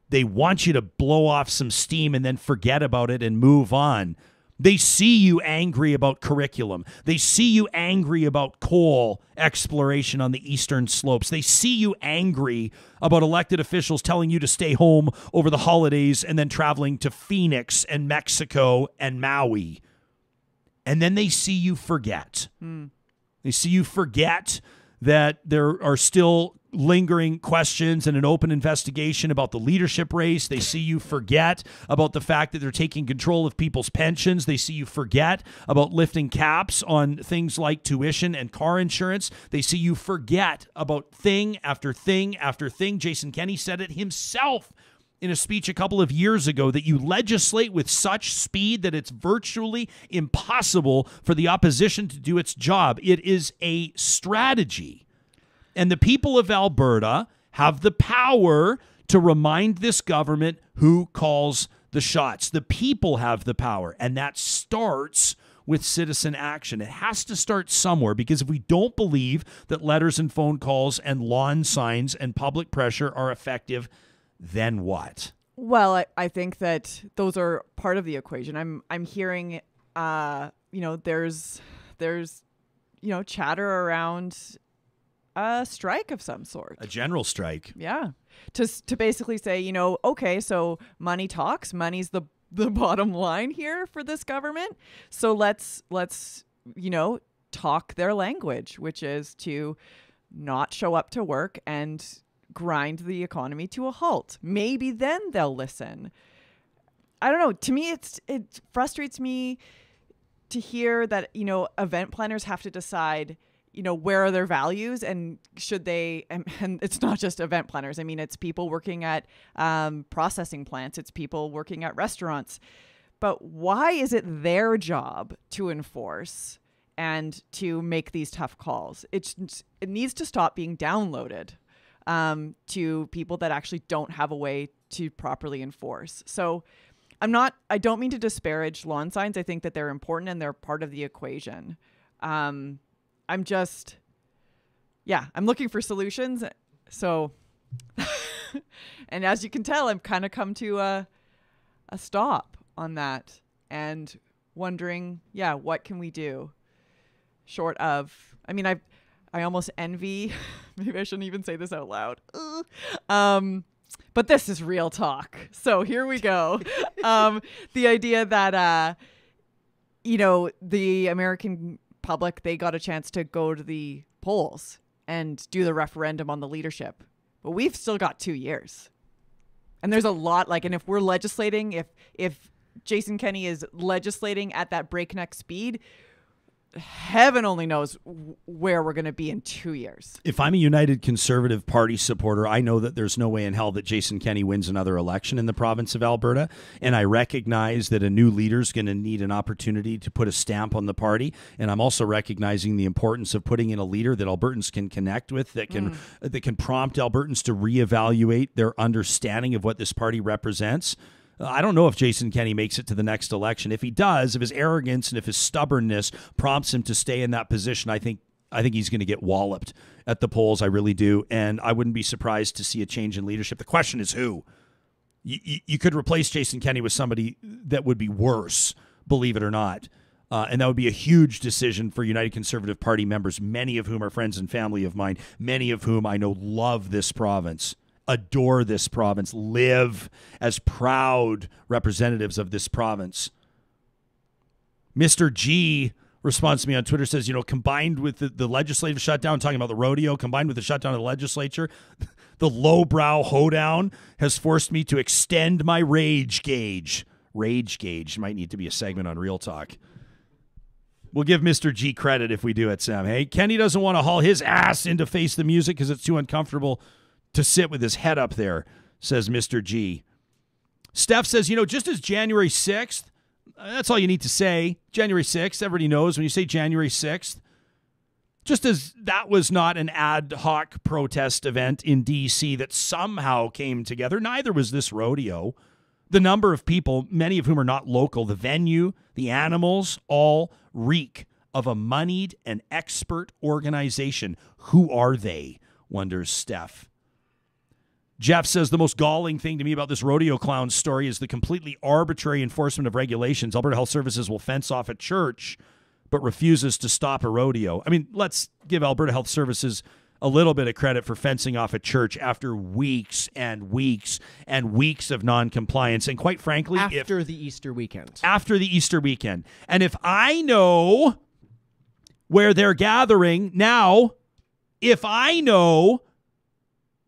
They want you to blow off some steam and then forget about it and move on. They see you angry about curriculum. They see you angry about coal exploration on the eastern slopes. They see you angry about elected officials telling you to stay home over the holidays and then traveling to Phoenix and Mexico and Maui and then they see you forget. Hmm. They see you forget that there are still lingering questions and an open investigation about the leadership race. They see you forget about the fact that they're taking control of people's pensions. They see you forget about lifting caps on things like tuition and car insurance. They see you forget about thing after thing after thing. Jason Kenney said it himself in a speech a couple of years ago that you legislate with such speed that it's virtually impossible for the opposition to do its job. It is a strategy. And the people of Alberta have the power to remind this government who calls the shots. The people have the power, and that starts with citizen action. It has to start somewhere because if we don't believe that letters and phone calls and lawn signs and public pressure are effective, then what? Well, I, I think that those are part of the equation. I'm I'm hearing uh, you know, there's there's you know, chatter around a strike of some sort. A general strike. Yeah. To to basically say, you know, okay, so money talks, money's the the bottom line here for this government. So let's let's, you know, talk their language, which is to not show up to work and grind the economy to a halt. Maybe then they'll listen. I don't know. To me it's it frustrates me to hear that, you know, event planners have to decide you know where are their values and should they and, and it's not just event planners. I mean it's people working at um, processing plants. It's people working at restaurants. But why is it their job to enforce and to make these tough calls? It's it needs to stop being downloaded um, to people that actually don't have a way to properly enforce. So i'm not i don't mean to disparage lawn signs. I think that they're important and they're part of the equation. Um, I'm just, yeah, I'm looking for solutions. So, and as you can tell, I've kind of come to a, a stop on that and wondering, yeah, what can we do short of, I mean, I, I almost envy, maybe I shouldn't even say this out loud. Um, but this is real talk. So here we go. um, the idea that, uh, you know, the American public, they got a chance to go to the polls and do the referendum on the leadership. But we've still got two years. And there's a lot like, and if we're legislating, if if Jason Kenney is legislating at that breakneck speed, heaven only knows where we're going to be in two years. If I'm a United Conservative Party supporter, I know that there's no way in hell that Jason Kenney wins another election in the province of Alberta. And I recognize that a new leader is going to need an opportunity to put a stamp on the party. And I'm also recognizing the importance of putting in a leader that Albertans can connect with, that can mm. that can prompt Albertans to reevaluate their understanding of what this party represents. I don't know if Jason Kenney makes it to the next election. If he does, if his arrogance and if his stubbornness prompts him to stay in that position, I think I think he's going to get walloped at the polls. I really do, and I wouldn't be surprised to see a change in leadership. The question is who. You, you could replace Jason Kenney with somebody that would be worse, believe it or not. Uh, and that would be a huge decision for United Conservative Party members, many of whom are friends and family of mine, many of whom I know love this province adore this province, live as proud representatives of this province. Mr. G responds to me on Twitter says, you know, combined with the, the legislative shutdown, talking about the rodeo, combined with the shutdown of the legislature, the lowbrow hoedown has forced me to extend my rage gauge. Rage gauge might need to be a segment on Real Talk. We'll give Mr. G credit if we do it, Sam. Hey, Kenney doesn't want to haul his ass in to face the music because it's too uncomfortable to sit with his head up there, says Mr. G. Steph says, you know, just as January 6th, that's all you need to say. January 6th, everybody knows when you say January 6th, just as that was not an ad hoc protest event in D.C. that somehow came together, neither was this rodeo. The number of people, many of whom are not local, the venue, the animals, all reek of a moneyed and expert organization. Who are they? wonders Steph. Jeff says the most galling thing to me about this rodeo clown story is the completely arbitrary enforcement of regulations. Alberta Health Services will fence off a church, but refuses to stop a rodeo. I mean, let's give Alberta Health Services a little bit of credit for fencing off a church after weeks and weeks and weeks of non-compliance and quite frankly after if, the Easter weekend. After the Easter weekend. And if I know where they're gathering now, if I know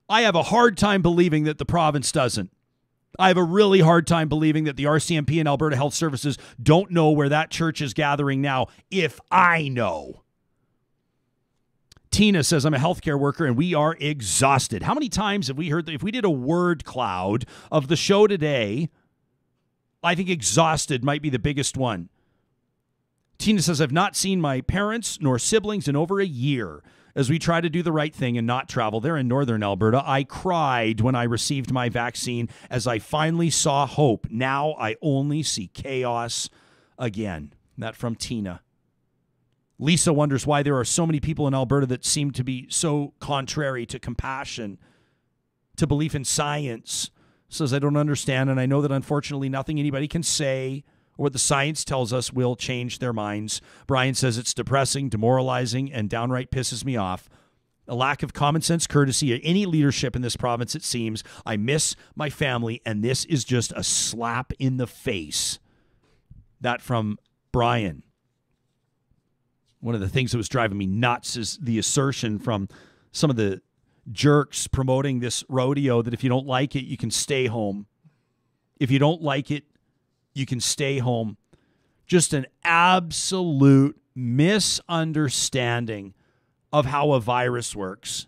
I have a hard time believing that the province doesn't. I have a really hard time believing that the RCMP and Alberta Health Services don't know where that church is gathering now if I know. Tina says, I'm a healthcare worker and we are exhausted. How many times have we heard that if we did a word cloud of the show today, I think exhausted might be the biggest one. Tina says, I've not seen my parents nor siblings in over a year as we try to do the right thing and not travel. there in northern Alberta. I cried when I received my vaccine as I finally saw hope. Now I only see chaos again. That from Tina. Lisa wonders why there are so many people in Alberta that seem to be so contrary to compassion, to belief in science. Says, I don't understand. And I know that unfortunately nothing anybody can say or what the science tells us will change their minds. Brian says it's depressing, demoralizing, and downright pisses me off. A lack of common sense, courtesy, or any leadership in this province, it seems. I miss my family, and this is just a slap in the face. That from Brian. One of the things that was driving me nuts is the assertion from some of the jerks promoting this rodeo that if you don't like it, you can stay home. If you don't like it, you can stay home. Just an absolute misunderstanding of how a virus works,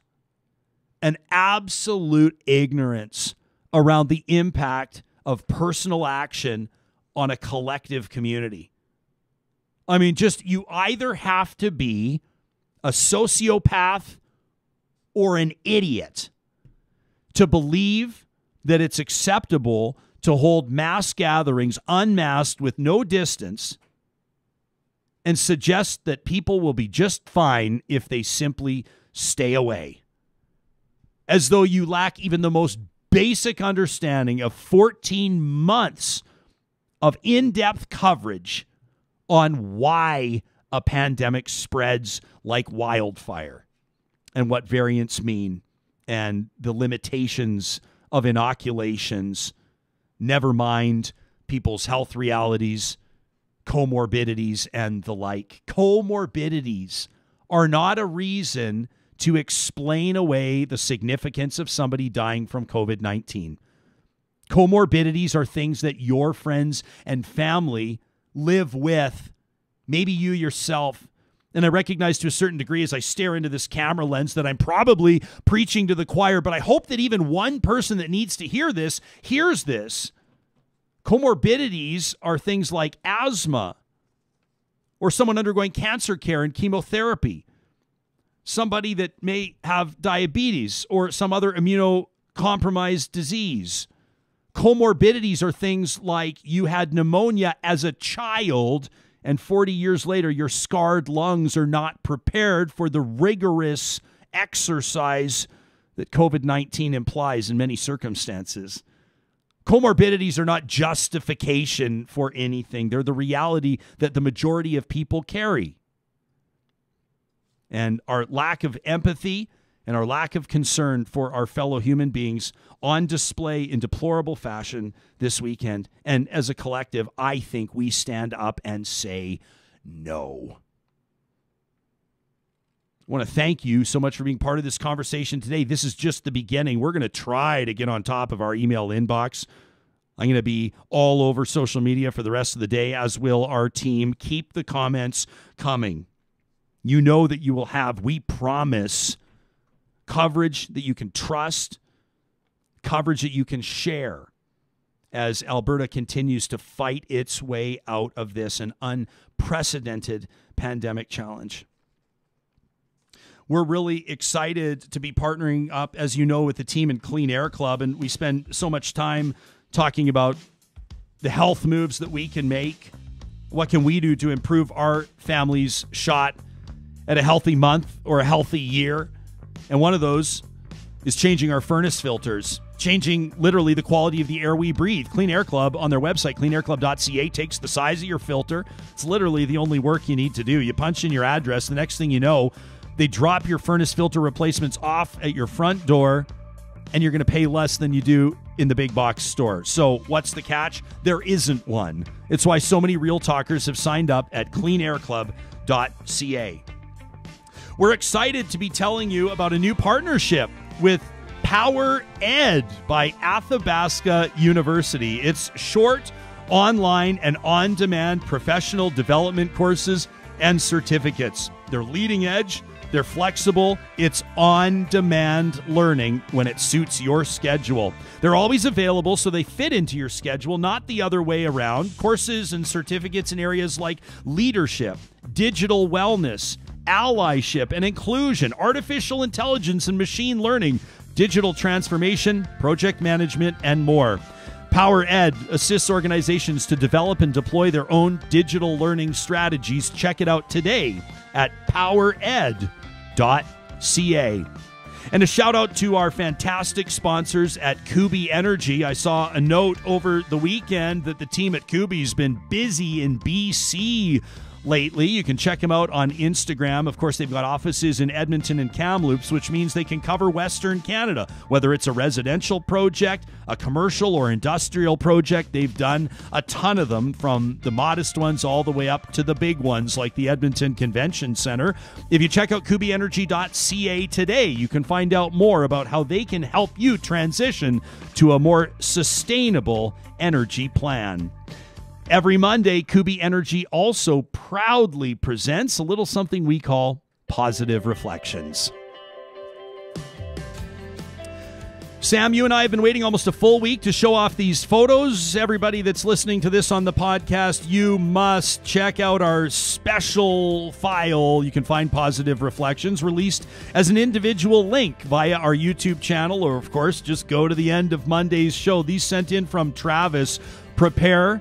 an absolute ignorance around the impact of personal action on a collective community. I mean, just you either have to be a sociopath or an idiot to believe that it's acceptable to hold mass gatherings unmasked with no distance and suggest that people will be just fine if they simply stay away. As though you lack even the most basic understanding of 14 months of in depth coverage on why a pandemic spreads like wildfire and what variants mean and the limitations of inoculations never mind people's health realities, comorbidities, and the like. Comorbidities are not a reason to explain away the significance of somebody dying from COVID 19. Comorbidities are things that your friends and family live with. Maybe you yourself And I recognize to a certain degree as I stare into this camera lens that I'm probably preaching to the choir, but I hope that even one person that needs to hear this hears this. Comorbidities are things like asthma or someone undergoing cancer care and chemotherapy, somebody that may have diabetes or some other immunocompromised disease. Comorbidities are things like you had pneumonia as a child and 40 years later, your scarred lungs are not prepared for the rigorous exercise that COVID 19 implies in many circumstances. Comorbidities are not justification for anything, they're the reality that the majority of people carry. And our lack of empathy and our lack of concern for our fellow human beings on display in deplorable fashion this weekend. And as a collective, I think we stand up and say no. I want to thank you so much for being part of this conversation today. This is just the beginning. We're going to try to get on top of our email inbox. I'm going to be all over social media for the rest of the day, as will our team. Keep the comments coming. You know that you will have, we promise, coverage that you can trust, coverage that you can share as Alberta continues to fight its way out of this an unprecedented pandemic challenge. We're really excited to be partnering up, as you know, with the team in Clean Air Club, and we spend so much time talking about the health moves that we can make. What can we do to improve our family's shot at a healthy month or a healthy year? And one of those is changing our furnace filters, changing literally the quality of the air we breathe. Clean Air Club on their website, cleanairclub.ca, takes the size of your filter. It's literally the only work you need to do. You punch in your address, the next thing you know, they drop your furnace filter replacements off at your front door, and you're going to pay less than you do in the big box store. So, what's the catch? There isn't one. It's why so many real talkers have signed up at cleanairclub.ca. We're excited to be telling you about a new partnership with Power Ed by Athabasca University. It's short, online, and on demand professional development courses and certificates. They're leading edge, they're flexible, it's on demand learning when it suits your schedule. They're always available so they fit into your schedule, not the other way around. Courses and certificates in areas like leadership, digital wellness, allyship and inclusion, artificial intelligence and machine learning, digital transformation, project management, and more. Power Ed assists organizations to develop and deploy their own digital learning strategies. Check it out today at powered.ca. And a shout out to our fantastic sponsors at Kuby Energy. I saw a note over the weekend that the team at Kuby's been busy in BC lately. You can check them out on Instagram. Of course, they've got offices in Edmonton and Kamloops, which means they can cover Western Canada, whether it's a residential project, a commercial or industrial project. They've done a ton of them, from the modest ones all the way up to the big ones, like the Edmonton Convention Center. If you check out kubyenergy.ca today, you can find out more about how they can help you transition to a more sustainable energy plan. Every Monday, Kuby Energy also proudly presents a little something we call Positive Reflections. Sam, you and I have been waiting almost a full week to show off these photos. Everybody that's listening to this on the podcast, you must check out our special file. You can find Positive Reflections released as an individual link via our YouTube channel, or of course, just go to the end of Monday's show. These sent in from Travis. Prepare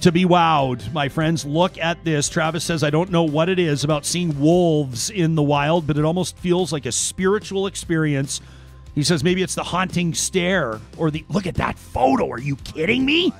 to be wowed, my friends. Look at this. Travis says, I don't know what it is about seeing wolves in the wild, but it almost feels like a spiritual experience. He says, maybe it's the haunting stare or the look at that photo. Are you kidding me?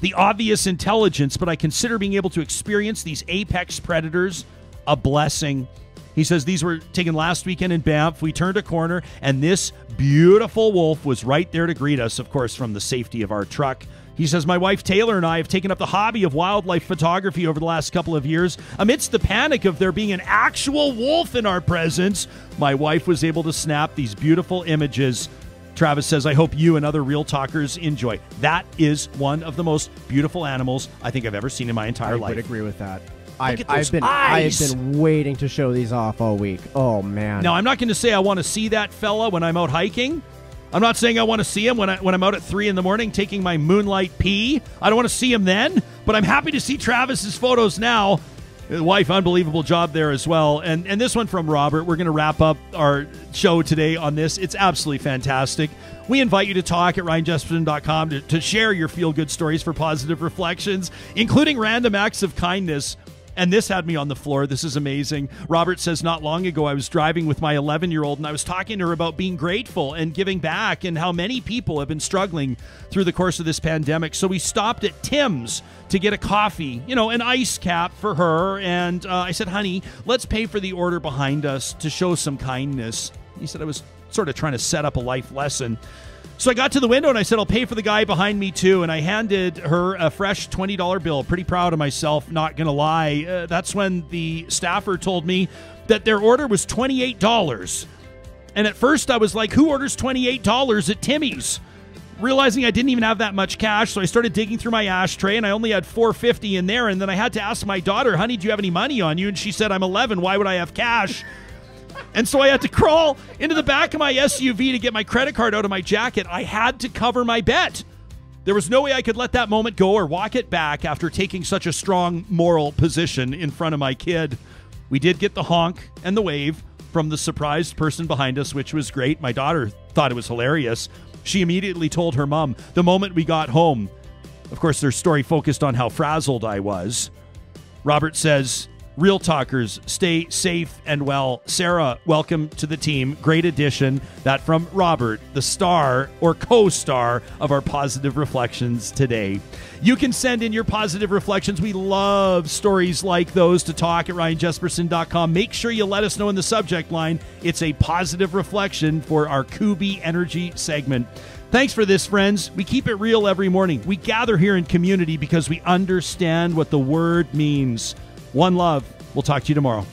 The obvious intelligence, but I consider being able to experience these apex predators a blessing. He says these were taken last weekend in Banff. We turned a corner, and this beautiful wolf was right there to greet us, of course, from the safety of our truck. He says, My wife Taylor and I have taken up the hobby of wildlife photography over the last couple of years. Amidst the panic of there being an actual wolf in our presence, my wife was able to snap these beautiful images. Travis says, I hope you and other real talkers enjoy. That is one of the most beautiful animals I think I've ever seen in my entire life. I would agree with that. I've, I've been eyes. I've been waiting to show these off all week. Oh man. Now, I'm not going to say I want to see that fella when I'm out hiking. I'm not saying I want to see him when, I, when I'm out at 3 in the morning taking my moonlight pee. I don't want to see him then, but I'm happy to see Travis's photos now. Wife, unbelievable job there as well. And, and this one from Robert. We're going to wrap up our show today on this. It's absolutely fantastic. We invite you to talk at ryanjespersen.com to, to share your feel good stories for positive reflections, including random acts of kindness and this had me on the floor. This is amazing. Robert says, Not long ago, I was driving with my 11 year old and I was talking to her about being grateful and giving back and how many people have been struggling through the course of this pandemic. So we stopped at Tim's to get a coffee, you know, an ice cap for her. And uh, I said, Honey, let's pay for the order behind us to show some kindness. He said, I was sort of trying to set up a life lesson. So I got to the window and I said, I'll pay for the guy behind me too. And I handed her a fresh $20 bill. Pretty proud of myself, not going to lie. Uh, that's when the staffer told me that their order was $28. And at first I was like, who orders $28 at Timmy's? Realizing I didn't even have that much cash, so I started digging through my ashtray and I only had 450 in there. And then I had to ask my daughter, honey, do you have any money on you? And she said, I'm 11. Why would I have cash? And so I had to crawl into the back of my SUV to get my credit card out of my jacket. I had to cover my bet. There was no way I could let that moment go or walk it back after taking such a strong moral position in front of my kid. We did get the honk and the wave from the surprised person behind us, which was great. My daughter thought it was hilarious. She immediately told her mom the moment we got home. Of course, their story focused on how frazzled I was. Robert says, Real Talkers, stay safe and well. Sarah, welcome to the team. Great addition. That from Robert, the star or co star of our Positive Reflections today. You can send in your positive reflections. We love stories like those to talk at ryanjespersen.com. Make sure you let us know in the subject line. It's a positive reflection for our Kuby Energy segment. Thanks for this, friends. We keep it real every morning. We gather here in community because we understand what the word means. One love. We'll talk to you tomorrow.